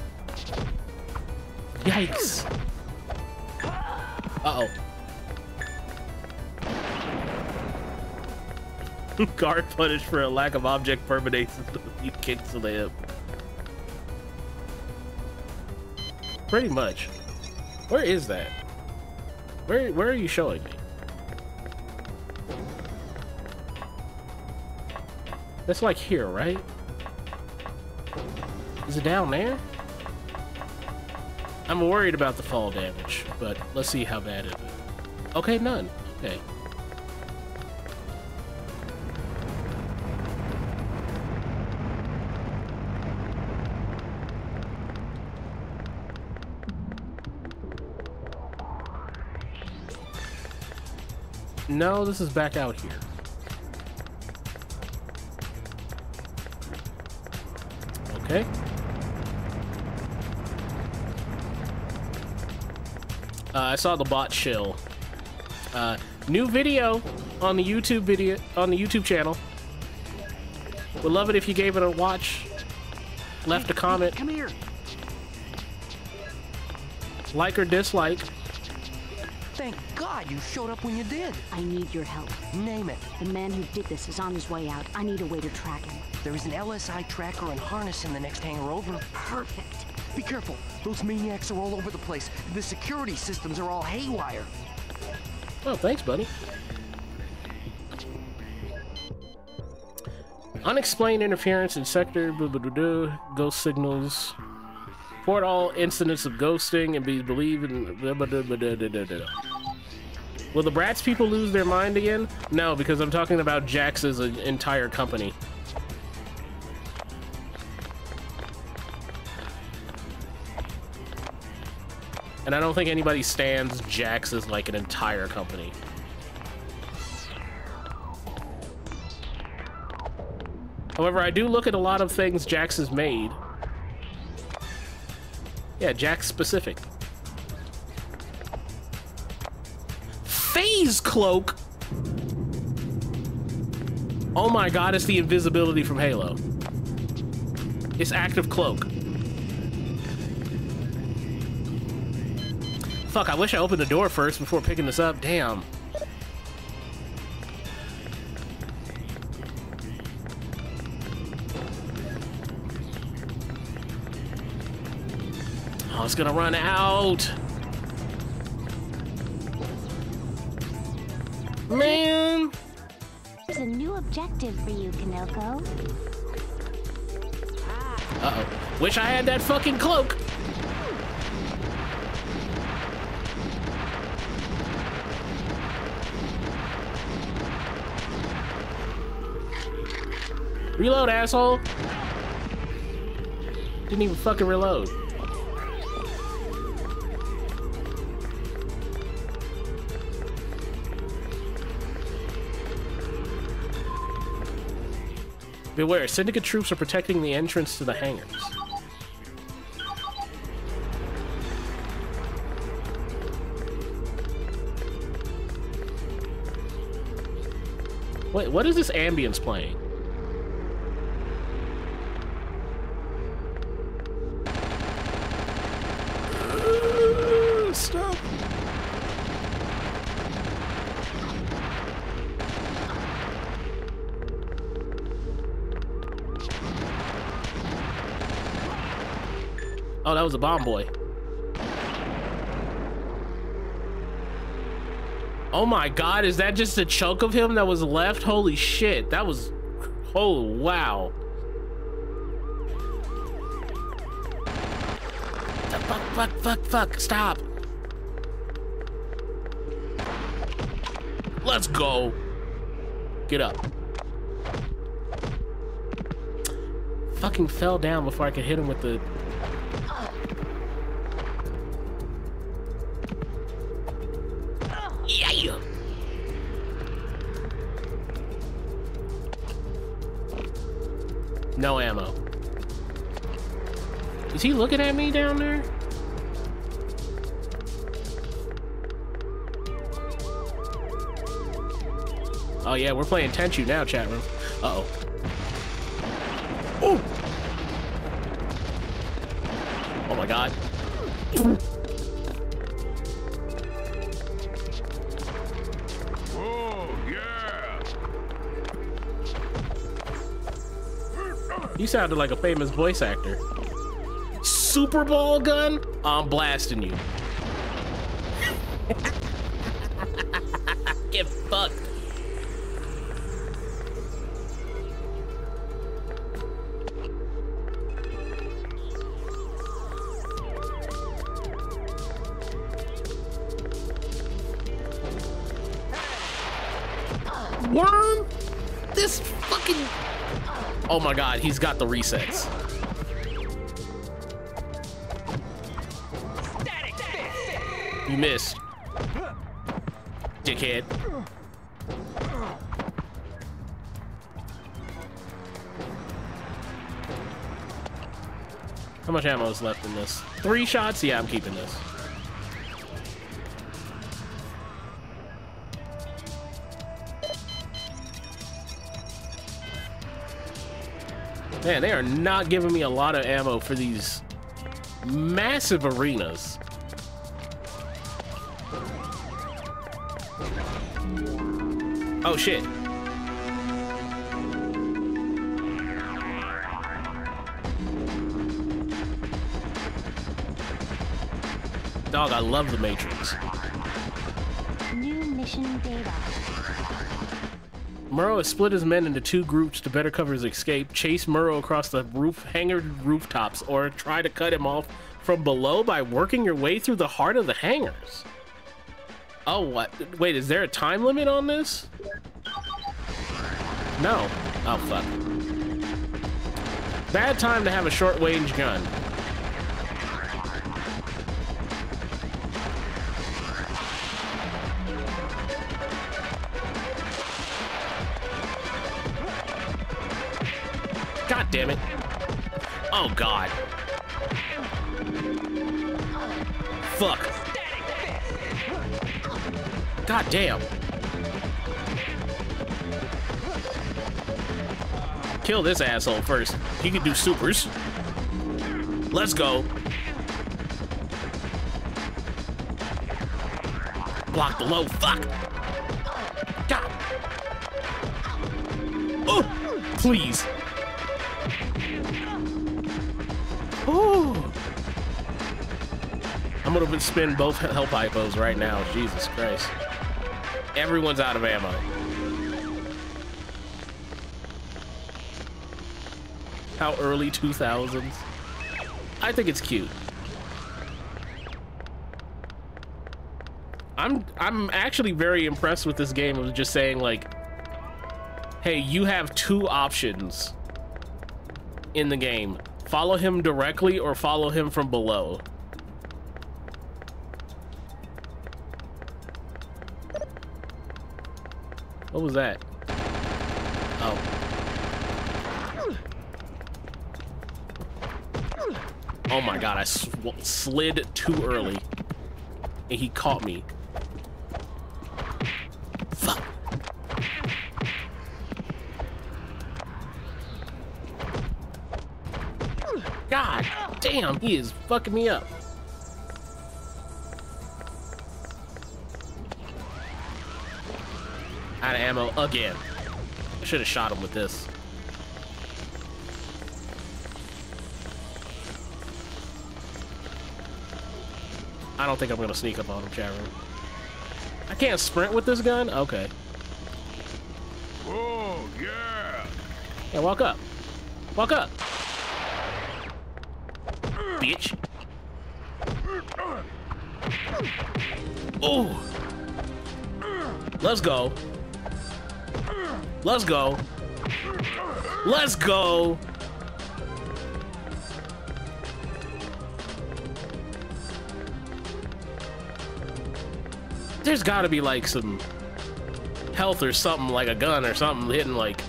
Yikes. Uh-oh. Guard punished for a lack of object permanence. you kicks to the hip. Pretty much. Where is that? Where where are you showing me? That's like here, right? Is it down there? I'm worried about the fall damage, but let's see how bad it is. Okay, none. Okay. No, this is back out here. Okay. Uh, I saw the bot shill. Uh, new video on the YouTube video on the YouTube channel. Would love it if you gave it a watch, left
Hey,
a comment,
Come here.
like or dislike.
Thank God you showed up when you did.
I need your help.
Name it.
The man who did this is on his way out. I need a way to track him.
There is an LSI tracker and harness in the next hangar over.
Perfect.
Be careful. Those maniacs are all over the place. The security systems are all haywire.
Oh, thanks, buddy. Unexplained interference in sector, blah, blah, blah, ghost signals. Report all incidents of ghosting and be believed in. Blah, blah, blah. Will the Bratz people lose their mind again? No, because I'm talking about Jax's uh, entire company. And I don't think anybody stands Jax as like an entire company. However, I do look at a lot of things Jax has made. Yeah, Jax specific. Phase cloak. Oh my god, it's the invisibility from Halo. It's active cloak. Fuck, I wish I opened the door first before picking this up. Damn. Oh, it's gonna run out. Man.
There's a new objective for you, Konoko.
Uh-oh. Wish I had that fucking cloak. Reload, asshole. Didn't even fucking reload. Beware, Syndicate troops are protecting the entrance to the hangars. Wait, what is this ambience playing? Stop. Oh, that was a bomb boy. Oh my god, is that just a chunk of him that was left? Holy shit, that was... Oh, wow. Fuck, fuck, fuck, fuck, stop. Let's go. Get up. Fucking fell down before I could hit him with the... Is he looking at me down there? Oh yeah, we're playing Tenchu now, chat room. Uh-oh. Oh! Oh my god.
Oh.
You sounded like a famous voice actor. Super Ball gun? I'm blasting you. Get fucked. Worm? This fucking... Oh my god, he's got the resets. Missed. Dickhead. How much ammo is left in this? Three shots? Yeah, I'm keeping this. Man, they are not giving me a lot of ammo for these massive arenas. Oh shit. Dog, I love the Matrix.
New mission data.
Muro has split his men into two groups to better cover his escape. Chase Muro across the roof hangar rooftops or try to cut him off from below by working your way through the heart of the hangars. Oh, what? Wait, is there a time limit on this? No. Oh, fuck. Bad time to have a short-range gun. God damn it. Oh, God. Fuck. God damn. Kill this asshole first. He can do supers. Let's go. Block below. Fuck. God. Oh, please. Oh. I'm gonna spin both health hypos right now. Jesus Christ. Everyone's out of ammo. How early 2000s? I think it's cute. I'm I'm actually very impressed with this game of just saying like, hey, you have two options in the game. Follow him directly or follow him from below. What was that? Oh. Oh my god, I slid too early. And he caught me. Fuck. God damn, he is fucking me up. Out of ammo again. I should have shot him with this. I don't think I'm gonna sneak up on him, chat room. I can't sprint with this gun? Okay.
Oh, yeah.
Yeah, walk up. Walk up. Bitch. Oh. Let's go. Let's go. Let's go. There's got to be like some health or something, like a gun or something hitting like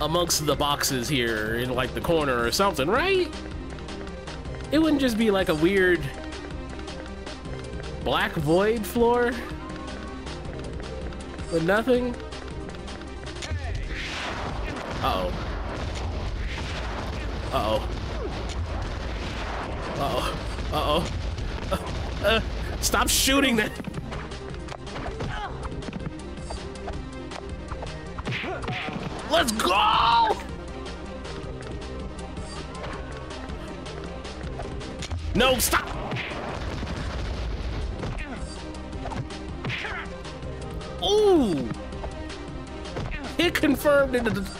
amongst the boxes here in like the corner or something, right? It wouldn't just be like a weird black void floor with nothing. Uh oh. Uh oh. Stop shooting that. Let's go! No, stop! Ooh! Hit confirmed the...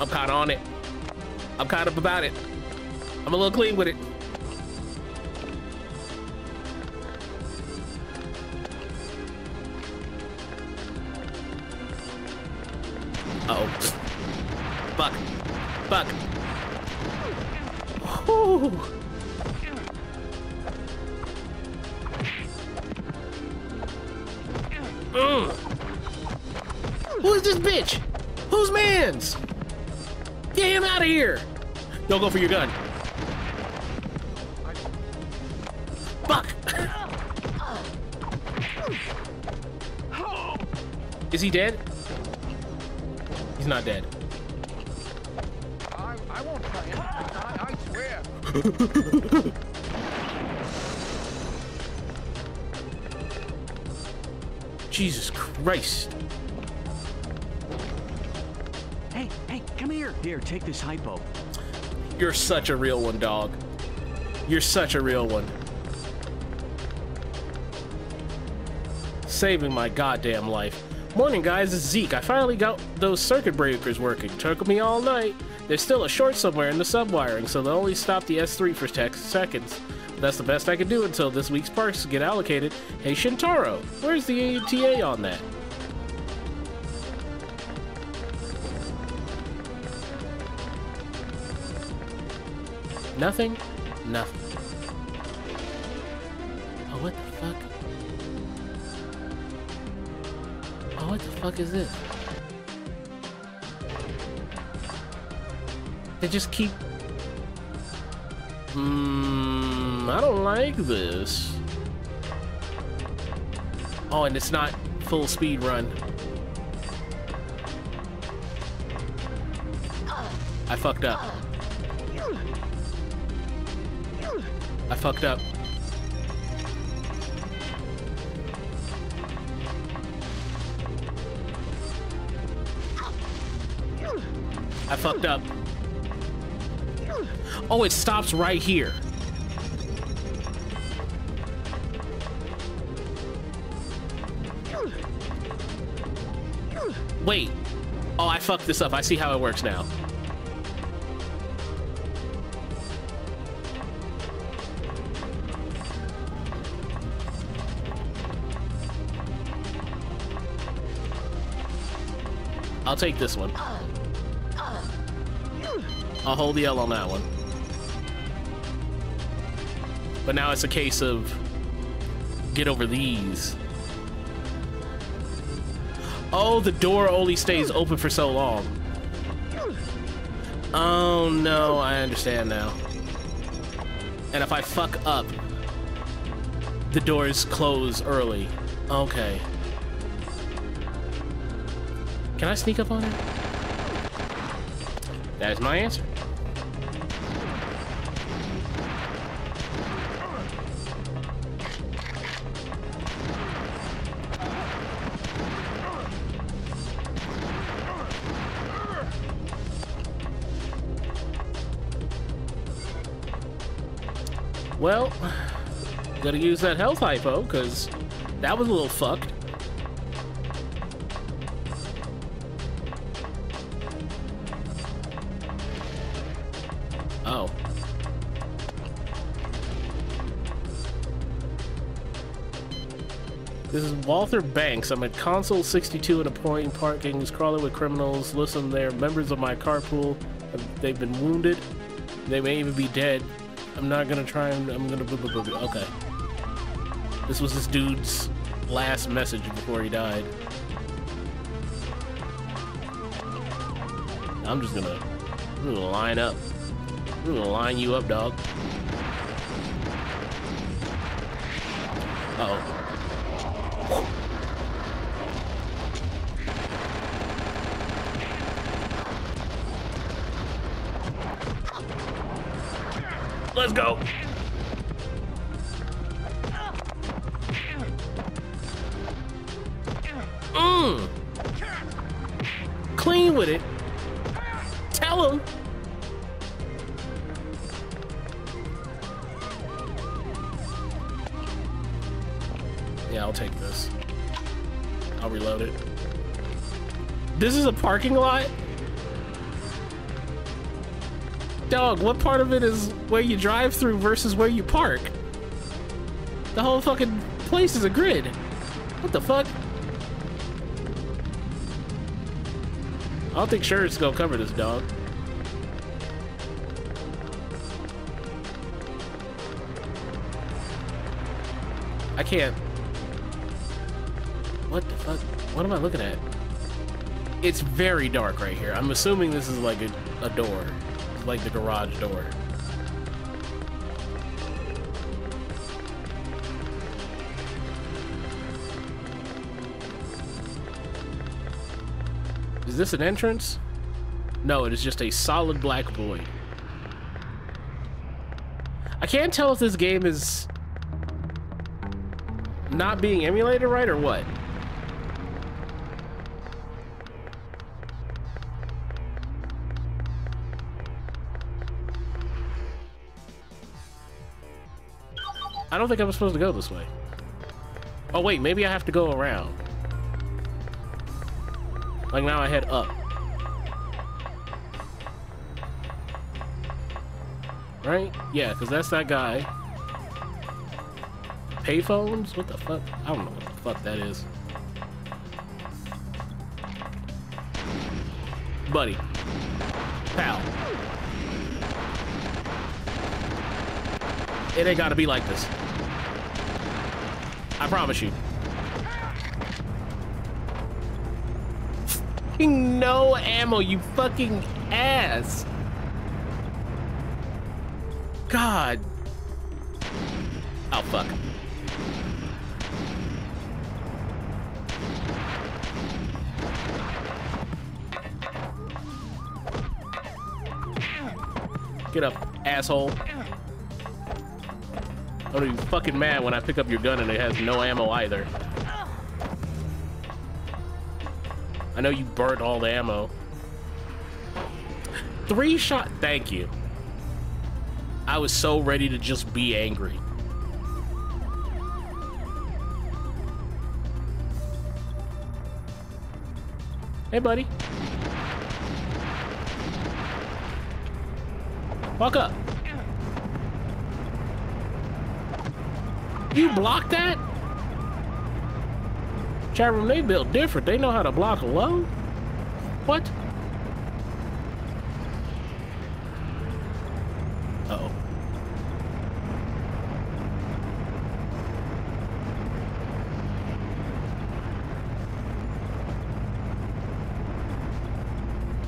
I'm of on it. I'm kind of about it. I'm a little clean with it.
Take this hypo.
You're such a real one, dog. You're such a real one. Saving my goddamn life. Morning, guys. It's Zeke. I finally got those circuit breakers working. Took me all night. There's still a short somewhere in the subwiring, so they'll only stop the S3 for 10 seconds. That's the best I can do until this week's parts get allocated. Hey, Shinatama, where's the ATA on that? Nothing? Nothing. Oh, what the fuck? Oh, what the fuck is this? They just keep... Mmm, I don't like this. Oh, and it's not full speed run. I fucked up. I fucked up. I fucked up. Oh, it stops right here. Wait. Oh, I fucked this up. I see how it works now. Take this one. I'll hold the L on that one. But now it's a case of get over these. Oh, the door only stays open for so long. Oh no, I understand now. And if I fuck up, the doors close early. Okay. Can I sneak up on her? That is my answer. Well, gotta use that health hypo, because that was a little fucked. Walther Banks. I'm at Console 62 in a point parking, crawling with criminals. Listen, they're members of my carpool. They've been wounded. They may even be dead. I'm not gonna try and I'm gonna blah, blah, blah. okay. This was this dude's last message before he died. I'm just gonna, I'm gonna line up. I'm gonna line you up, dog. Uh oh. With it. Tell him. Yeah, I'll take this. I'll reload it. This is a parking lot? Dog, what part of it is where you drive through versus where you park? The whole fucking place is a grid. What the fuck? I don't think shirts gonna cover this dog. I can't. What the fuck? What am I looking at? It's very dark right here. I'm assuming this is like a, a door. Like the garage door. Is this an entrance? No, it is just a solid black void. I can't tell if this game is not being emulated right or what. I don't think I was supposed to go this way. Oh wait, maybe I have to go around. Like now I head up. Right? Yeah, because that's that guy. Payphones? What the fuck? I don't know what the fuck that is. Buddy. Pal. It ain't gotta be like this. I promise you. No ammo, you fucking ass. God. Oh, fuck. Get up, asshole. I'm gonna be fucking mad when I pick up your gun and it has no ammo either. I know you burnt all the ammo. Three shot, thank you. I was so ready to just be angry. Hey, buddy. Walk up. You blocked that? Chat room, they built different. They know how to block a low? What? Uh oh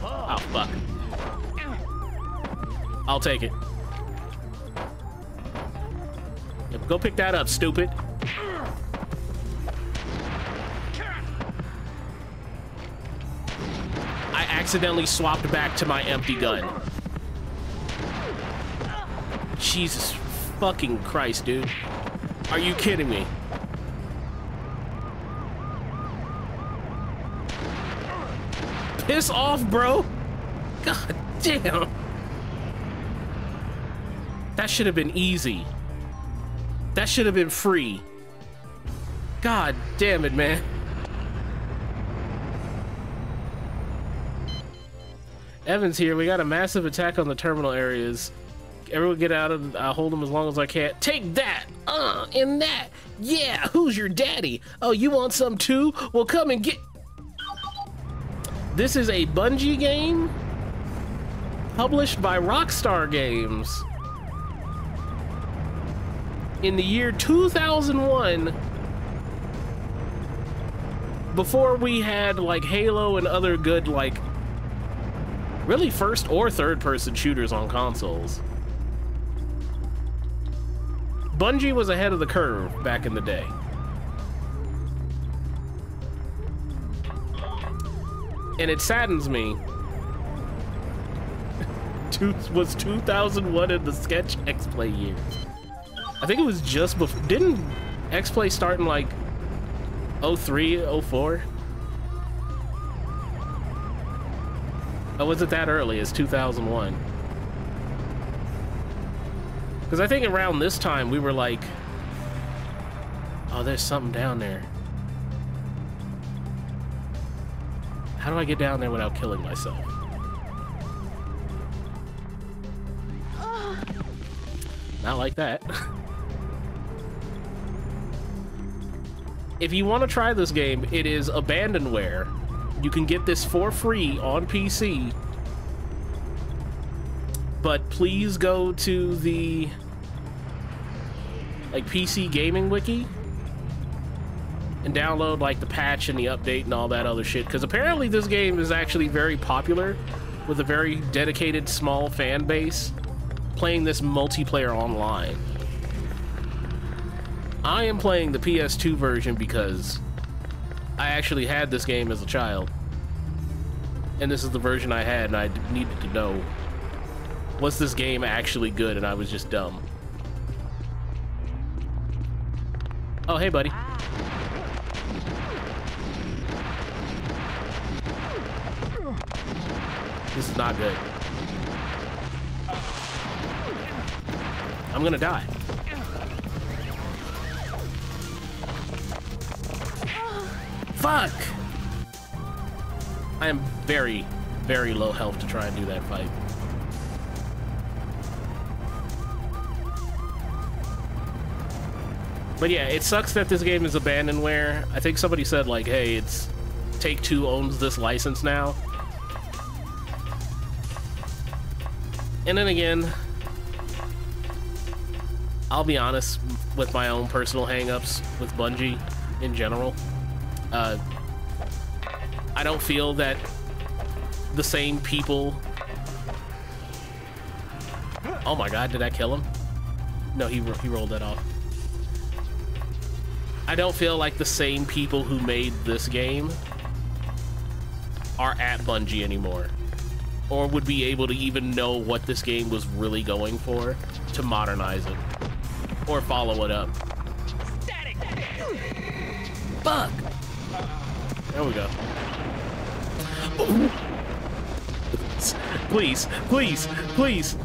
Oh, fuck. I'll take it. Go pick that up, stupid. Accidentally swapped back to my empty gun. Jesus fucking Christ, dude. Are you kidding me? Piss off, bro. God damn. That should have been easy. That should have been free. God damn it, man. Evans here. We got a massive attack on the terminal areas. Everyone get out and I'll hold them as long as I can. Take that! Uh, and that! Yeah, who's your daddy? Oh, you want some too? Well, come and get... This is a Bungie game published by Rockstar Games. In the year 2001, before we had like Halo and other good like really first or third person shooters on consoles. Bungie was ahead of the curve back in the day. And it saddens me. Was 2001 in the Sketch X-Play years. I think it was just before. Didn't X-Play start in like 03, 04? Or was it that early as 2001? Because I think around this time we were like, oh, there's something down there. How do I get down there without killing myself? Not like that. if you want to try this game, it is Abandonware. You can get this for free on PC. But please go to the like PC gaming wiki and download like the patch and the update and all that other shit because apparently this game is actually very popular with a very dedicated small fan base playing this multiplayer online. I am playing the PS2 version because I actually had this game as a child. And this is the version I had and I needed to know was this game actually good and I was just dumb. Oh, hey buddy. This is not good. I'm gonna die. Fuck! I am very, very low health to try and do that fight. But yeah, it sucks that this game is abandonware. I think somebody said like, hey, it's Take-Two owns this license now. And then again, I'll be honest with my own personal hangups with Bungie in general. Uh, I don't feel that the same people. Oh my god, did I kill him? No, he he rolled that off. I don't feel like the same people who made this game are at Bungie anymore, or would be able to even know what this game was really going for to modernize it or follow it up. Static. Fuck. There we go. Please, please, please.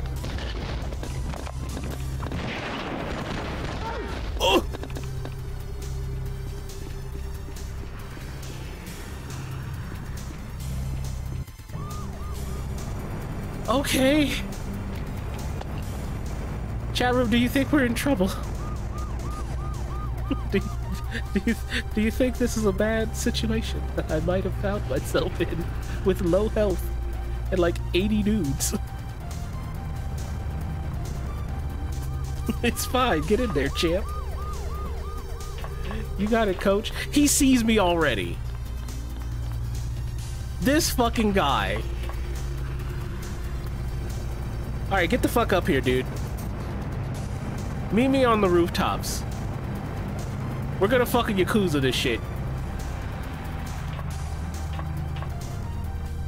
Oh. Okay. Chat room, do you think we're in trouble? do, you, do, you, think this is a bad situation that I might have found myself in with low health and like 80 dudes? it's fine. Get in there, champ. You got it, coach. He sees me already. This fucking guy. Alright, get the fuck up here, dude. Meet me on the rooftops. We're gonna fucking Yakuza this shit.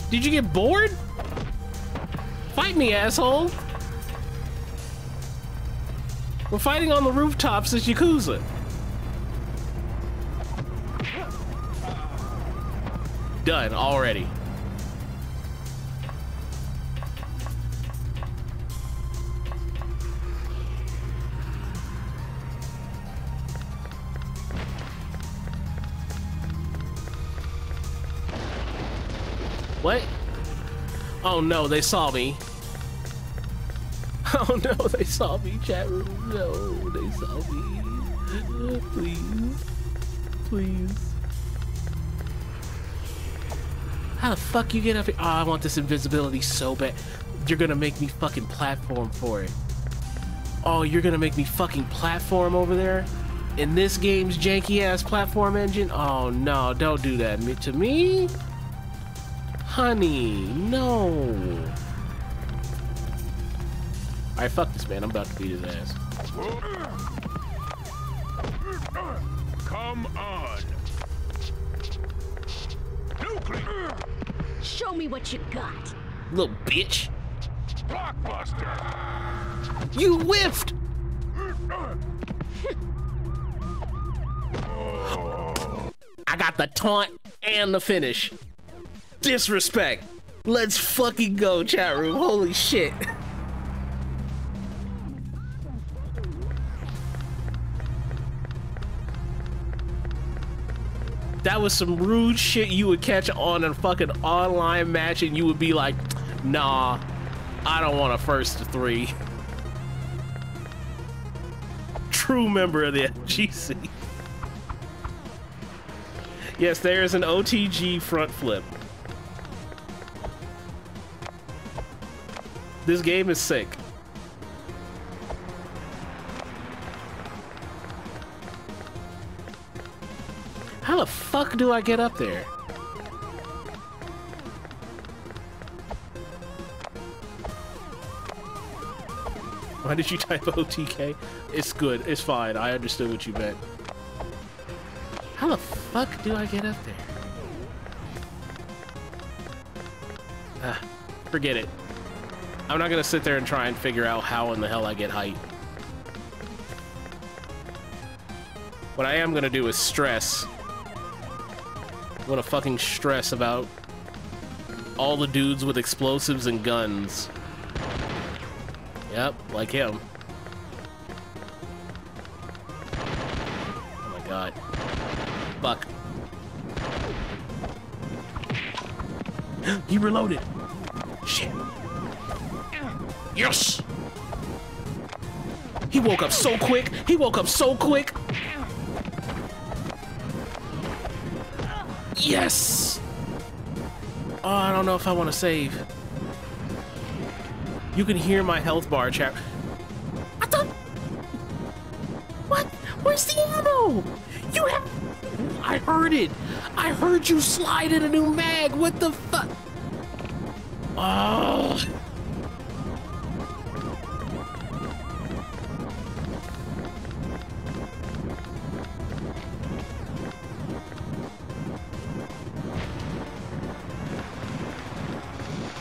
Did you get bored? Fight me, asshole. We're fighting on the rooftops as Yakuza. Done already. Oh no, they saw me. Oh no, they saw me, chat room. No, they saw me. Please. Please. How the fuck you get up here? Oh, I want this invisibility so bad. You're gonna make me fucking platform for it. Oh, you're gonna make me fucking platform over there? In this game's janky ass platform engine? Oh no, don't do that to me. Honey, no. Alright, fuck this man. I'm about to beat his ass.
Come on. Nuclear.
Show me what you got.
Little bitch.
Blockbuster.
You whiffed. I got the taunt and the finish. Disrespect. Let's fucking go, chat room. Holy shit. That was some rude shit you would catch on a fucking online match and you would be like, nah, I don't want a first to three. True member of the FGC. Yes, there is an OTG front flip. This game is sick. How the fuck do I get up there? Why did you type OTK? It's good. It's fine. I understood what you meant. How the fuck do I get up there? Ah, forget it. I'm not gonna sit there and try and figure out how in the hell I get height. What I am gonna do is stress. I'm gonna fucking stress about all the dudes with explosives and guns. Yep, like him. Oh my god. Fuck. he reloaded. Shit. Yes! He woke up so quick. He woke up so quick. Yes! Oh, I don't know if I want to save. You can hear my health bar chap. I thought... What? Where's the ammo? You have... I heard it. I heard you slide in a new mag. What the fuck? Oh...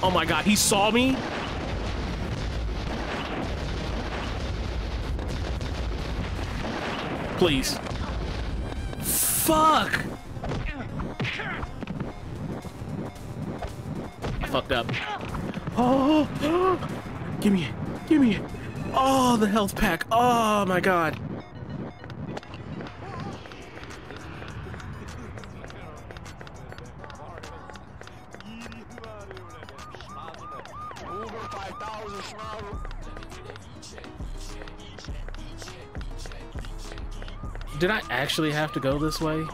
Oh my god, he saw me? Please. Fuck! I fucked up. Oh, give me it. Give me it. Oh, the health pack. Oh my god. Did I actually have to go this way?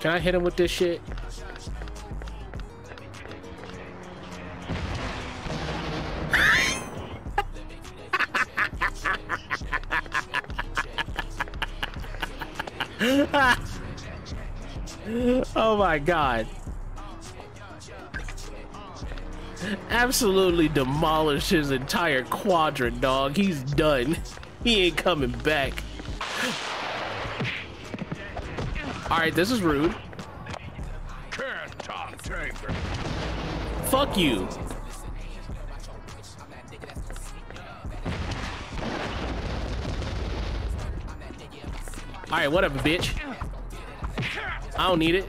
Can I hit him with this shit? oh my god. Absolutely demolished his entire quadrant, dog. He's done. He ain't coming back. Alright, this is rude. Fuck you. Alright, whatever, bitch. I don't need it.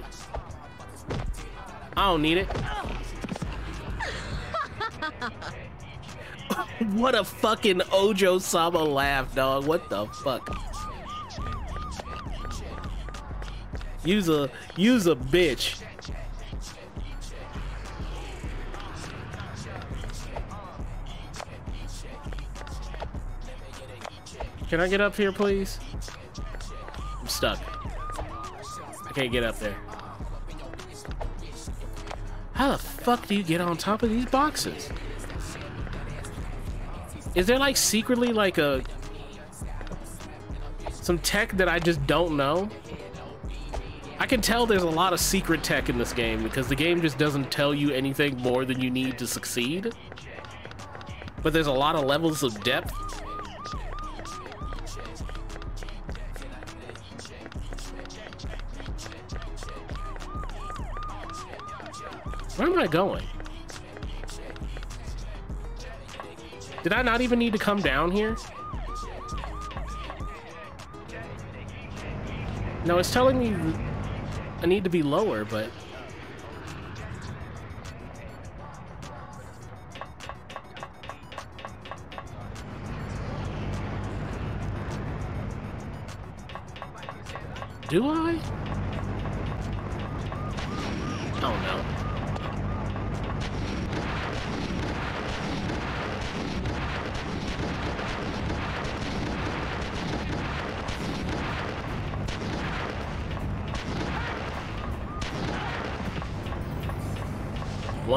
I don't need it. what a fucking Ojo Sama laugh, dog. What the fuck? Use a use a bitch. Can I get up here, please? I'm stuck. I can't get up there. How the fuck do you get on top of these boxes? Is there like secretly like a some tech that I just don't know? I can tell there's a lot of secret tech in this game because the game just doesn't tell you anything more than you need to succeed. But there's a lot of levels of depth. I going? Did I not even need to come down here? No, it's telling me I need to be lower, but...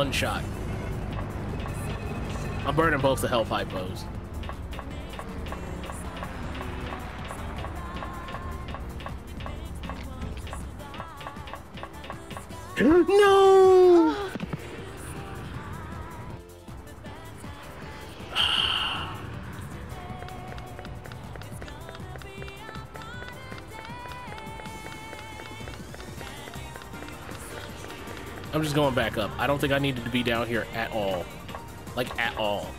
One shot. I'm burning both the health hypos. Just going back up. I don't think I needed to be down here at all. Like, at all.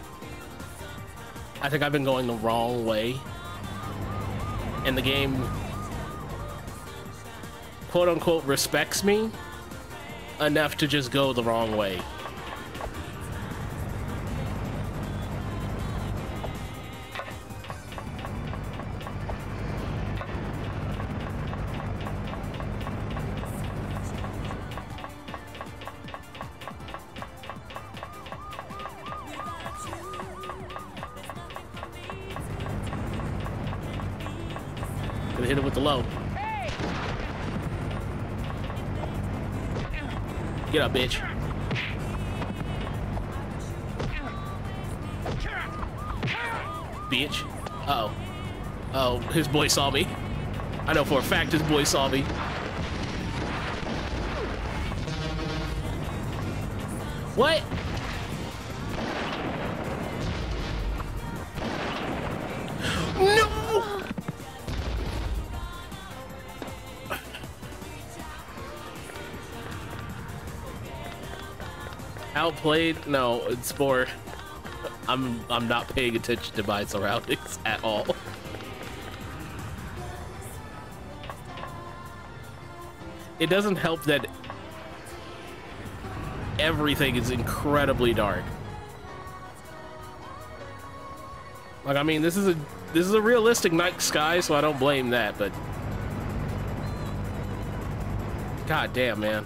I think I've been going the wrong way. And the game, quote unquote, respects me enough to just go the wrong way. Bitch. Bitch. Uh oh. Oh, his boy saw me. I know for a fact his boy saw me. Outplayed? No, it's more. I'm I'm not paying attention to my surroundings at all. It doesn't help that everything is incredibly dark. Like I mean, this is a this is a realistic night sky, so I don't blame that, but God damn, man.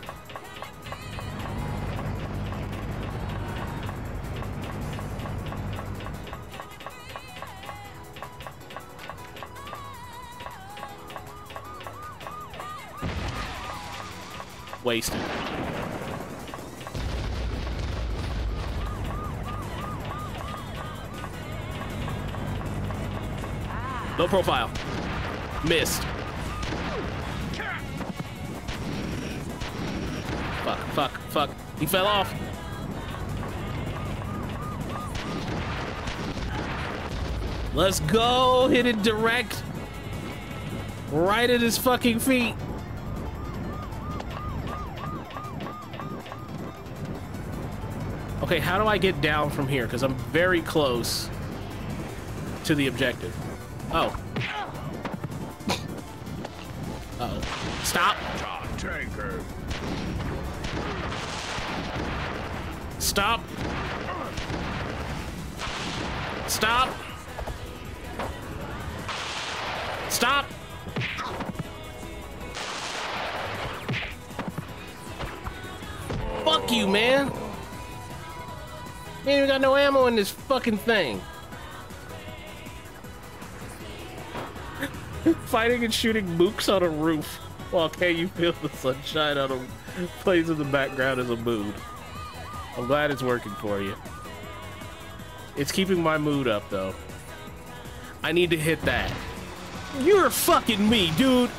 Wasted. Low profile. Missed. Fuck, fuck, fuck. He fell off. Let's go. Hit it direct. Right at his fucking feet. Okay, how do I get down from here? Because I'm very close to the objective. Oh. Uh oh Stop. Stop. Stop. Stop. Got no ammo in this fucking thing. Fighting and shooting mooks on a roof while can you feel the sunshine on a plays in the background as a mood. I'm glad it's working for you. It's keeping my mood up though. I need to hit that. You're fucking me, dude.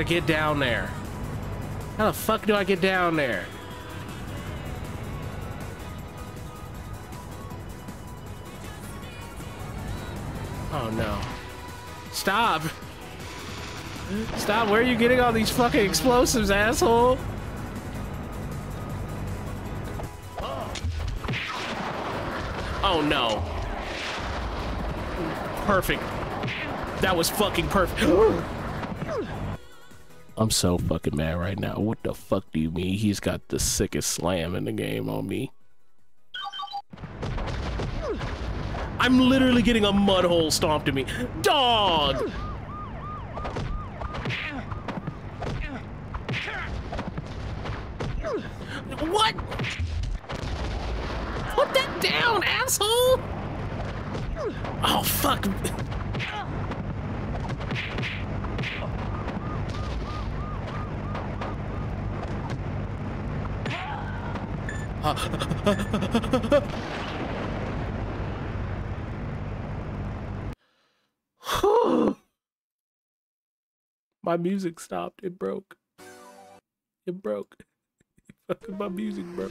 Gotta get down there. How the fuck do I get down there? Oh no. Stop! Stop, where are you getting all these fucking explosives, asshole? Oh no. Perfect. That was fucking perfect. I'm so fucking mad right now. What the fuck do you mean? He's got the sickest slam in the game on me. I'm literally getting a mud hole stomped in me. Dog! What? Put that down, asshole! Oh, fuck. My music stopped. It broke. It broke. My music broke.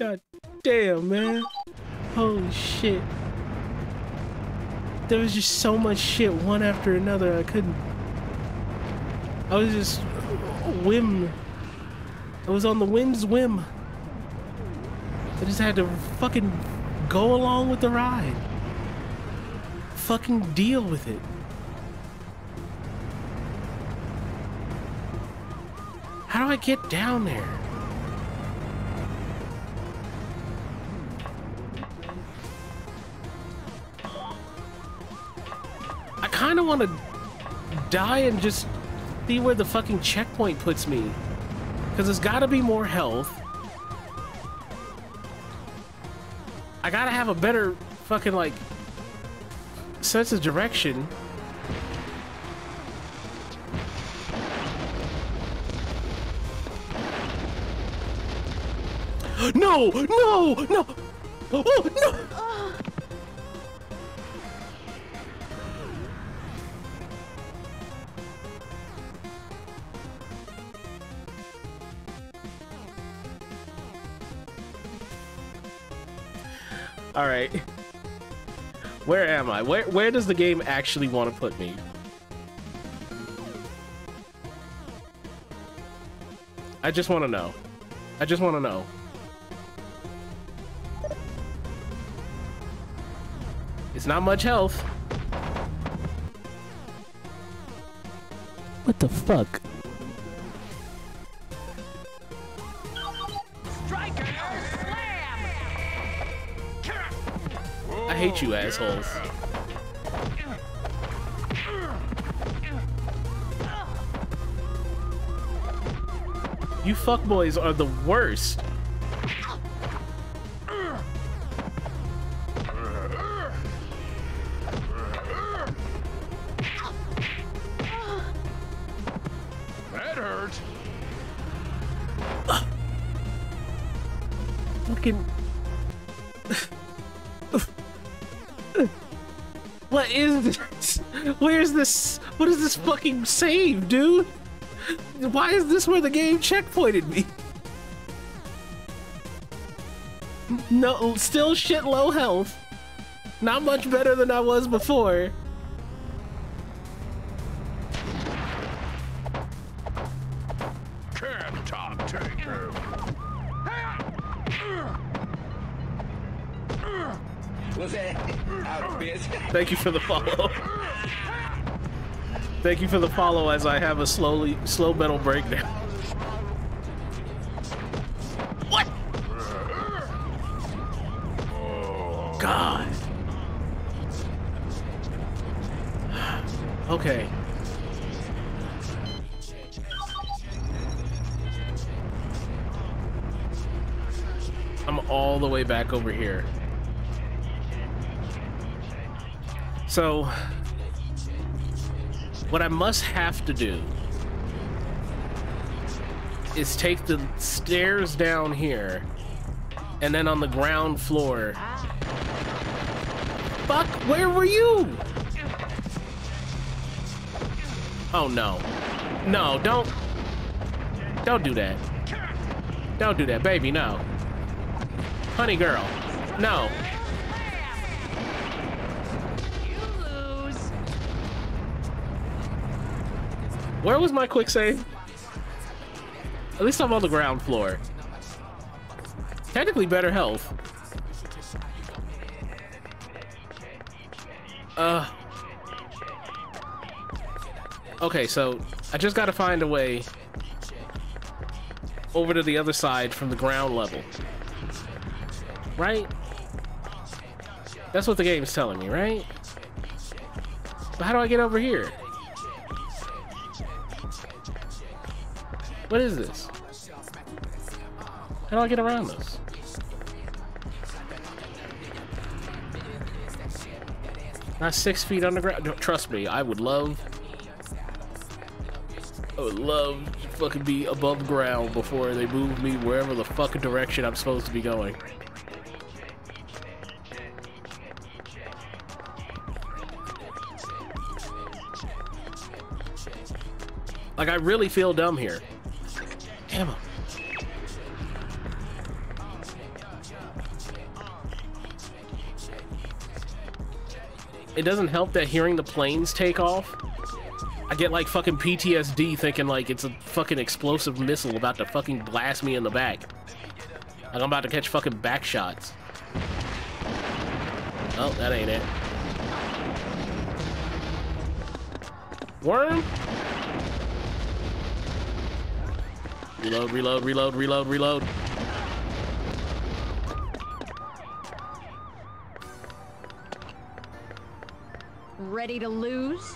God damn, man. Holy shit. There was just so much shit one after another. I couldn't. I was just whim. I was on the whim's whim. I just had to fucking go along with the ride. Fucking deal with it. How do I get down there? I kind of want to die and just see where the fucking checkpoint puts me. Because there's got to be more health. I gotta have a better fucking, like, sense of direction. No! No! No! Oh, no! All right. Where am I? Where where does the game actually want to put me? I just want to know. I just want to know. It's not much health. What the fuck? I hate you assholes. You fuckboys are the worst. What is this fucking save, dude? Why is this where the game checkpointed me? No, still shit low health. Not much better than I was before.
Can Tom take him?
What's that? Out, bitch.
Thank you for the follow. Thank you for the follow as I have a slowly slow metal breakdown. What? God. Okay. I'm all the way back over here. So, what I must have to do is take the stairs down here and then on the ground floor. Fuck, where were you? Oh no. No, don't. Don't do that. Don't do that, baby, no. Honey girl, no. Where was my quick save? At least I'm on the ground floor. Technically better health. Uh. Okay, so I just gotta find a way over to the other side from the ground level. Right? That's what the game is telling me, right? But how do I get over here? What is this? How do I get around this? Not six feet underground. No, trust me, I would love. I would love to fucking be above ground before they move me wherever the fucking direction I'm supposed to be going. Like, I really feel dumb here. It doesn't help that hearing the planes take off. I get like fucking PTSD thinking like it's a fucking explosive missile about to fucking blast me in the back. Like I'm about to catch fucking back shots. Oh, that ain't it. Worm? Reload, reload, reload, reload, reload.
Ready to lose?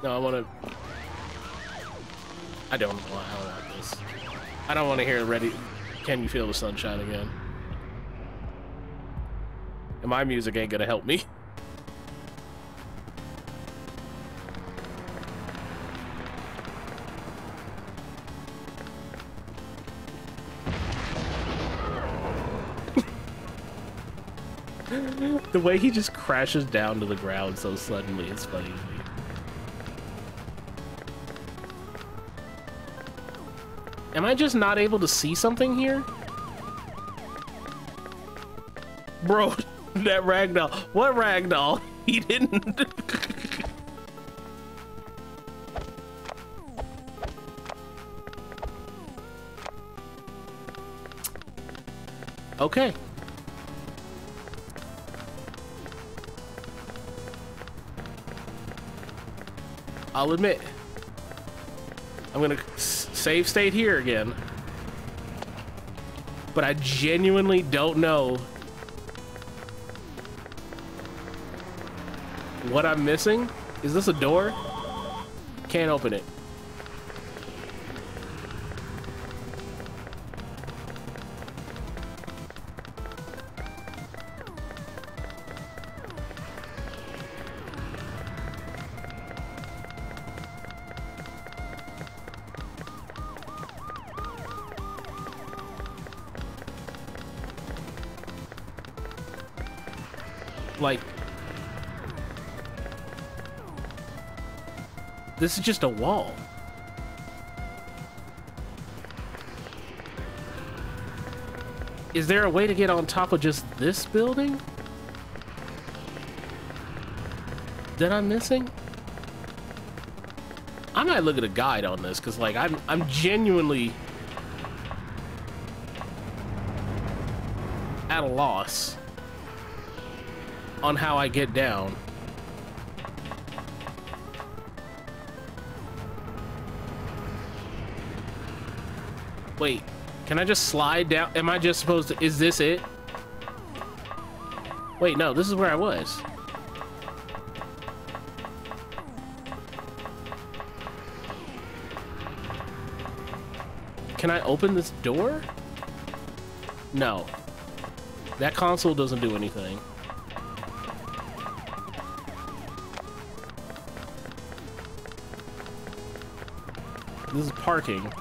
No, I want to. I don't. I don't want this. I don't want to hear "Ready." Can you feel the sunshine again? And my music ain't gonna help me. The way he just crashes down to the ground so suddenly is funny to me. Am I just not able to see something here? Bro, that ragdoll. What ragdoll? He didn't. okay. I'll admit. I'm gonna save state here again. But I genuinely don't know what I'm missing. Is this a door? Can't open it. Like this is just a wall. Is there a way to get on top of just this building? That I'm missing? I might look at a guide on this because like I'm I'm genuinely at a loss on how I get down. Wait, can I just slide down? Am I just supposed to, is this it? Wait, no, this is where I was. Can I open this door? No. That console doesn't do anything. This is parking.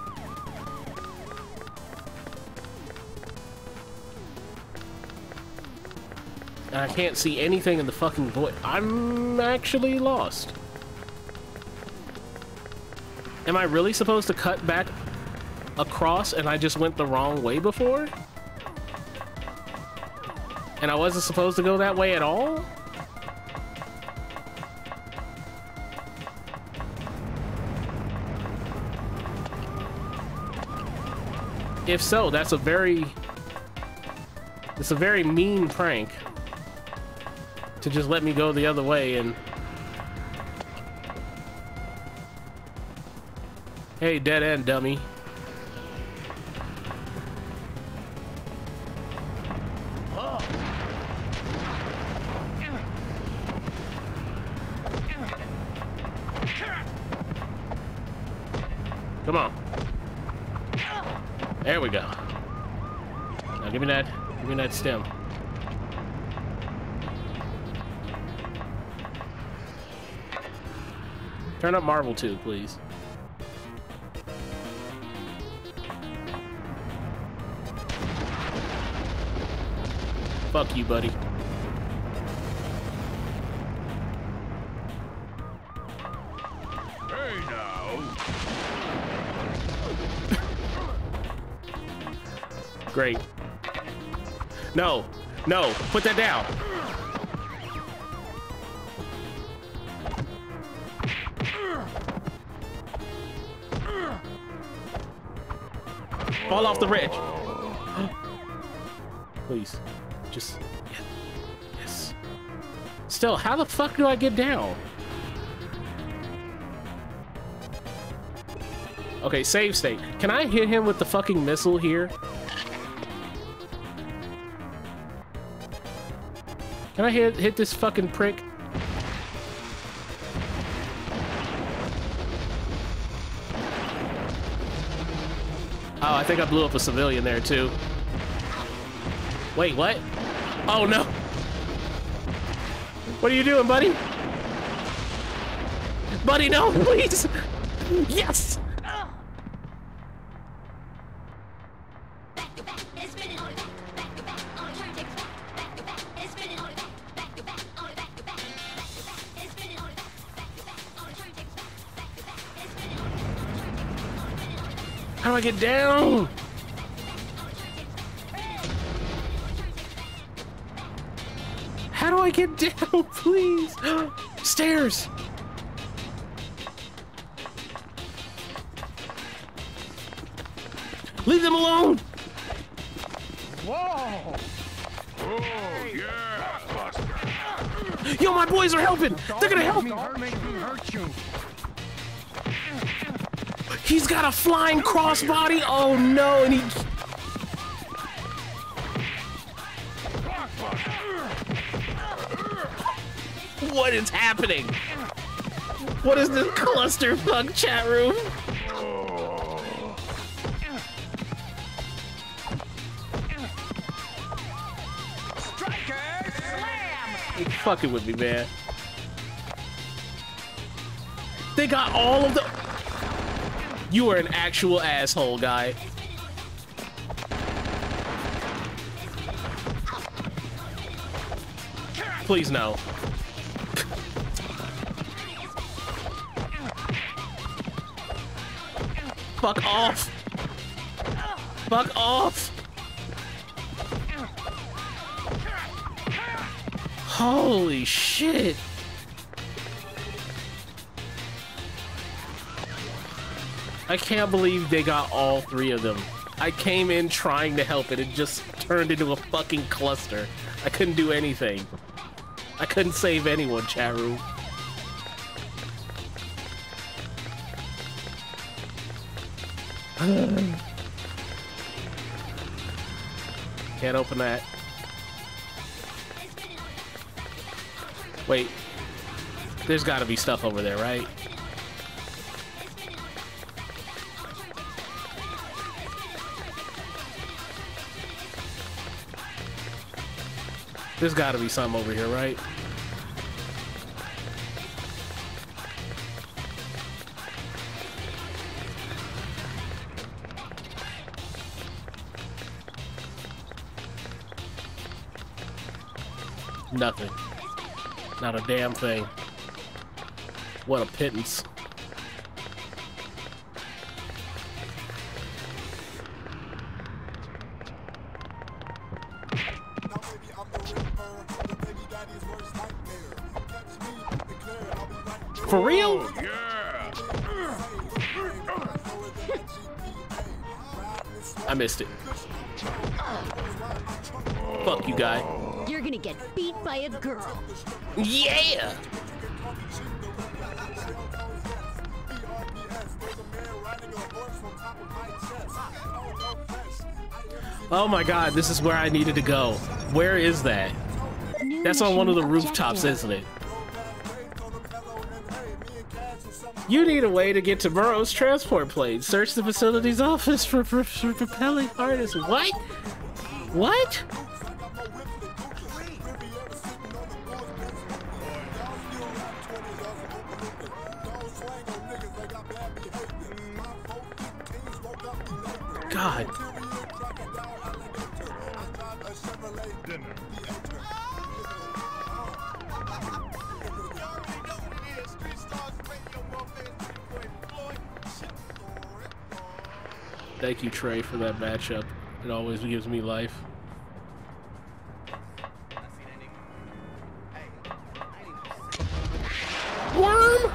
And I can't see anything in the fucking void. I'm actually lost. Am I really supposed to cut back across and I just went the wrong way before? And I wasn't supposed to go that way at all? If so, that's a very... It's a very mean prank. To just let me go the other way and... Hey, dead end, dummy. Turn up Marvel 2, please. Fuck you, buddy.
Hey now.
Great. No, no, put that down. Off the ridge. Please, just yes. Still, how the fuck do I get down? Okay, save state. Can I hit him with the fucking missile here? Can I hit hit this fucking prick? Think I blew up a civilian there too. Wait, what? Oh no! What are you doing, buddy? Buddy, no, please! Yes! I get down? How do I get down, please? Stairs. Leave them alone.
Whoa!
Oh, yeah!
Yo, my boys are helping. They're gonna help. Got a flying crossbody. Oh no, and he. What is happening? What is this clusterfuck chat room? You fucking with me, man. They got all of the. You are an actual asshole, guy. Please no. Fuck off. Fuck off. Holy shit. I can't believe they got all three of them. I came in trying to help and it just turned into a fucking cluster. I couldn't do anything. I couldn't save anyone, Charu. Can't open that. Wait. There's gotta be stuff over there, right? There's gotta be some over here, right? Nothing. Not a damn thing. What a pittance. Missed it. Fuck you, guy.
You're gonna get beat by a girl.
Yeah! Oh my god, this is where I needed to go. Where is that? That's on one of the rooftops, isn't it? You need a way to get to Barabas' transport plane. Search the facility's office for, for, for propelling harness. What? What? For that matchup. It always gives me life. Worm!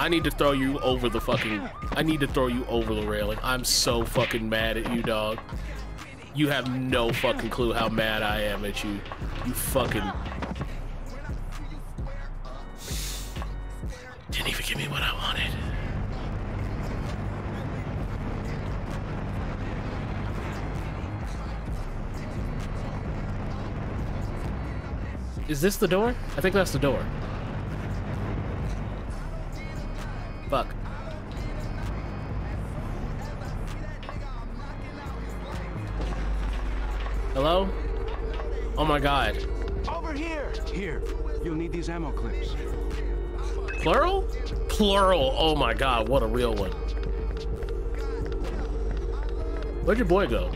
I need to throw you over the fucking... I need to throw you over the railing. I'm so fucking mad at you, dog. You have no fucking clue how mad I am at you. You fucking... Is this the door? I think that's the door. Fuck. Hello? Oh my god.
Over here! Here, you'll need these ammo clips.
Plural? Plural. Oh my god, what a real one. Where'd your boy go?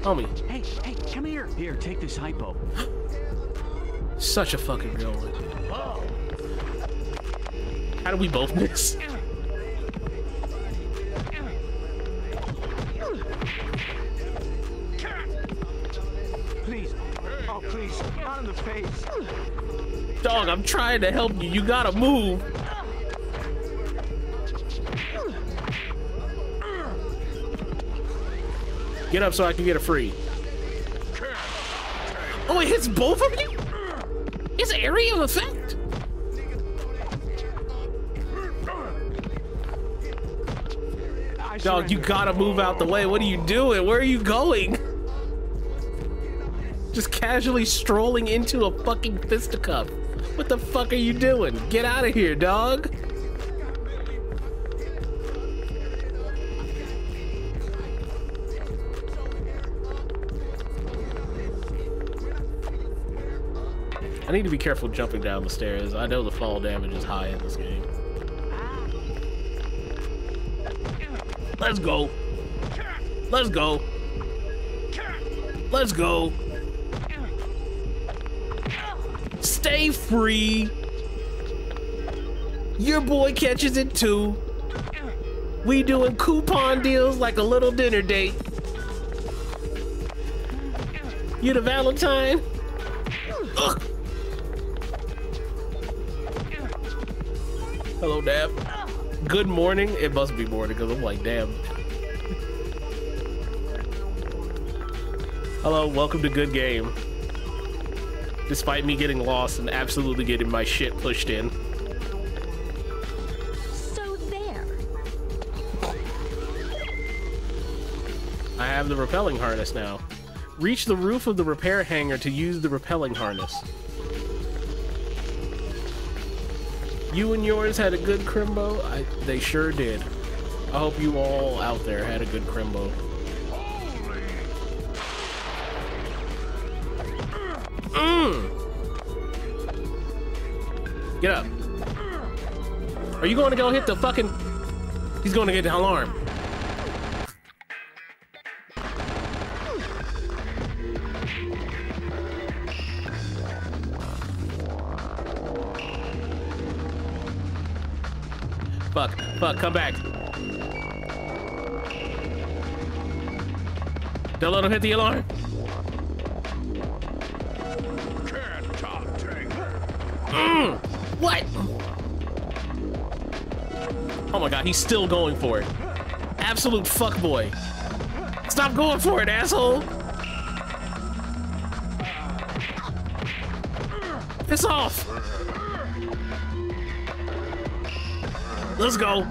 Homie.
Hey, hey, come here. Here, take this hypo
such a fucking real one. How do we both miss?
Please. Oh, please. Not in the face.
Dog, I'm trying to help you. You gotta move. Get up so I can get a free. Oh, it hits both of them? Area of effect? Dog, you gotta move out the way. What are you doing? Where are you going? Just casually strolling into a fucking fisticuff. What the fuck are you doing? Get out of here, dog. I need to be careful jumping down the stairs. I know the fall damage is high in this game. Let's go. Let's go. Let's go. Stay free. Your boy catches it too. We doing coupon deals like a little dinner date. You the Valentine? Good morning. It must be morning because I'm like, damn. Hello, welcome to Good Game. Despite me getting lost and absolutely getting my shit pushed in.
So there.
I have the repelling harness now. Reach the roof of the repair hangar to use the repelling harness. You and yours had a good crimbo? I, they sure did. I hope you all out there had a good crimbo. Mmm! Get up. Are you going to go hit the fucking... He's going to get the alarm. Fuck, come back. Don't let him hit the alarm. Mm, what? Oh my god, he's still going for it. Absolute fuckboy. Stop going for it, asshole! Piss off! Let's go.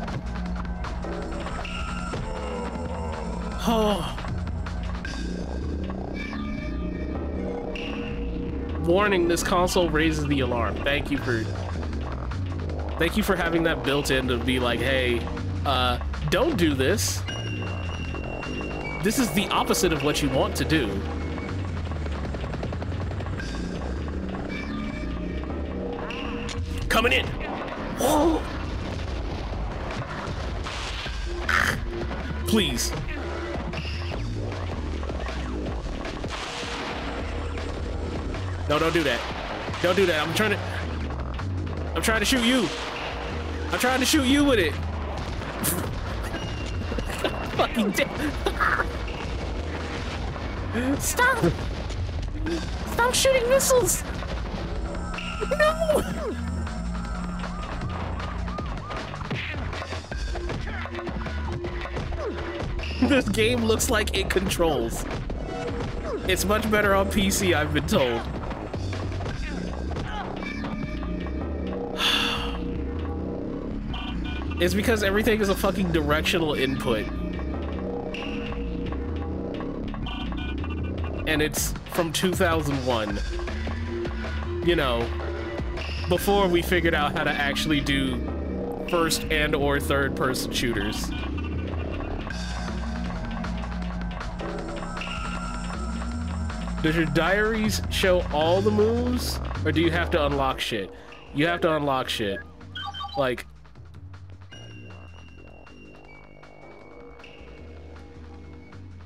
Oh. Warning, this console raises the alarm. Thank you for... Thank you for having that built in to be like, hey, uh, don't do this. This is the opposite of what you want to do. Coming in. Please. No, don't do that. Don't do that. I'm trying to... I'm trying to shoot you. I'm trying to shoot you with it. Fucking. Stop! Stop shooting missiles! Game looks like it controls. It's much better on PC, I've been told. It's because everything is a fucking directional input. And it's from 2001. You know, before we figured out how to actually do first and or third person shooters. Does your diaries show all the moves, or do you have to unlock shit? You have to unlock shit. Like,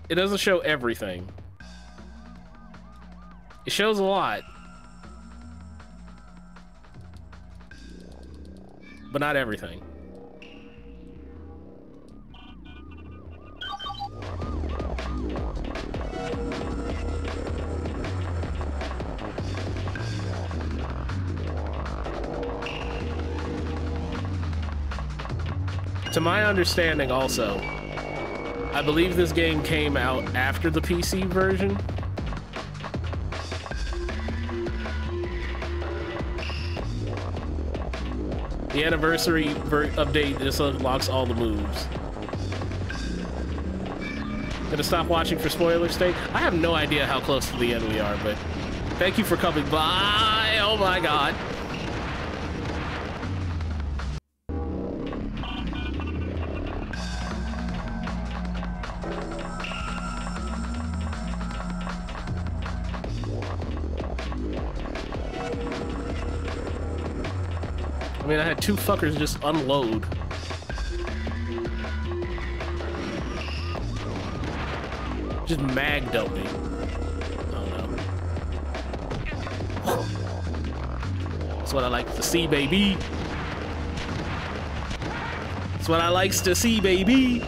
it doesn't show everything. It shows a lot. But not everything. To my understanding, also, I believe this game came out after the PC version. The anniversary ver update just unlocks all the moves. Gonna stop watching for spoiler sake? I have no idea how close to the end we are, but thank you for coming by. Oh my god. Two fuckers just unload. Just mag dump me. That's what I like to see, baby. That's what I likes to see, baby.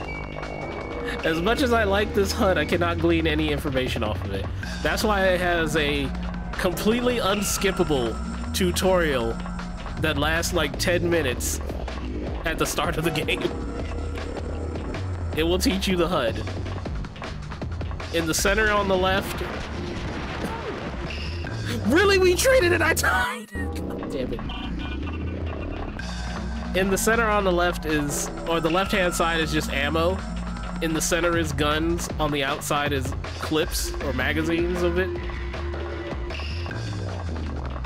As much as I like this HUD, I cannot glean any information off of it. That's why it has a completely unskippable tutorial that lasts like 10 minutes at the start of the game. It will teach you the HUD. In the center on the left. really? We traded it? I died! God damn it. In the center on the left is, or the left hand side is just ammo. In the center is guns. On the outside is clips or magazines of it.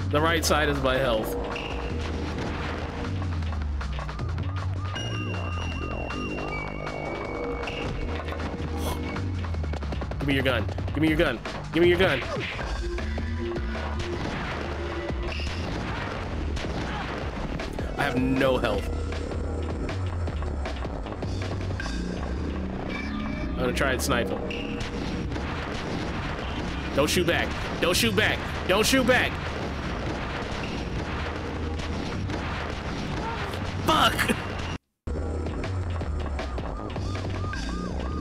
The right side is my health. Me your gun. Give me your gun. Give me your gun. I have no health. I'm gonna try and snipe him. Don't shoot back. Don't shoot back. Don't shoot back. Fuck!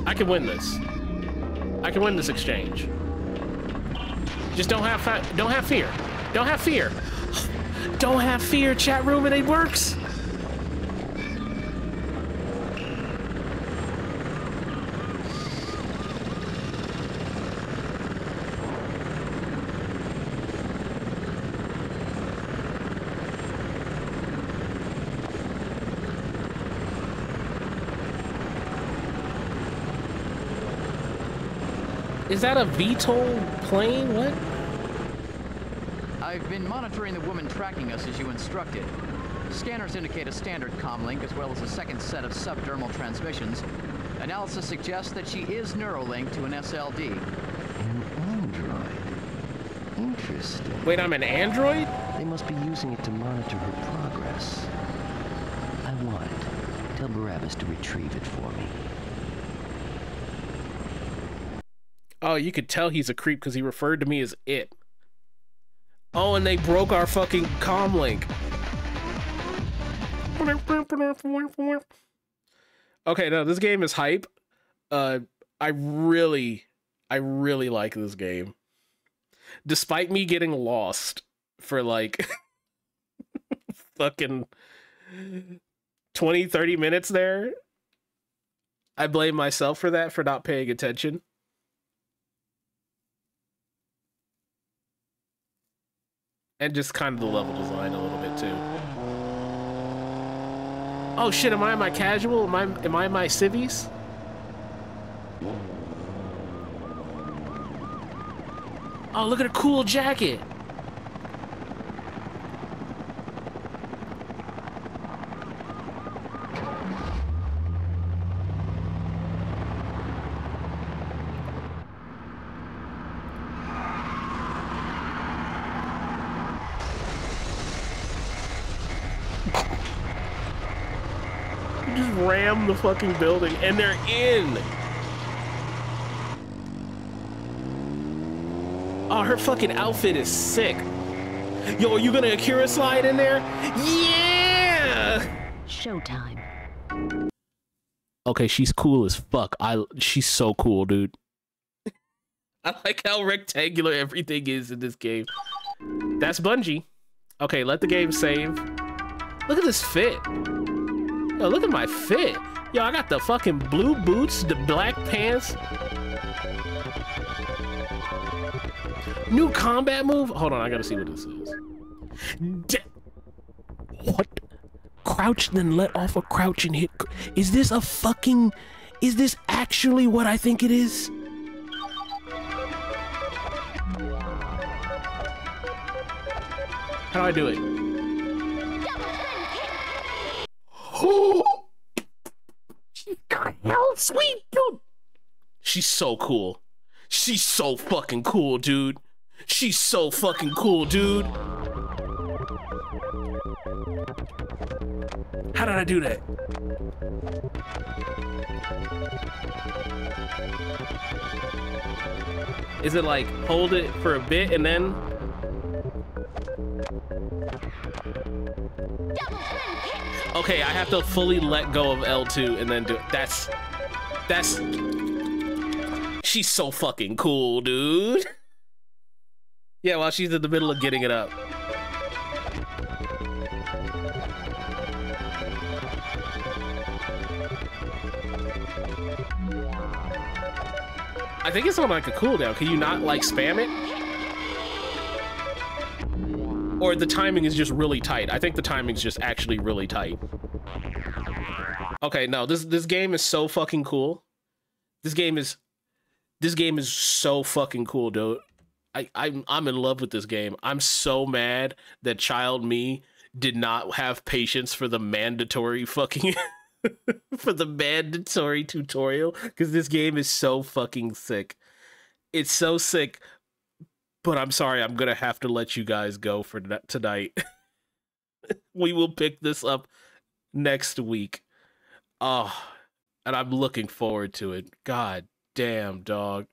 I can win this. I can win this exchange. Just don't have don't have fear. Don't have fear. Don't have fear, chat room, and it works. Is that a VTOL plane? What?
I've been monitoring the woman tracking us as you instructed. Scanners indicate a standard comlink as well as a second set of subdermal transmissions. Analysis suggests that she is neurolinked to an SLD.
An android. Interesting.
Wait, I'm an android?
They must be using it to monitor her progress. I want it. Tell Barabas to retrieve it for me.
Oh, you could tell he's a creep because he referred to me as it. Oh, and they broke our fucking comm link. Okay, no, this game is hype. Uh, I really, I really like this game. Despite me getting lost for like fucking 20, 30 minutes there, I blame myself for that, for not paying attention. And just kind of the level design a little bit too. Oh shit, am I my casual? Am I am I my civvies? Oh, look at a cool jacket. Just ram the fucking building and they're in. Oh, her fucking outfit is sick. Yo, are you gonna Akira slide in there? Yeah!
Showtime.
Okay, she's cool as fuck. I she's so cool, dude. I like how rectangular everything is in this game. That's Bungie. Okay, let the game save. Look at this fit. Yo, look at my fit. Yo, I got the fucking blue boots, the black pants. New combat move? Hold on, I gotta see what this is. D what? Crouch, then let off a crouch and hit. Is this a fucking. Is this actually what I think it is? How do I do it? hell, sweet dude. She's so cool. She's so fucking cool, dude. She's so fucking cool, dude. How did I do that? Is it like hold it for a bit and then Okay, I have to fully let go of L2 and then do it. That's that's She's so fucking cool, dude. Yeah, while she's in the middle of getting it up. I think it's on like a cooldown. Can you not like spam it? Or the timing is just really tight. I think the timing's just actually really tight. Okay, no, this this game is so fucking cool. This game is this game is so fucking cool, dude. I, I'm I'm in love with this game. I'm so mad that child me did not have patience for the mandatory fucking for the mandatory tutorial because this game is so fucking sick. It's so sick, but I'm sorry, I'm gonna have to let you guys go for tonight. we will pick this up next week. Oh, and I'm looking forward to it. God damn, dog.